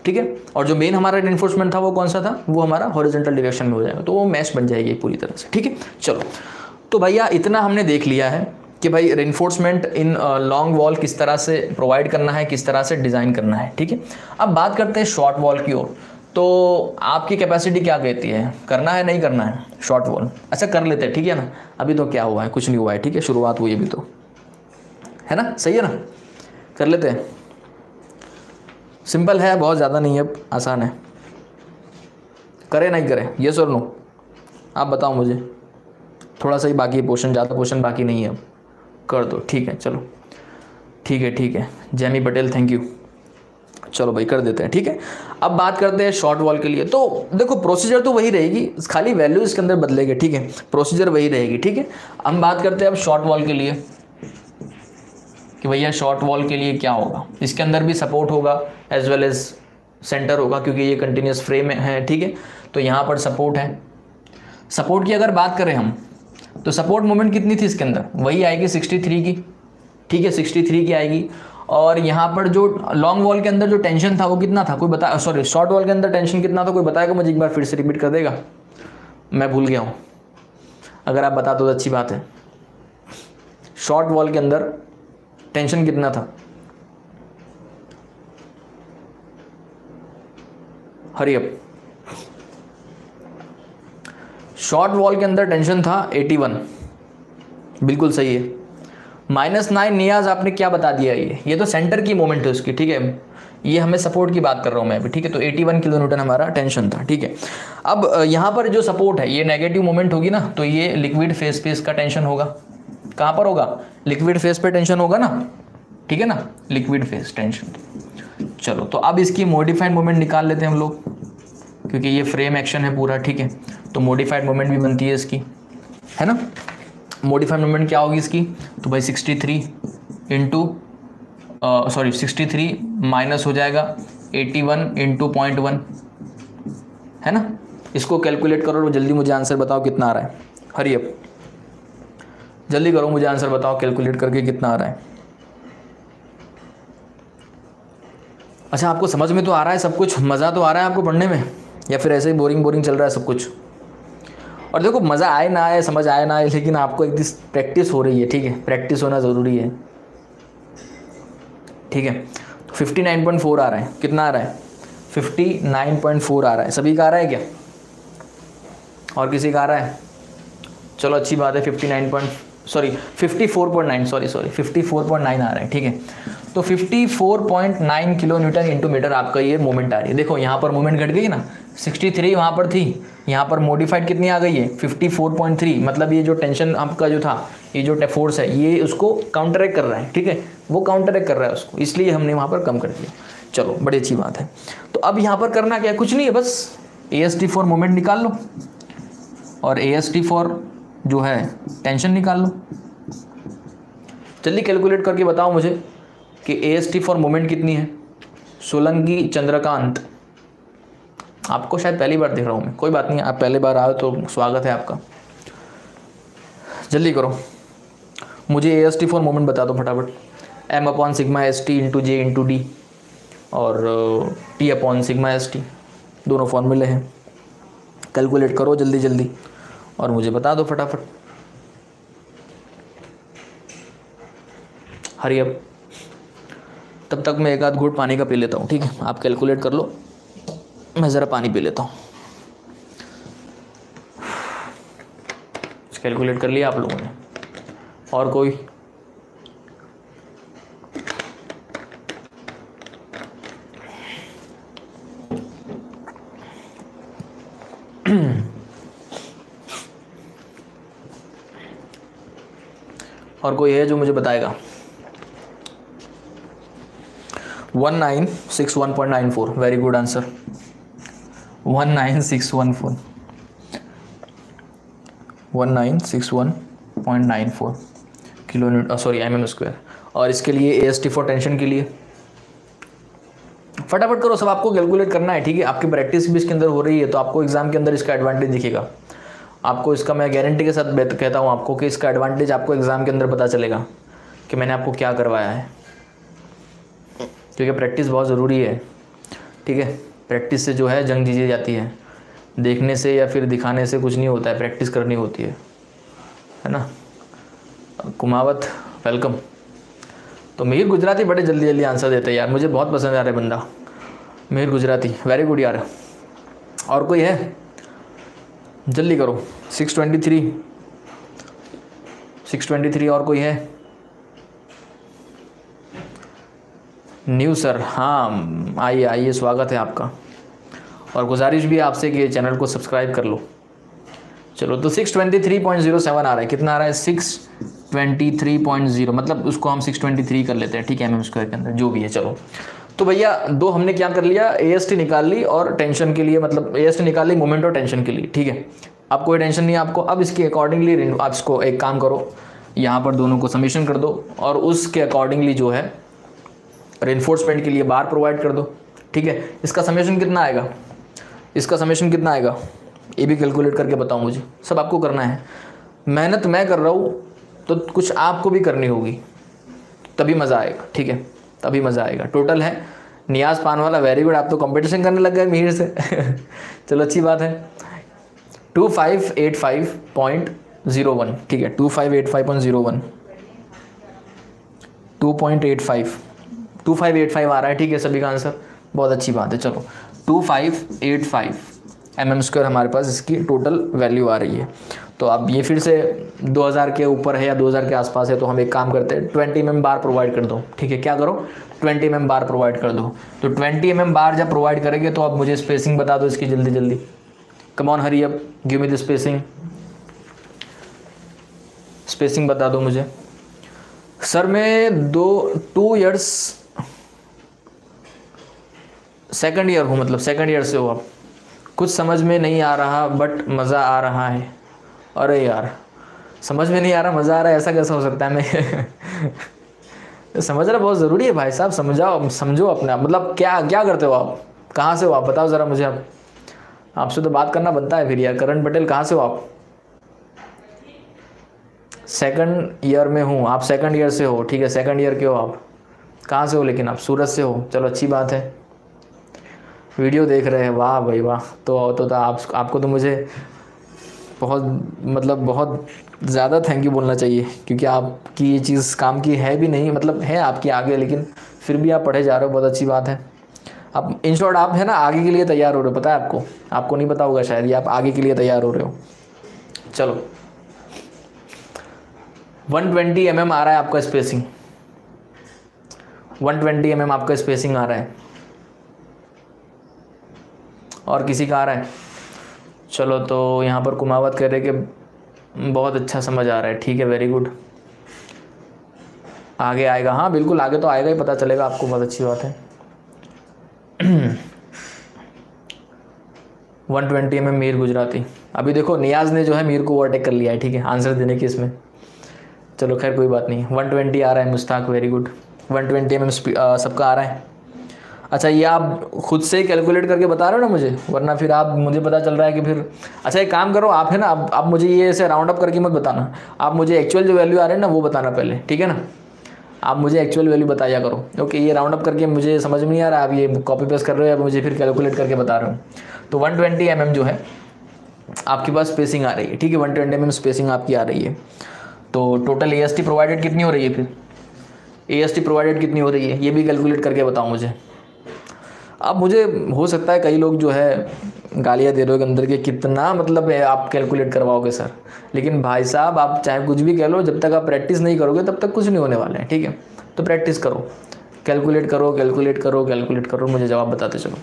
ठीक है? और जो मेन हमारा इन्फोर्समेंट था वो कौन सा था? वो हमारा हॉरिजेंटल डिरेक्शन में हो जाएगा। तो वो मैच बन जाएगी पूरी तरह से, ठीक है? चलो। तो भैया, इतना हमने देख लिया है कि भाई रेनफोर्समेंट इन लॉन्ग वॉल किस तरह से प्रोवाइड करना है, किस तरह से डिज़ाइन करना है, ठीक है? अब बात करते हैं शॉर्ट वॉल की ओर। तो आपकी कैपेसिटी क्या कहती है? करना है, नहीं करना है? शॉर्ट वॉल अच्छा कर लेते हैं, ठीक है ना? अभी तो क्या हुआ है? कुछ नहीं हुआ है, ठीक है? शुरुआत हुई अभी तो। है ना? सही है ना? कर लेते हैं। सिंपल है, बहुत ज़्यादा नहीं है, आसान है। करें नहीं करें ये सर नो आप बताओ मुझे। थोड़ा सा ही बाकी है पोर्शन ज़्यादा पोर्शन बाकी नहीं है। अब कर दो, ठीक है, चलो। ठीक है ठीक है। जैमी पटेल थैंक यू चलो भाई, कर देते हैं, ठीक है। अब बात करते हैं शॉर्ट वॉल के लिए। तो देखो प्रोसीजर तो वही रहेगी, खाली वैल्यू इसके अंदर बदलेगी, ठीक है। प्रोसीजर वही रहेगी, ठीक है। हम बात करते हैं अब शॉर्ट वॉल के लिए। कि भैया शॉर्ट वॉल के लिए क्या होगा? इसके अंदर भी सपोर्ट होगा एज वेल एज सेंटर होगा क्योंकि ये कंटिन्यूस फ्रेम है ठीक है? तो यहाँ पर सपोर्ट है। सपोर्ट की अगर बात करें हम तो सपोर्ट मोमेंट कितनी थी इसके अंदर? वही आएगी 63 की, ठीक है? 63 की आएगी। और यहाँ पर जो लॉन्ग वॉल के अंदर जो टेंशन था, वो कितना था? कोई बता सॉरी शॉर्ट वॉल के अंदर टेंशन कितना था? कोई बताएगा मुझे एक बार फिर से रिपीट कर देगा? मैं भूल गया हूँ। अगर आप बता दो तो अच्छी बात है। शॉर्ट वॉल के अंदर टेंशन कितना था? हरियप शॉर्ट वॉल के अंदर टेंशन था 81 बिल्कुल सही है। माइनस नाइन नियाज, आपने क्या बता दिया ये? ये तो सेंटर की मोमेंट है उसकी, ठीक है? ये हमें सपोर्ट की बात कर रहा हूँ मैं अभी, ठीक है? तो 81 किलो न्यूटन हमारा टेंशन था, ठीक है? अब यहाँ पर जो सपोर्ट है, ये नेगेटिव मोमेंट होगी ना तो ये लिक्विड फेस पे इसका टेंशन होगा। कहाँ पर होगा? लिक्विड फेस पे टेंशन होगा ना? ठीक है ना? लिक्विड फेस टेंशन चलो तो अब इसकी मॉडिफाइड मोमेंट निकाल लेते हैं हम लोग, क्योंकि ये फ्रेम एक्शन है पूरा, ठीक है? तो मॉडिफाइड मोमेंट भी बनती है इसकी, है ना? मॉडिफाइड मोमेंट क्या होगी इसकी? तो भाई sixty three into sorry sixty three minus हो जाएगा eighty one into point one है ना? इसको कैलकुलेट करो और जल्दी मुझे आंसर बताओ कितना आ रहा है। हरी जल्दी करो, मुझे आंसर बताओ कैलकुलेट करके कितना आ रहा है। अच्छा आपको समझ में तो आ रहा है सब कुछ? मज़ा तो आ रहा है आपको पढ़ने में? या फिर ऐसे ही बोरिंग बोरिंग चल रहा है सब कुछ? और देखो, मज़ा आए ना आए, समझ आए ना आए, लेकिन आपको एक दिन प्रैक्टिस हो रही है, ठीक है? प्रैक्टिस होना ज़रूरी है। ठीक है? तो फिफ्टी नाइन पॉइंट फोर आ रहा है। कितना आ रहा है? फिफ्टी नाइन पॉइंट फोर आ रहा है। सभी का आ रहा है क्या? और किसी का आ रहा है? चलो, अच्छी बात है fifty nine point sorry 54.9 sorry sorry 54.9 आ रहा है, ठीक है? तो 54.9 किलो न्यूटन इंटू मीटर आपका ये मूवमेंट आ रही है। देखो, यहाँ पर मूवमेंट घट गई ना 63 थ्री वहाँ पर थी, यहाँ पर मॉडिफाइड कितनी आ गई है? 54.3 मतलब ये जो टेंशन आपका जो था, ये जो फोर्स है, ये उसको काउंटर कर रहा है, ठीक है? वो काउंटर कर रहा है उसको, इसलिए हमने वहाँ पर कम कर दिया। चलो, बड़ी अच्छी बात है। तो अब यहाँ पर करना क्या कुछ नहीं है, बस A S T for moment निकाल लो। और ए एस टी फॉर जो है टेंशन निकाल लो। जल्दी कैलकुलेट करके बताओ मुझे कि A S T for moment कितनी है? सोलंगी चंद्रकांत आपको शायद पहली बार देख रहा हूँ मैं। कोई बात नहीं, आप पहली बार आए तो स्वागत है आपका। जल्दी करो। मुझे A S T for moment बता दो फटाफट। M upon sigma S T into J into D और T upon sigma S T दोनों फॉर्मूले हैं। कैलकुलेट करो जल्दी जल्दी और मुझे बता दो फटाफट। हरी अब। तब तक मैं एक आध घूट पानी का पी लेता हूँ, ठीक है? आप कैलकुलेट कर लो। मैं ज़रा पानी पी लेता हूँ। कैलकुलेट कर लिया आप लोगों ने? और कोई? और कोई है जो मुझे बताएगा? One nine six one point nine four very good answer one nine six one four one nine six one point nine four kilo sorry M M square और इसके लिए A S T for tension के लिए। फटाफट करो, सब आपको calculate करना है, ठीक है? आपकी प्रैक्टिस भी इसके अंदर हो रही है तो आपको एग्ज़ाम के अंदर इसका एडवांटेज दिखेगा। आपको इसका मैं गारंटी के साथ कहता हूँ आपको कि इसका एडवांटेज आपको एग्ज़ाम के अंदर पता चलेगा कि मैंने आपको क्या करवाया है। क्योंकि प्रैक्टिस बहुत ज़रूरी है। ठीक है? प्रैक्टिस से जो है जंग जीती जाती है। देखने से या फिर दिखाने से कुछ नहीं होता है। प्रैक्टिस करनी होती है। है ना? कुमावत वेलकम तो मीर गुजराती बड़े जल्दी जल्दी आंसर देते हैं यार। मुझे बहुत पसंद आ रहा है बंदा। मीर गुजराती वेरी गुड यार। और कोई है? जल्दी करो। Six twenty three six twenty three और कोई है? न्यू सर हाँ आइए आइए, स्वागत है आपका। और गुजारिश भी आपसे कि चैनल को सब्सक्राइब कर लो। चलो तो six twenty three point zero seven आ रहा है। कितना आ रहा है? Six twenty three point zero मतलब उसको हम सिक्स ट्वेंटी थ्री कर लेते हैं। ठीक है एम एम स्क्वायर के अंदर, जो भी है, चलो। तो भैया, दो हमने क्या कर लिया? ए निकाल ली और टेंशन के लिए मतलब ए निकाल ली मोमेंट और टेंशन के लिए, ठीक है? अब कोई टेंशन नहीं आपको। अब इसके अकॉर्डिंगली आप इसको एक काम करो। यहाँ पर दोनों को समीशन कर दो और उसके अकॉर्डिंगली जो है रेनफोर्समेंट के लिए बार प्रोवाइड कर दो, ठीक है? इसका समीशन कितना आएगा? इसका समीशन कितना आएगा? ये भी कैलकुलेट करके बताओ मुझे। सब आपको करना है। मेहनत मैं कर रहा हूँ तो कुछ आपको भी करनी होगी, तभी मज़ा आएगा, ठीक है? तभी मज़ा आएगा। टोटल है। नियाज पान वाला वेरी गुड आप तो कंपटीशन करने लग गए मीर से। चलो, अच्छी बात है। Two five eight five point zero one ठीक है two five eight five point zero one two point eight five two five eight five आ रहा है, ठीक है, सभी का आंसर बहुत अच्छी बात है, चलो। Two five eight five M M square हमारे पास इसकी टोटल वैल्यू आ रही है। तो अब ये फिर से 2000 के ऊपर है या 2000 के आसपास है तो हम एक काम करते हैं 20 एम बार प्रोवाइड कर दो। ठीक है, क्या करो? 20 एम बार प्रोवाइड कर दो। तो 20 एम बार जब प्रोवाइड करेंगे तो आप मुझे स्पेसिंग बता दो इसकी जल्दी जल्दी। कम ऑन हरी अब give me the spacing spacing बता दो मुझे। सर मैं दो टू ईयर्स सेकंड ईयर हूँ मतलब सेकंड ईयर से हो आप कुछ समझ में नहीं आ रहा बट मज़ा आ रहा है। अरे यार समझ में नहीं आ रहा मज़ा आ रहा है ऐसा कैसा हो सकता है मैं समझना बहुत ज़रूरी है भाई साहब समझाओ समझो अपने मतलब क्या क्या करते हो आप? कहाँ से हो आप? बताओ ज़रा मुझे आप। आपसे तो बात करना बनता है फिर यार। करण पटेल कहाँ से हो आप? सेकंड ईयर में हूँ। आप सेकंड ईयर से हो ठीक है? सेकंड ईयर के हो आप। कहाँ से हो लेकिन आप? सूरत से हो। चलो अच्छी बात है। वीडियो देख रहे हैं। वाह भाई वाह। तो तो, तो आप आपको तो मुझे बहुत मतलब बहुत ज़्यादा थैंक यू बोलना चाहिए, क्योंकि आपकी ये चीज़ काम की है भी नहीं मतलब है आपकी आगे, लेकिन फिर भी आप पढ़े जा रहे हो, बहुत अच्छी बात है। आप इन शॉर्ट आप है ना आगे के लिए तैयार हो रहे हो, पता है आपको? आपको नहीं पता होगा शायद ये आप आगे के लिए तैयार हो रहे हो। चलो। वन ट्वेंटी एम एम आ रहा है आपका spacing one twenty M M आपका स्पेसिंग आ रहा है। और किसी का आ रहा है। चलो तो यहाँ पर कुमावत कह रहे कि बहुत अच्छा समझ आ रहा है। ठीक है वेरी गुड आगे आएगा। हाँ बिल्कुल, आगे तो आएगा ही, पता चलेगा आपको, बहुत अच्छी बात है। वन ट्वेंटी में मीर गुजराती। अभी देखो, नियाज ने जो है मीर को ओवरटेक कर लिया है, ठीक है? आंसर देने की इसमें। चलो, खैर, कोई बात नहीं। वन ट्वेंटी आ रहा है, Mushtaq very good one twenty M सबका आ रहा है। अच्छा ये आप खुद से ही कैलकुलेट करके बता रहे हो ना मुझे? वरना फिर आप मुझे पता चल रहा है कि फिर अच्छा एक काम करो आप है ना आप, आप मुझे ये ऐसे राउंड अप करके मत बताना। आप मुझे एक्चुअल जो वैल्यू आ रहे हैं ना वो बताना पहले ठीक है ना? आप मुझे एक्चुअल वैल्यू बताया करो। ओके ये राउंड अप करके मुझे समझ में नहीं आ रहा आप ये कॉपी पेस्ट कर रहे हो या मुझे फिर कैलकुलेट करके बता रहे हो? तो वन ट्वेंटी mm जो है आपके पास स्पेसिंग आ रही है ठीक है? वन ट्वेंटी एम स्पेसिंग आपकी आ रही है। तो total A S T provided कितनी हो रही है फिर? ए एस टी प्रोवाइडेड कितनी हो रही है? ये भी कैलकुलेट करके बताओ मुझे। अब मुझे, हो सकता है कई लोग जो है गालियाँ दे रहे हो अंदर के, कितना मतलब आप कैलकुलेट करवाओगे सर लेकिन भाई साहब, आप चाहे कुछ भी कह लो, जब तक आप प्रैक्टिस नहीं करोगे, तब तक कुछ नहीं होने वाले हैं, ठीक है? तो प्रैक्टिस करो। कैलकुलेट करो कैलकुलेट करो कैलकुलेट करो, मुझे जवाब बताते चलो।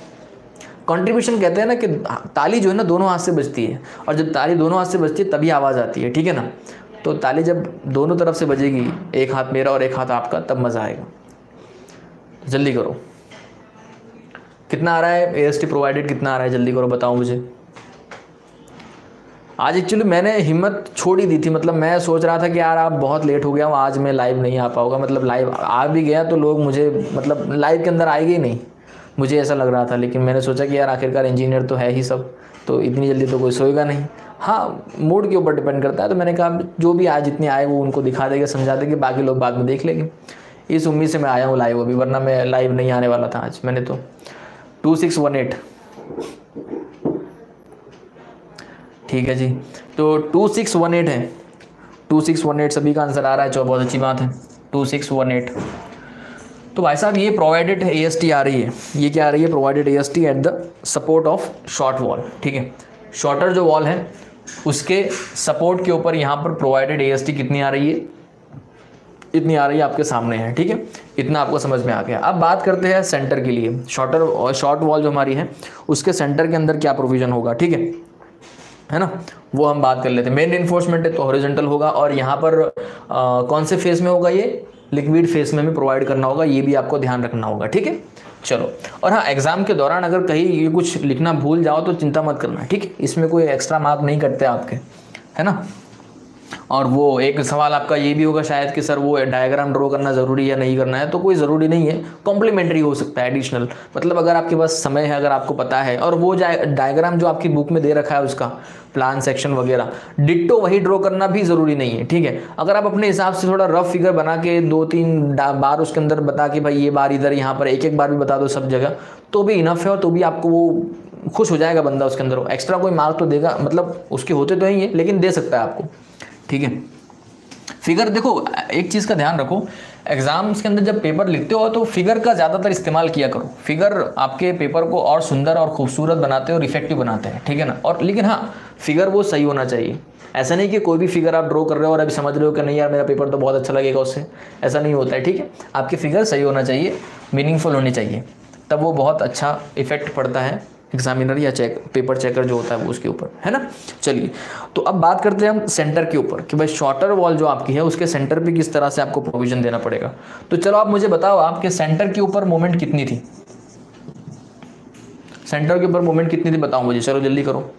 कंट्रीब्यूशन कहते हैं ना कि ताली जो है ना दोनों हाथ से बजती है, और जब ताली दोनों हाथ से बजती है, तभी आवाज़ आती है, ठीक है ना? तो ताली जब दोनों तरफ़ से बजेगी, एक हाथ मेरा और एक हाथ आपका, तब मज़ा आएगा। जल्दी करो। कितना आ रहा है? ए प्रोवाइडेड कितना आ रहा है? जल्दी करो, बताओ मुझे। आज एक्चुअली मैंने हिम्मत छोड़ दी थी मतलब मैं सोच रहा था कि यार आप बहुत लेट हो गया हूँ आज मैं लाइव नहीं आ पाऊँगा। मतलब लाइव आ भी गया तो लोग मुझे मतलब लाइव के अंदर आएँगे ही नहीं। मुझे ऐसा लग रहा था, लेकिन मैंने सोचा कि यार आखिरकार इंजीनियर तो है ही सब तो इतनी जल्दी तो कोई सोएगा नहीं। हाँ मूड के ऊपर डिपेंड करता है तो मैंने कहा, जो भी आज जितने आए, वो उनको दिखा देंगे, समझा देंगे, बाकी लोग बाद में देख लेंगे। इस उम्मीद से मैं आया हूँ लाइव अभी, वरना मैं लाइव नहीं आने वाला था आज, मैंने तो। टू सिक्स वन एट ठीक है जी। तो टू सिक्स वन एट है। टू सिक्स वन एट सभी का आंसर आ रहा है चलो बहुत अच्छी बात है। टू सिक्स वन एट तो भाई साहब, ये प्रोवाइडेड ए एस टी आ रही है। ये क्या आ रही है? Provided A S T at the support of short wall ठीक है। शॉर्टर जो वॉल है, उसके सपोर्ट के ऊपर यहाँ पर प्रोवाइडेड ए एस टी कितनी आ रही है? इतनी आ रही है आपके सामने है ठीक है? इतना आपको समझ में आ गया। अब बात करते हैं सेंटर के लिए। शॉर्टर और शॉर्ट वॉल जो हमारी है उसके सेंटर के अंदर क्या प्रोविज़न होगा ठीक है? है ना? वो हम बात कर लेते हैं। मेन इन्फोर्समेंट है तो हॉरिजेंटल होगा और यहाँ पर आ, कौन से फ़ेज़ में होगा ये? लिक्विड फेस में भी प्रोवाइड करना होगा ये भी आपको ध्यान रखना होगा ठीक है? चलो। और हाँ एग्ज़ाम के दौरान अगर कहीं ये कुछ लिखना भूल जाओ तो चिंता मत करना ठीक है? इसमें कोई एक्स्ट्रा मार्क नहीं कटते आपके है ना? और वो एक सवाल आपका ये भी होगा शायद कि सर वो डायग्राम ड्रॉ करना ज़रूरी है नहीं करना है तो कोई ज़रूरी नहीं है कॉम्प्लीमेंट्री हो सकता है एडिशनल मतलब अगर आपके पास समय है, अगर आपको पता है, और वो डायग्राम जो आपकी बुक में दे रखा है उसका प्लान सेक्शन वगैरह डिट्टो वही ड्रॉ करना भी ज़रूरी नहीं है, ठीक है? अगर आप अपने हिसाब से थोड़ा रफ फिगर बना के दो, तीन बार उसके अंदर बता के भाई ये बार इधर, यहाँ पर एक एक बार भी बता दो सब जगह तो भी इनफ है और तो भी आपको वो खुश हो जाएगा बंदा उसके अंदर। एक्स्ट्रा कोई मार्क तो देगा मतलब उसके होते तो ही है, लेकिन दे सकता है आपको। ठीक है? फिगर देखो, एक चीज़ का ध्यान रखो एग्ज़ाम्स के अंदर जब पेपर लिखते हो तो फिगर का ज़्यादातर इस्तेमाल किया करो। फिगर आपके पेपर को और सुंदर और खूबसूरत बनाते हैं और इफ़ेक्टिव बनाते हैं, ठीक है ना? और लेकिन हाँ फिगर वो सही होना चाहिए। ऐसा नहीं कि कोई भी फिगर आप ड्रॉ कर रहे हो और अभी समझ रहे हो कि नहीं यार, मेरा पेपर तो बहुत अच्छा लगेगा उससे। ऐसा नहीं होता है, ठीक है? आपकी फिगर सही होना चाहिए मीनिंगफुल होनी चाहिए। तब वो बहुत अच्छा इफ़ेक्ट पड़ता है। एग्जामिनर या चेक पेपर चेकर जो होता है वो उसके ऊपर, है ना? चलिए तो अब बात करते हैं हम सेंटर के ऊपर कि भाई शॉर्टर वॉल जो आपकी है, उसके सेंटर पे किस तरह से आपको प्रोविज़न देना पड़ेगा। तो चलो आप मुझे बताओ, आपके सेंटर के ऊपर मोमेंट कितनी थी? सेंटर के ऊपर मोमेंट कितनी थी, बताओ मुझे, चलो जल्दी करो।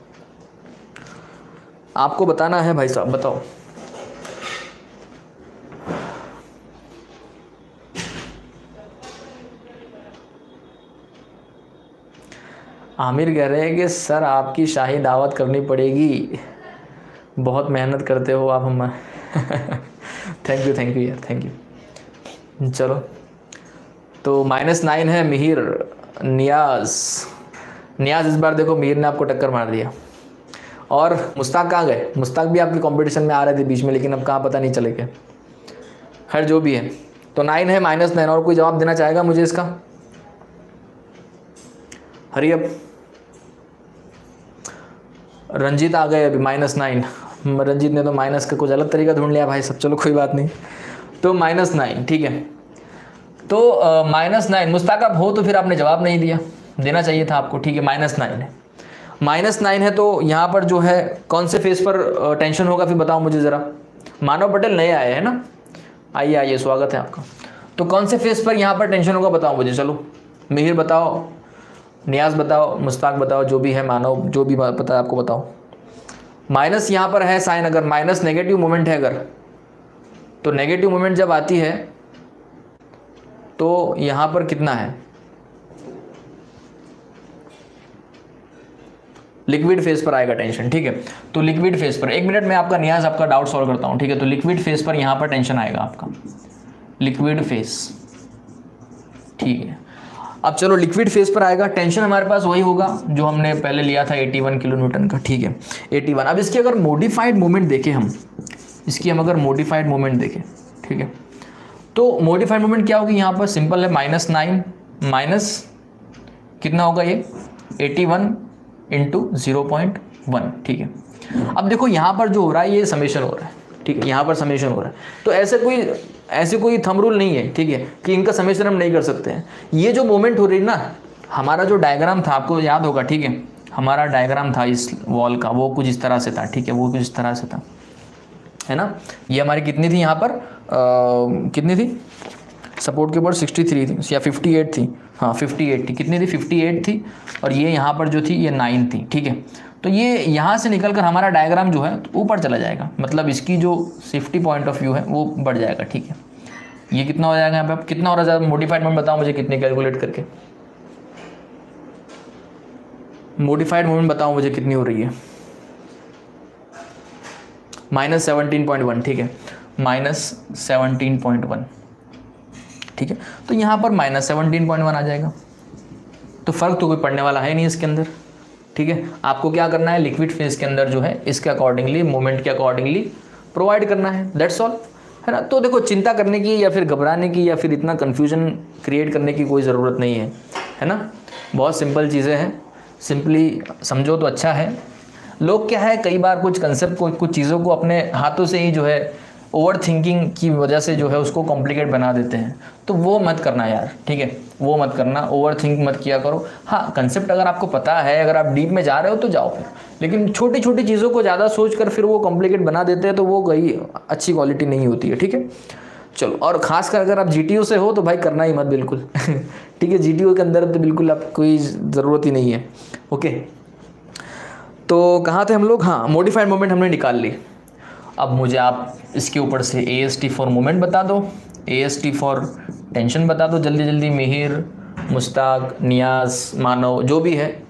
आपको बताना है भाई साहब, बताओ। आमिर कह रहे हैं कि, सर, आपकी शाही दावत करनी पड़ेगी। बहुत मेहनत करते हो आप हम थैंक यू थैंक यू यार थैंक यू चलो। तो माइनस नाइन है मिहिर, नियाज। नियाज, इस बार देखो मिहिर ने आपको टक्कर मार दिया। और मुस्ताक कहाँ गए? मुस्ताक भी आपके कंपटीशन में आ रहे थे बीच में, लेकिन अब कहाँ पता नहीं चले गए खैर, जो भी है। तो नाइन है माइनस नाइन और कोई जवाब देना चाहेगा मुझे इसका? हरी अब रंजीत आ गए अभी माइनस नाइन रंजीत ने तो माइनस का कुछ अलग तरीका ढूंढ लिया भाई, सब चलो कोई बात नहीं। तो माइनस नाइन ठीक है। तो माइनस नाइन मुस्ताक आप हो तो फिर आपने जवाब नहीं दिया। देना चाहिए था आपको, ठीक है माइनस नाइन है। माइनस नाइन है तो यहाँ पर जो है, कौन से फेस पर टेंशन होगा फिर बताओ मुझे ज़रा। मानव पटेल नए आए हैं ना? आइए आइए, स्वागत है आपका। तो कौन से फेस पर यहाँ पर टेंशन होगा बताओ मुझे, चलो। मिहिर बताओ नियाज बताओ मुस्ताक बताओ, जो भी है मानो, जो भी पता है आपको बताओ। माइनस यहाँ पर है साइन अगर, माइनस नेगेटिव मोमेंट है अगर तो नेगेटिव मोमेंट जब आती है तो यहाँ पर कितना है? लिक्विड फेस पर आएगा टेंशन, ठीक है? तो लिक्विड फेस पर, एक मिनट में आपका नियाज, आपका डाउट सॉल्व करता हूँ, ठीक है? तो लिक्विड फेस पर यहाँ पर टेंशन आएगा आपका। लिक्विड फेस, ठीक है? अब चलो लिक्विड फेस पर आएगा। टेंशन हमारे पास वही होगा, जो हमने पहले लिया था 81 किलो न्यूटन का। ठीक है? 81 अब इसकी अगर मॉडिफाइड मोमेंट देखें हम, इसकी हम अगर मॉडिफाइड मोमेंट देखें, ठीक है? तो मॉडिफाइड मोमेंट क्या होगी? यहाँ पर सिंपल है माइनस नाइन माइनस कितना होगा ये? Eighty one into zero point one ठीक है? अब देखो, यहाँ पर जो हो रहा है, ये समेशन हो रहा है। ठीक है यहाँ पर समेशन हो रहा है। तो ऐसे कोई ऐसे कोई थम रूल नहीं है ठीक है कि इनका समेशन हम नहीं कर सकते हैं। ये जो मोमेंट हो रही है ना हमारा जो डायग्राम था आपको याद होगा ठीक है हमारा डायग्राम था इस वॉल का वो कुछ इस तरह से था ठीक है वो कुछ इस तरह से था है ना? ये हमारी कितनी थी यहाँ पर? आ, कितनी थी? सपोर्ट के ऊपर सिक्सटी थ्री थी या फिफ्टी एट थी हाँ फिफ्टी एट थी कितनी थी? फिफ्टी एट थी और ये यहाँ पर जो थी ये नाइन थी ठीक है। तो ये यहाँ से निकल कर हमारा डायग्राम जो है ऊपर तो ऊपर चला जाएगा। मतलब इसकी जो सेफ्टी पॉइंट ऑफ़ व्यू है, वो बढ़ जाएगा, ठीक है? ये कितना हो जाएगा यहाँ पे? कितना रहा है मोडिफाइड मोमेंट बताओ मुझे कितने कैलकुलेट करके। मोडिफाइड मोमेंट बताओ मुझे कितनी हो रही है? माइनस सेवनटीन पॉइंट वन ठीक है? माइनस सेवनटीन पॉइंट वन ठीक है? तो यहाँ पर माइनस सेवनटीन पॉइंट वन आ जाएगा। तो फ़र्क तो कोई पड़ने वाला है नहीं इसके अंदर। ठीक है? आपको क्या करना है? लिक्विड फ़ेज़ के अंदर जो है, इसके अकॉर्डिंगली मूवमेंट के अकॉर्डिंगली प्रोवाइड करना है। दैट्स ऑल है ना? तो देखो, चिंता करने की या फिर घबराने की या फिर इतना कन्फ्यूज़न क्रिएट करने की कोई ज़रूरत नहीं है। है ना? बहुत सिंपल चीज़ें हैं। सिंपली समझो तो अच्छा है। लोग क्या है? कई बार कुछ कंसेप्ट को, कुछ चीज़ों को अपने हाथों से ही जो है ओवर थिंकिंग की वजह से जो है उसको कॉम्प्लिकेट बना देते हैं। तो वो मत करना यार, ठीक है? वो मत करना ओवर थिंक मत किया करो। हाँ कंसेप्ट अगर आपको पता है, अगर आप डीप में जा रहे हो तो जाओ फिर। लेकिन छोटी छोटी चीज़ों को ज़्यादा सोच कर फिर वो कॉम्प्लिकेट बना देते हैं तो वो कहीं अच्छी क्वालिटी नहीं होती है, ठीक है? चलो, और खासकर अगर आप जी से हो तो भाई करना ही मत बिल्कुल। ठीक है जी के अंदर तो बिल्कुल आप कोई ज़रूरत ही नहीं है ओके तो कहाँ थे हम लोग? हाँ मोडिफाइड मोमेंट हमने निकाल ली। अब मुझे आप इसके ऊपर से A S T for moment बता दो। A S T for tension बता दो। जल्दी जल्दी मिहिर, मुश्ताक, नियाज, मानव, जो भी है,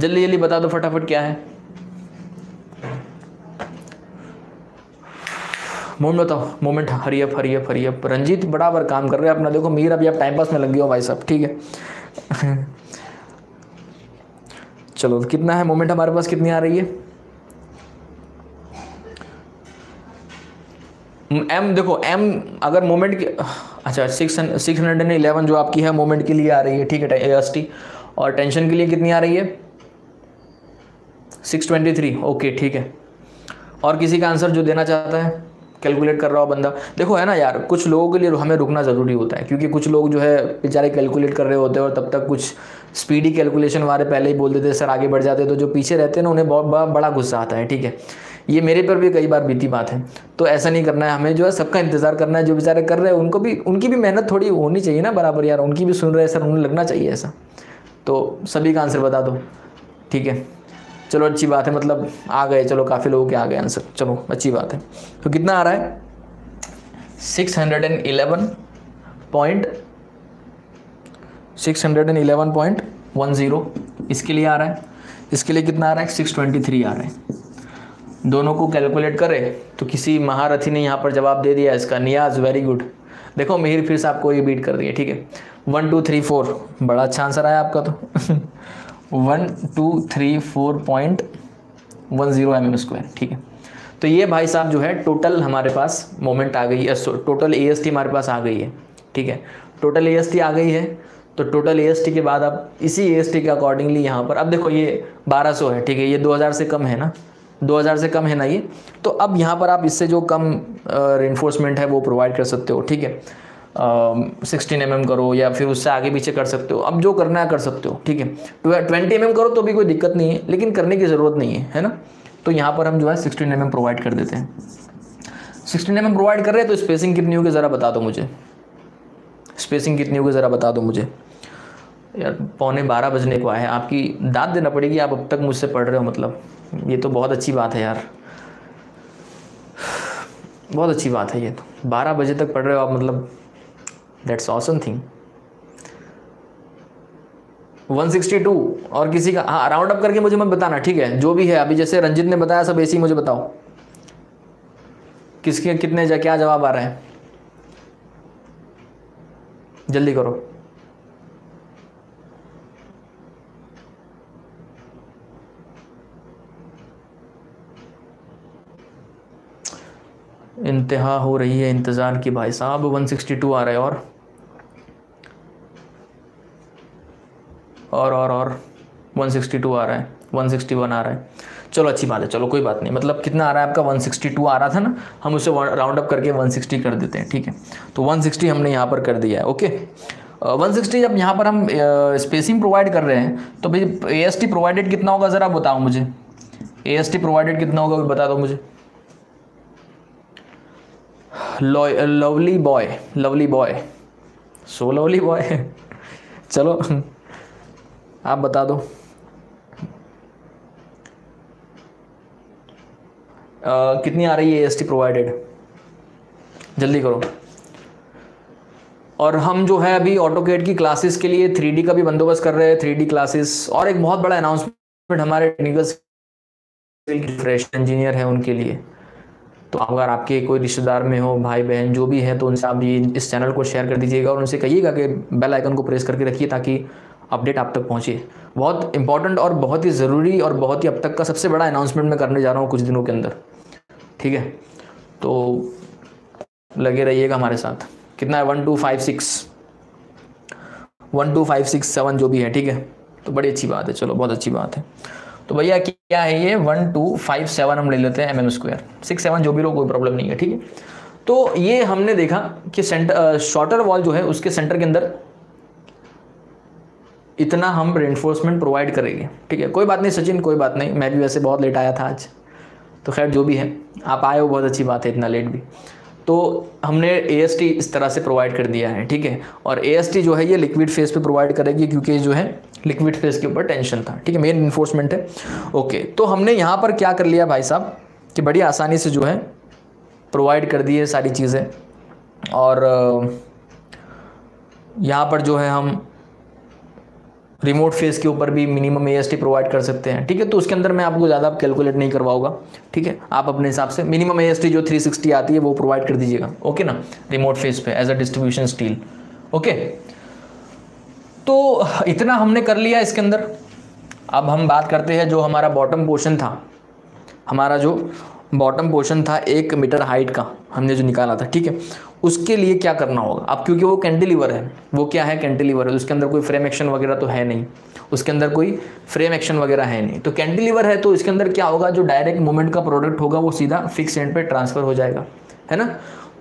जल्दी जल्दी बता दो फटाफट क्या है। मोमेंट बताओ। मोमेंट हरियप हरियप हरियप रंजीत बराबर काम कर रहे हैं अपना। देखो मीर अभी आप टाइम पास में लग हो भाई साहब, ठीक है। चलो, कितना है? मोमेंट हमारे पास कितनी आ रही है? एम देखो एम अगर मोमेंट की अच्छा six six hundred and eleven जो आपकी है मोमेंट के लिए आ रही है, ठीक है ए एस टी और टेंशन के लिए कितनी आ रही है? सिक्स ट्वेंटी थ्री ओके ठीक है। और किसी का आंसर जो देना चाहता है? कैलकुलेट कर रहा हो बंदा। देखो, है ना यार, कुछ लोगों के लिए हमें रुकना ज़रूरी होता है, क्योंकि कुछ लोग जो है, बेचारे कैलकुलेट कर रहे होते हैं और तब तक कुछ स्पीडी कैलकुलेशन वाले पहले ही बोल देते सर, आगे बढ़ जाते तो जो पीछे रहते हैं ना, उन्हें बहुत बड़ा गुस्सा आता है, ठीक है। ये मेरे पर भी कई बार बीती बात है। तो ऐसा नहीं करना है। हमें जो है सबका इंतज़ार करना है। जो बेचारे कर रहे हैं, उनको भी, उनकी भी मेहनत थोड़ी होनी चाहिए ना बराबर यार। उनकी भी सुन रहे हैं, सर, उन्हें लगना चाहिए ऐसा। तो सभी का आंसर बता दो। ठीक है। चलो, अच्छी बात है। मतलब आ गए। चलो, काफ़ी लोगों के आ गए आंसर। चलो, अच्छी बात है। तो कितना आ रहा है? Six hundred and eleven point, six hundred and eleven point one zero. इसके लिए आ रहा है। इसके लिए कितना आ रहा है? सिक्स ट्वेंटी थ्री आ रहा है। दोनों को कैलकुलेट करें तो किसी महारथी ने यहाँ पर जवाब दे दिया इसका, नियाज वेरी गुड देखो, मिहिर फिर से आपको ये बीट कर दिए ठीक है? वन टू थ्री फोर बड़ा अच्छा आंसर आया आपका तो। One two three four point one zero M M square ठीक है? तो ये भाई साहब जो है टोटल हमारे पास मोमेंट आ गई है टोटल ए एस टी हमारे पास आ गई है, ठीक है? टोटल ए एस टी आ गई है तो टोटल ए एस टी के बाद अब इसी ए एस टी के अकॉर्डिंगली यहाँ पर, अब देखो ये बारह सौ है, ठीक है? ये दो हज़ार से कम है ना? 2000 से कम है ना ये। तो अब यहाँ पर आप इससे जो कम रेनफोर्समेंट है वो प्रोवाइड कर सकते हो, ठीक है? सिक्सटीन एम mm करो या फिर उससे आगे पीछे कर सकते हो। अब जो करना है कर सकते हो, ठीक है? ट्वेंटी एम mm करो तो भी कोई दिक्कत नहीं है, लेकिन करने की ज़रूरत नहीं है है ना? तो यहाँ पर हम जो है सिक्सटीन एम प्रोवाइड कर देते हैं। सिक्सटीन एम प्रोवाइड कर रहे हैं तो स्पेसिंग कितनी होगी ज़रा बता दो मुझे। स्पेसिंग कितनी होगी ज़रा बता दो मुझे। यार, पौने बारह बजने को आए हैं। आपकी दाद देना पड़ेगी, आप अब तक मुझसे पढ़ रहे हो मतलब। ये तो बहुत अच्छी बात है यार। बहुत अच्छी बात है ये तो। बारह बजे तक पढ़ रहे हो आप मतलब दैट्स ऑसम थिंग 162 और किसी का हाँ राउंड अप करके मुझे मत बताना, ठीक है? जो भी है, अभी जैसे रंजित ने बताया, सब ऐसे ही मुझे बताओ। किसके, कितने जा, क्या जवाब आ रहे हैं? जल्दी करो। इंतहा हो रही है इंतज़ार की। भाई साहब 162 आ रहे हैं और। और और और 162 आ रहा है 161 आ रहा है। चलो, अच्छी बात है, चलो, कोई बात नहीं। मतलब कितना आ रहा है आपका? 162 आ रहा था ना, हम उसे राउंड अप करके 160 कर देते हैं, ठीक है? तो 160 हमने यहाँ पर कर दिया है, ओके? वन सिक्सटी जब यहाँ पर हम स्पेसिंग प्रोवाइड कर रहे हैं तो भाई ए एस टी प्रोवाइडेड कितना होगा ज़रा बताओ मुझे। ए एस टी प्रोवाइडेड कितना होगा बता दो मुझे। Lovely boy lovely boy so lovely boy चलो आप बता दो। आ, कितनी आ रही है एस टी प्रोवाइडेड जल्दी करो। और हम जो है अभी ऑटोकेट की क्लासेस के लिए थ्री का भी बंदोबस्त कर रहे हैं थ्री क्लासेस और एक बहुत बड़ा अनाउंसमेंट हमारे टेक्निकल फ्रेश इंजीनियर है उनके लिए। तो अगर आपके कोई रिश्तेदार में हो, भाई, बहन, जो भी है तो उनसे आप ये इस चैनल को शेयर कर दीजिएगा और उनसे कहिएगा कि बेल आइकन को प्रेस करके रखिए ताकि अपडेट आप तक पहुँचे। बहुत इंपॉर्टेंट और बहुत ही ज़रूरी और बहुत ही अब तक का सबसे बड़ा अनाउंसमेंट मैं करने जा रहा हूँ कुछ दिनों के अंदर। ठीक है? तो लगे रहिएगा हमारे साथ। कितना है? One two five six one two five six seven जो भी है, ठीक है? तो बड़ी अच्छी बात है, चलो, बहुत अच्छी बात है। तो भैया क्या है ये? वन, टू, फाइव, सेवन हम ले लेते हैं M M square six seven जो भी लो कोई प्रॉब्लम नहीं है, ठीक है? तो ये हमने देखा कि सेंटर शॉर्टर वॉल जो है, उसके सेंटर के अंदर इतना हम रेनफोर्समेंट प्रोवाइड करेंगे, ठीक है? कोई बात नहीं सचिन, कोई बात नहीं, मैं भी वैसे बहुत लेट आया था आज। तो खैर, जो भी है, आप आए हो, बहुत अच्छी बात है, इतना लेट भी। तो हमने एएसटी इस तरह से प्रोवाइड कर दिया है, ठीक है? और एएसटी जो है, ये लिक्विड फेस पे प्रोवाइड करेगी, क्योंकि जो है लिक्विड फेस के ऊपर टेंशन था, ठीक है मेन इन्फोर्समेंट है। ओके तो हमने यहाँ पर क्या कर लिया भाई साहब कि बड़ी आसानी से जो है प्रोवाइड कर दिए सारी चीज़ें। और यहाँ पर जो है हम रिमोट फेस के ऊपर भी मिनिमम ए प्रोवाइड कर सकते हैं, ठीक है तो उसके अंदर मैं आपको ज़्यादा कैलकुलेट नहीं करवाऊँगा, ठीक है, आप अपने हिसाब से मिनिमम एएसटी जो 360 आती है वो प्रोवाइड कर दीजिएगा ओके ना रिमोट फेस पे as a distribution steel okay तो इतना हमने कर लिया इसके अंदर। अब हम बात करते हैं जो हमारा बॉटम पोर्शन था। हमारा जो बॉटम पोर्शन था एक मीटर हाइट का, हमने जो निकाला था, ठीक है? उसके लिए क्या करना होगा? अब क्योंकि वो कैंटिलीवर है, वो क्या है कैंटिलीवर है उसके अंदर कोई फ्रेम एक्शन वगैरह तो है नहीं। उसके अंदर कोई फ्रेम एक्शन वगैरह है नहीं। तो कैंटिलीवर है तो इसके अंदर क्या होगा? जो डायरेक्ट मूवमेंट का प्रोडक्ट होगा, वो सीधा फिक्स एंड पे ट्रांसफ़र हो जाएगा, है ना?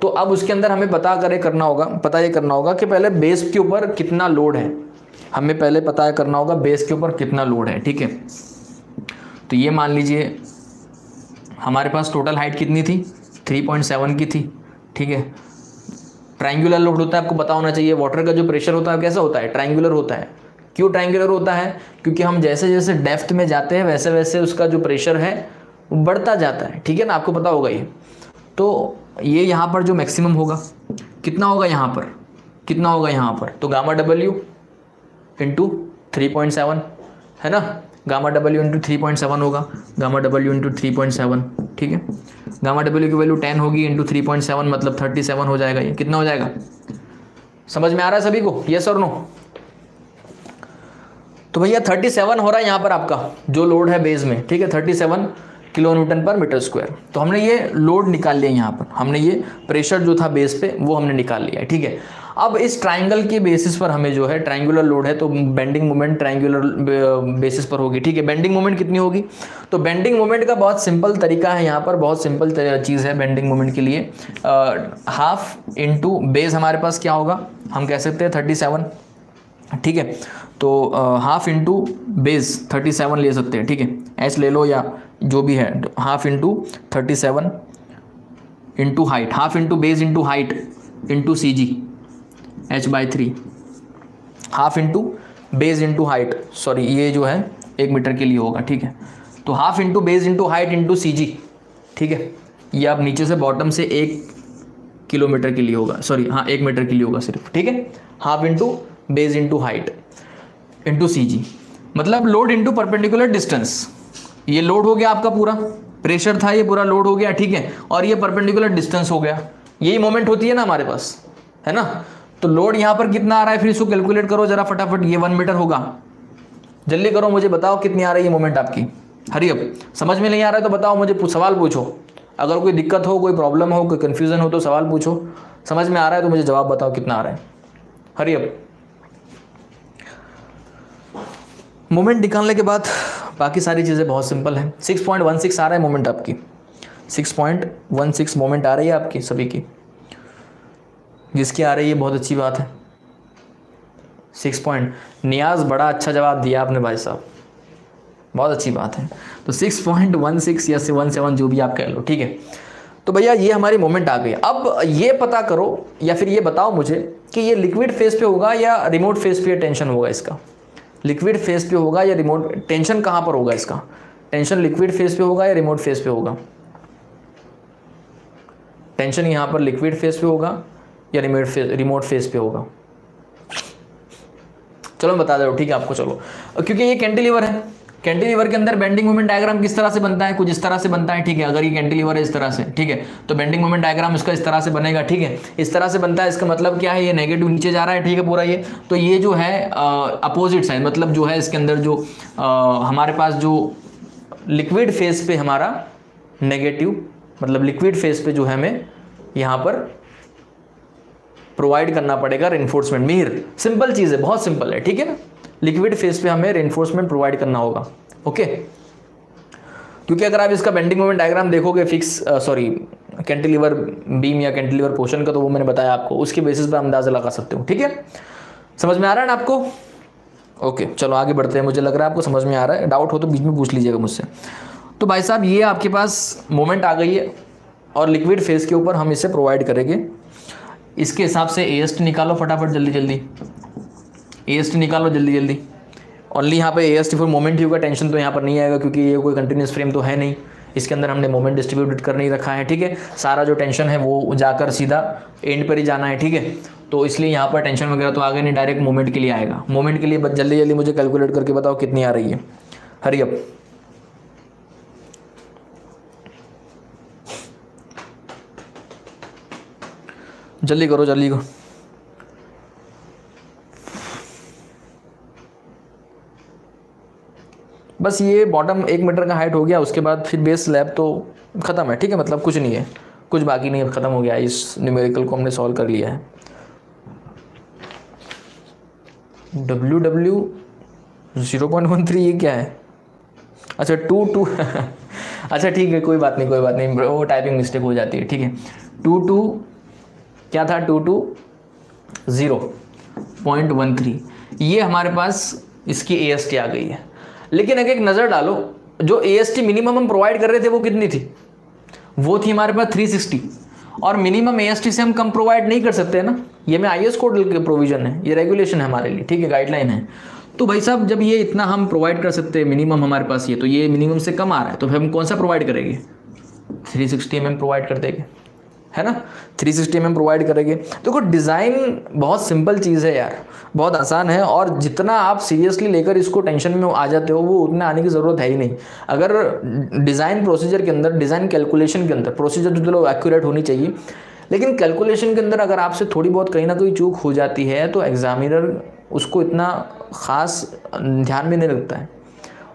तो अब उसके अंदर हमें पता करे करना होगा, पता ये करना होगा कि पहले बेस के ऊपर कितना लोड है। हमें पहले पता करना होगा बेस के ऊपर कितना लोड है, ठीक है? तो ये मान लीजिए, हमारे पास टोटल हाइट कितनी थी? 3.7 की थी, ठीक है? ट्राइंगुलर लोड होता है, आपको पता होना चाहिए। वाटर का जो प्रेशर होता है, कैसा होता है? ट्राइंगुलर होता है। क्यों ट्राइंगुलर होता है? क्योंकि हम जैसे जैसे डेफ्थ में जाते हैं वैसे वैसे उसका जो प्रेशर है, वो बढ़ता जाता है, ठीक है ना? आपको पता होगा ये। तो ये यहाँ पर जो मैक्सिमम होगा, कितना होगा यहाँ पर? कितना होगा यहाँ पर? तो gamma W into three point seven है ना? Gamma W into three point seven होगा। Gamma W into three point seven ठीक है? गामा डब्ल्यू की वैल्यू टेन होगी इंटू थ्री पॉइंट सेवन मतलब थर्टी सेवन हो जाएगा ये। कितना हो जाएगा? समझ में आ रहा है सभी को? यस और नो तो भैया थर्टी सेवन हो रहा है यहाँ पर आपका, जो लोड है बेस में, ठीक है? Thirty seven kilo newton per metre square तो हमने ये लोड निकाल लिया यहाँ पर। हमने ये प्रेशर जो था बेस पे, वो हमने निकाल लिया ठीक है? अब इस ट्राइंगल के बेसिस पर हमें जो है ट्राइंगुलर लोड है तो बेंडिंग मोमेंट ट्राइंगुलर बेसिस पर होगी, ठीक है? बेंडिंग मोमेंट कितनी होगी? तो बेंडिंग मोमेंट का बहुत सिंपल तरीका है यहाँ पर, बहुत सिंपल चीज़ है बेंडिंग मोमेंट के लिए। हाफ़ इंटू बेस हमारे पास क्या होगा? हम कह सकते हैं थर्टी सेवन ठीक है? तो half into base thirty seven ले सकते हैं, ठीक है? एच ले लो या जो भी है half into thirty seven into height half into base into height into C G H by three half into base into height sorry ये जो है, एक मीटर के लिए होगा, ठीक है? तो half into base into height into C G ठीक है? ये आप नीचे से बॉटम से एक किलोमीटर के लिए होगा सॉरी हाँ एक मीटर के लिए होगा सिर्फ़, ठीक है? Half into base into height into C G मतलब लोड इंटू परपेंडिकुलर डिस्टेंस ये लोड हो गया आपका पूरा। प्रेशर था, ये पूरा लोड हो गया, ठीक है? और ये परपेंडिकुलर डिस्टेंस हो गया। यही मोमेंट होती है ना हमारे पास, है ना? तो लोड यहाँ पर कितना आ रहा है? फिर इसको कैलकुलेट करो, जरा फटाफट, ये वन मीटर होगा। जल्दी करो, मुझे बताओ कितनी आ रही है मोमेंट आपकी। हरी अब, समझ में नहीं आ रहा है तो बताओ, मुझे सवाल पूछो। अगर कोई दिक्कत हो, कोई प्रॉब्लम हो, कोई कन्फ्यूज़न हो तो सवाल पूछो। समझ में आ रहा है तो मुझे जवाब बताओ कितना आ रहा है। हरी अब। मोमेंट निकालने के बाद बाकी सारी चीज़ें बहुत सिंपल हैं। सिक्स पॉइंट वन सिक्स आ रहा है मोमेंट आपकी। Six point one six moment आ रही है आपकी सभी की। जिसकी आ रही है, बहुत अच्छी बात है। सिक्स पॉइंट नियाज बड़ा अच्छा जवाब दिया आपने भाई साहब। बहुत अच्छी बात है। तो सिक्स पॉइंट वन सिक्स या वन सेवन जो भी आप कह लो, ठीक है? तो भैया, ये हमारी मोमेंट आ गई। अब ये पता करो, या फिर ये बताओ मुझे कि ये लिक्विड फेस पे होगा या रिमोट फेस पे टेंशन होगा इसका? लिक्विड फेस पे होगा या रिमोट टेंशन कहाँ पर होगा इसका? टेंशन लिक्विड फेस पे होगा या रिमोट फेस पे होगा? टेंशन यहाँ पर लिक्विड फेस पे होगा। या रिमोट फ़ेज़ रिमोट फ़ेज़ पे होगा। चलो मैं बता दे रहा ठीक है आपको चलो। क्योंकि ये कैंटिलीवर है। कैंटिलीवर के अंदर बेंडिंग मोमेंट डायग्राम किस तरह से बनता है? कुछ इस तरह से बनता है ठीक है अगर ये कैंटिलीवर है इस तरह से ठीक है तो बेंडिंग मोमेंट डायग्राम इसका इस तरह से बनेगा ठीक है। इस तरह से बनता है इसका मतलब क्या है? ये नेगेटिव नीचे जा रहा है ठीक है पूरा ये। तो ये जो है अपोजिट साइड मतलब जो है इसके अंदर जो आ, हमारे पास जो लिक्विड फेस पे हमारा नेगेटिव मतलब लिक्विड फेस पे जो है हमें यहाँ पर प्रोवाइड करना पड़ेगा रेनफोर्समेंट मीर सिंपल चीज़ है, बहुत सिंपल है, ठीक है ना? लिक्विड फेस पे हमें रेनफोर्समेंट प्रोवाइड करना होगा ओके क्योंकि अगर आप इसका बेंडिंग मोमेंट डायग्राम देखोगे फिक्स सॉरी कैंटिलीवर बीम या कैंटिलीवर पोर्शन का तो वो मैंने बताया आपको, उसके बेसिस पर अंदाज़ा लगा सकते हो, ठीक है? समझ में आ रहा है ना आपको? ओके चलो आगे बढ़ते हैं, मुझे लग रहा है आपको समझ में आ रहा है डाउट हो तो बीच में पूछ लीजिएगा मुझसे। तो भाई साहब, ये आपके पास मोमेंट आ गई है, और लिक्विड फेस के ऊपर हम इसे प्रोवाइड करेंगे। इसके हिसाब से ए निकालो फटाफट जल्दी जल्दी। ए निकालो जल्दी जल्दी। ओनली यहाँ पे A S T for moment ही होगा टेंशन तो यहाँ पर नहीं आएगा क्योंकि ये कोई कंटिन्यूस फ्रेम तो है नहीं। इसके अंदर हमने मोमेंट डिस्ट्रीब्यूट कर नहीं रखा है, ठीक है? सारा जो टेंशन है वो जाकर सीधा एंड पर ही जाना है, ठीक है? तो इसलिए यहाँ पर टेंशन वगैरह तो आगे नहीं डायरेक्ट मोमेंट के लिए आएगा। मोमेंट के लिए जल्दी जल्दी मुझे कैलकुलेट करके बताओ कितनी आ रही है। हरी जल्दी करो जल्दी करो। बस ये बॉटम एक मीटर का हाइट हो गया, उसके बाद फिर बेस स्लैब तो ख़त्म है, ठीक है? मतलब कुछ नहीं है। कुछ बाकी नहीं है, ख़त्म हो गया इस न्यूमेरिकल को हमने सॉल्व कर लिया है। W W zero point one three ये क्या है? अच्छा टू टू अच्छा ठीक है, कोई बात नहीं, कोई बात नहीं वो टाइपिंग मिस्टेक हो जाती है, ठीक है। टू टू क्या था? Two two zero point one three. ये हमारे पास इसकी ए एस टी आ गई है। लेकिन अगर एक नज़र डालो, जो ए एस टी मिनिमम हम प्रोवाइड कर रहे थे वो कितनी थी? वो थी हमारे पास थ्री सिक्सटी और मिनिमम ए एस टी से हम कम प्रोवाइड नहीं कर सकते ना? ये में आई एस कोड के प्रोविज़न है। ये रेगुलेशन है हमारे लिए, ठीक है? गाइडलाइन है। तो भाई साहब, जब ये इतना हम प्रोवाइड कर सकते हैं मिनिमम हमारे पास ये तो ये मिनिमम से कम आ रहा है। तो फिर हम कौन सा प्रोवाइड करेंगे? थ्री सिक्सटी एम प्रोवाइड कर देंगे। है ना? 360 सिक्सटी mm प्रोवाइड करेंगे। देखो तो डिज़ाइन बहुत सिंपल चीज़ है यार। बहुत आसान है और जितना आप सीरियसली लेकर इसको टेंशन में आ जाते हो, वो उतना आने की ज़रूरत है ही नहीं। अगर डिज़ाइन प्रोसीजर के अंदर डिज़ाइन कैलकुलेशन के अंदर प्रोसीजर तो चलो एक्यूरेट होनी चाहिए, लेकिन कैलकुलेशन के अंदर अगर आपसे थोड़ी बहुत कहीं ना कहीं चूक हो जाती है तो एग्ज़ामिनर उसको इतना ख़ास ध्यान में नहीं रखता है।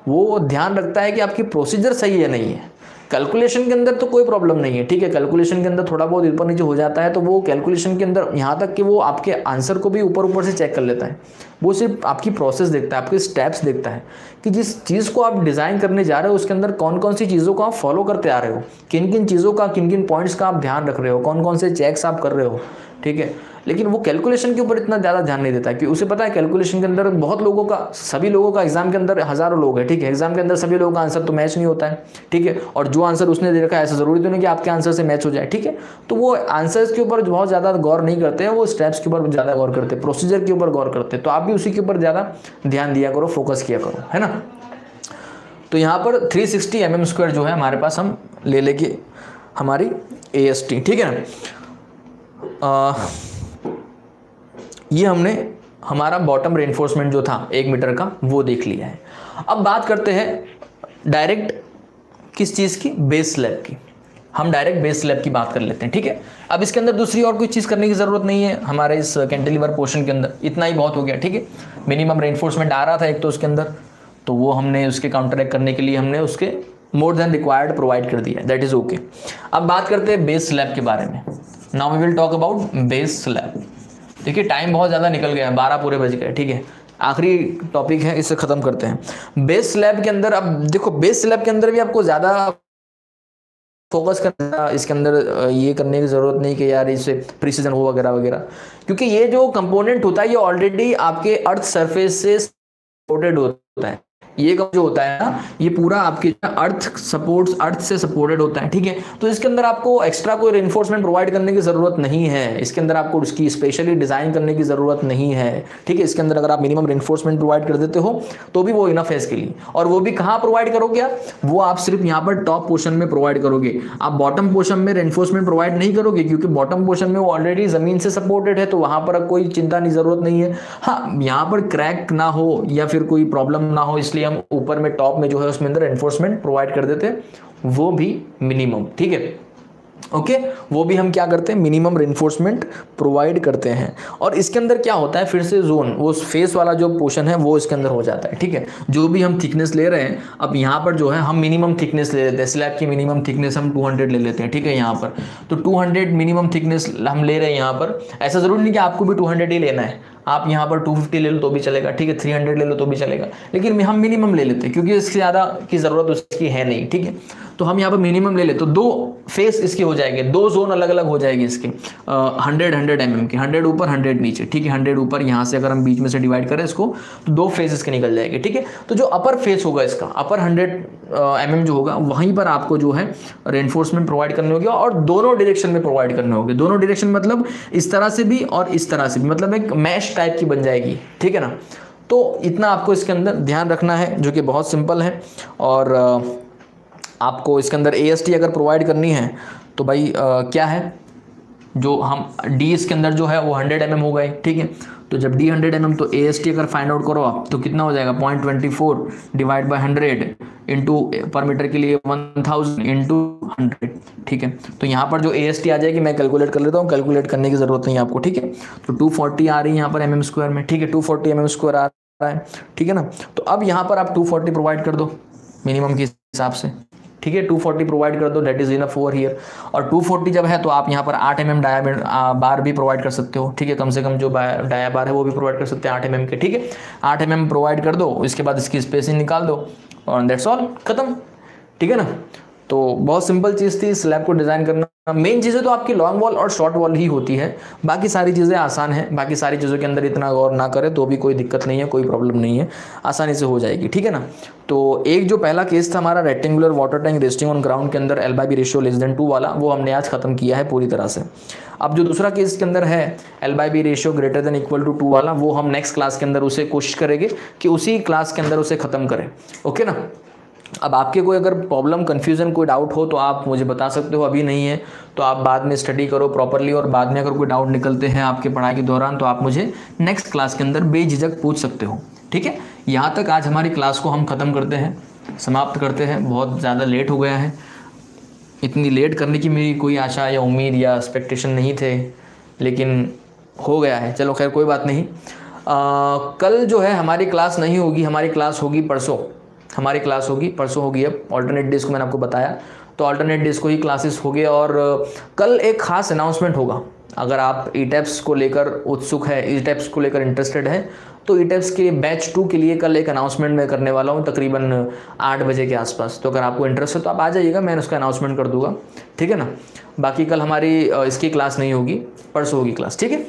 वो ध्यान रखता है कि आपकी प्रोसीजर सही है, नहीं है। कैलकुलेशन के अंदर तो कोई प्रॉब्लम नहीं है, ठीक है? कैलकुलेशन के अंदर थोड़ा बहुत ऊपर नीचे हो जाता है तो वो कैलकुलेशन के अंदर यहाँ तक कि वो आपके आंसर को भी ऊपर ऊपर से चेक कर लेता है। वो सिर्फ़ आपकी प्रोसेस देखता है, आपके स्टेप्स देखता है कि जिस चीज़ को आप डिज़ाइन करने जा रहे हो, उसके अंदर कौन कौन सी चीज़ों को आप फॉलो करते आ रहे हो किन किन चीज़ों का किन किन पॉइंट्स का आप ध्यान रख रहे हो कौन कौन से चेक्स आप कर रहे हो। ठीक है? लेकिन वो कैलकुलेशन के ऊपर इतना ज़्यादा ध्यान नहीं देता कि उसे पता है कैलकुलेशन के अंदर बहुत लोगों का, सभी लोगों का एग्ज़ाम के अंदर हज़ारों लोग हैं, ठीक है? एग्ज़ाम के अंदर सभी लोगों का आंसर तो मैच नहीं होता है, ठीक है? और जो आंसर उसने दे रखा है, ऐसा ज़रूरी तो नहीं कि आपके आंसर से मैच हो जाए, ठीक है? तो वो आंसर्स के ऊपर बहुत ज़्यादा गौर नहीं करते हैं, वो स्टेप्स के ऊपर ज़्यादा गौर करते हैं प्रोसीजर के ऊपर गौर करते हैं तो आप भी उसी के ऊपर ज़्यादा ध्यान दिया करो फोकस किया करो, है ना? तो यहाँ पर three sixty M M square जो है हमारे पास हम ले लेंगे हमारी ए एस टी ठीक है ना? आ, ये हमने हमारा बॉटम रेनफोर्समेंट जो था एक मीटर का वो देख लिया है। अब बात करते हैं डायरेक्ट किस चीज़ की? बेस स्लैब की। हम डायरेक्ट बेस स्लैब की बात कर लेते हैं ठीक है? अब इसके अंदर दूसरी और कोई चीज़ करने की ज़रूरत नहीं है हमारे इस कैंटिलीवर पोर्शन के अंदर। इतना ही बहुत हो गया ठीक है? मिनिमम रेनफोर्समेंट आ रहा था एक तो उसके अंदर तो वो हमने उसके काउंटर करने के लिए हमने उसके मोर देन रिक्वायर्ड प्रोवाइड कर दिया दैट इज़ ओके अब बात करते हैं बेस स्लैब के बारे में। Now we will talk about base slab देखिए टाइम बहुत ज़्यादा निकल गया है, बारह पूरे बज गए, ठीक है? आखिरी टॉपिक है इसे ख़त्म करते हैं। बेस स्लैब के अंदर, अब देखो बेस स्लैब के अंदर भी आपको ज़्यादा फोकस करना, इसके अंदर ये करने की ज़रूरत नहीं कि यार इसे प्रिसीजन हो वगैरह वगैरह। क्योंकि ये जो कंपोनेंट होता है, ये ऑलरेडी आपके अर्थ सरफेस से सपोर्टेड होता है। ये कब जो होता है ना, ये पूरा आपके अर्थ सपोर्ट अर्थ से सपोर्टेड होता है, ठीक है? तो इसके अंदर आपको एक्स्ट्रा कोई इन्फोर्समेंट प्रोवाइड करने की ज़रूरत नहीं है। इसके अंदर आपको उसकी स्पेशली डिज़ाइन करने की ज़रूरत नहीं है, ठीक है? इसके अंदर अगर आप मिनिमम इन्फोर्समेंट प्रोवाइड कर देते हो तो भी वो इनफ है इसके लिए। और वो भी कहाँ प्रोवाइड करोगे आप? वो आप सिर्फ़ यहाँ पर टॉप पोर्शन में प्रोवाइड करोगे। आप बॉटम पोर्शन में इन्फोर्समेंट प्रोवाइड नहीं करोगे, क्योंकि बॉटम पोर्शन में वो ऑलरेडी ज़मीन से सपोर्टेड है तो वहाँ पर कोई चिंता नहीं ज़रूरत नहीं है। हाँ यहाँ पर क्रैक ना हो या फिर कोई प्रॉब्लम ना हो, इसलिए हम ऊपर में टॉप में जो है उसमें अंदर एनफोर्समेंट प्रोवाइड कर देते वो भी मिनिमम ठीक है? Okay okay? वो भी हम क्या करते हैं? मिनिमम रेनफोर्समेंट प्रोवाइड करते हैं। और इसके अंदर क्या होता है? फिर से जोन वो फेस वाला जो पोर्शन है, वो इसके अंदर हो जाता है, ठीक है? जो भी हम थिकनेस ले रहे हैं, अब यहाँ पर जो है, हम मिनिमम थिकनेस ले लेते हैं। स्लैब की मिनिमम थिकनेस हम 200 ले लेते हैं, ठीक है, यहाँ पर? तो 200 मिनिमम थिकनेस हम ले रहे हैं यहाँ पर। ऐसा ज़रूरी नहीं कि आपको भी 200 ही लेना है। आप यहाँ पर 250 ले लो तो भी चलेगा, ठीक है? 300 ले लो तो भी चलेगा। लेकिन हम मिनिमम ले लेते हैं, क्योंकि इससे ज़्यादा की ज़रूरत उसकी है नहीं, ठीक है? तो हम यहाँ पर मिनिमम ले लेते तो दो फेस इसके हो जाएँगे, दो जोन अलग अलग हो जाएँगे इसके। हंड्रेड हंड्रेड एम के हंड्रेड ऊपर हंड्रेड नीचे, ठीक है? हंड्रेड ऊपर, यहाँ से अगर हम बीच में से डिवाइड करें इसको तो दो फेस इसके निकल जाएँगे, ठीक है? तो जो अपर फेस होगा इसका अपर हंड्रेड एम जो होगा, वहीं पर आपको जो है रेनफोर्समेंट प्रोवाइड करने होगी और दोनों डायरेक्शन में प्रोवाइड करने होंगे। दोनों डायरेक्शन मतलब इस तरह से भी और इस तरह से भी मतलब एक मैश टाइप की बन जाएगी, ठीक है ना? तो इतना आपको इसके अंदर ध्यान रखना है, जो कि बहुत सिंपल है और आपको इसके अंदर एएसटी अगर प्रोवाइड करनी है तो भाई आ, क्या है? जो हम डी इसके अंदर जो है वो हंड्रेड एम हो गए ठीक है? तो जब डी हंड्रेड एम तो एएसटी अगर फाइंड आउट करो आप तो कितना हो जाएगा? Point twenty four divide by hundred into per metre के लिए वन थाउज़ेंड इंटू हंड्रेड ठीक है? तो यहाँ पर जो एएसटी आ जाएगी मैं कैलकुलेट कर लेता हूँ कैलकुलेट करने की ज़रूरत नहीं आपको ठीक है? तो टू फोर्टी आ रही है यहाँ पर एम एम स्क्वायर में ठीक है? Two forty M M square आ रहा है ठीक है ना? तो अब यहाँ पर आप टू फोर्टी प्रोवाइड कर दो मिनिमम के हिसाब से। ठीक है 240 प्रोवाइड कर दो that is enough for here और 240 जब है तो आप यहाँ पर आठ एम एम डाया बार भी प्रोवाइड कर सकते हो, ठीक है, कम से कम जो डाया बार है वो भी प्रोवाइड कर सकते हैं आठ एम के, ठीक है? आठ एम प्रोवाइड कर दो इसके बाद इसकी स्पेसिंग निकाल दो, और दैट्स ऑल खत्म, ठीक है ना? तो बहुत सिंपल चीज़ थी स्लैब को डिज़ाइन करना। मेन चीज़ें तो आपकी लॉन्ग वॉल और शॉर्ट वॉल ही होती है। बाकी सारी चीज़ें आसान है। बाकी सारी चीज़ों के अंदर इतना गौर ना करें तो भी कोई दिक्कत नहीं है, कोई प्रॉब्लम नहीं है। आसानी से हो जाएगी, ठीक है ना? तो एक जो पहला केस था हमारा rectangular water tank resting on ground के अंदर L by B ratio less than two वाला, वो हमने आज खत्म किया है पूरी तरह से। अब जो दूसरा केस के अंदर है L by B ratio greater than equal to two वाला, वो हम नेक्स्ट क्लास के अंदर उसे कोशिश करेंगे कि उसी क्लास के अंदर उसे ख़त्म करें ओके ना? अब आपके कोई अगर प्रॉब्लम कन्फ्यूज़न कोई डाउट हो तो आप मुझे बता सकते हो अभी नहीं है तो आप बाद में स्टडी करो प्रॉपरली और बाद में अगर कोई डाउट निकलते हैं आपके पढ़ाई के दौरान तो आप मुझे नेक्स्ट क्लास के अंदर बेझिझक पूछ सकते हो ठीक है? यहाँ तक आज हमारी क्लास को हम ख़त्म करते हैं समाप्त करते हैं बहुत ज़्यादा लेट हो गया है इतनी लेट करने की मेरी कोई आशा या उम्मीद या एक्सपेक्टेशन नहीं थे लेकिन हो गया है चलो खैर कोई बात नहीं। आ, कल जो है हमारी क्लास नहीं होगी हमारी क्लास होगी परसों हमारी क्लास होगी, परसों होगी अब ऑल्टरनेट डेज़ को मैंने आपको बताया। तो ऑल्टरनेट डेज़ को ही क्लासेस हो गए और कल एक खास अनाउंसमेंट होगा। अगर आप ई e को लेकर उत्सुक है ई e को लेकर इंटरेस्टेड है तो ई e के बैच टू के लिए कल एक अनाउंसमेंट मैं करने वाला हूँ, तकरीबन आठ बजे के आसपास। तो अगर आपको इंटरेस्ट है तो आप आ जाइएगा, मैं उसका अनाउंसमेंट कर दूँगा। ठीक है ना? बाकी कल हमारी इसकी क्लास नहीं होगी, परसों होगी क्लास ठीक है?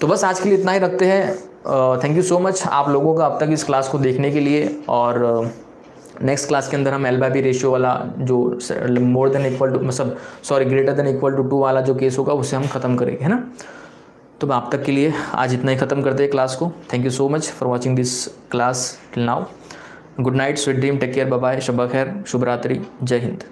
तो बस आज के लिए इतना ही रखते हैं। थैंक यू सो मच आप लोगों का अब तक इस क्लास को देखने के लिए और नेक्स्ट क्लास के अंदर हम एल बाई बी रेशियो वाला जो मोर देन इक्वल टू मतलब sorry greater than equal to two वाला जो केस होगा, उसे हम ख़त्म करेंगे, है ना? तो मैं आप तक के लिए आज इतना ही ख़त्म करते हैं क्लास को। Thank you so much for watching this class till now good night sweet dream take care bye Shaba खैर शुभ रात्रि जय हिंद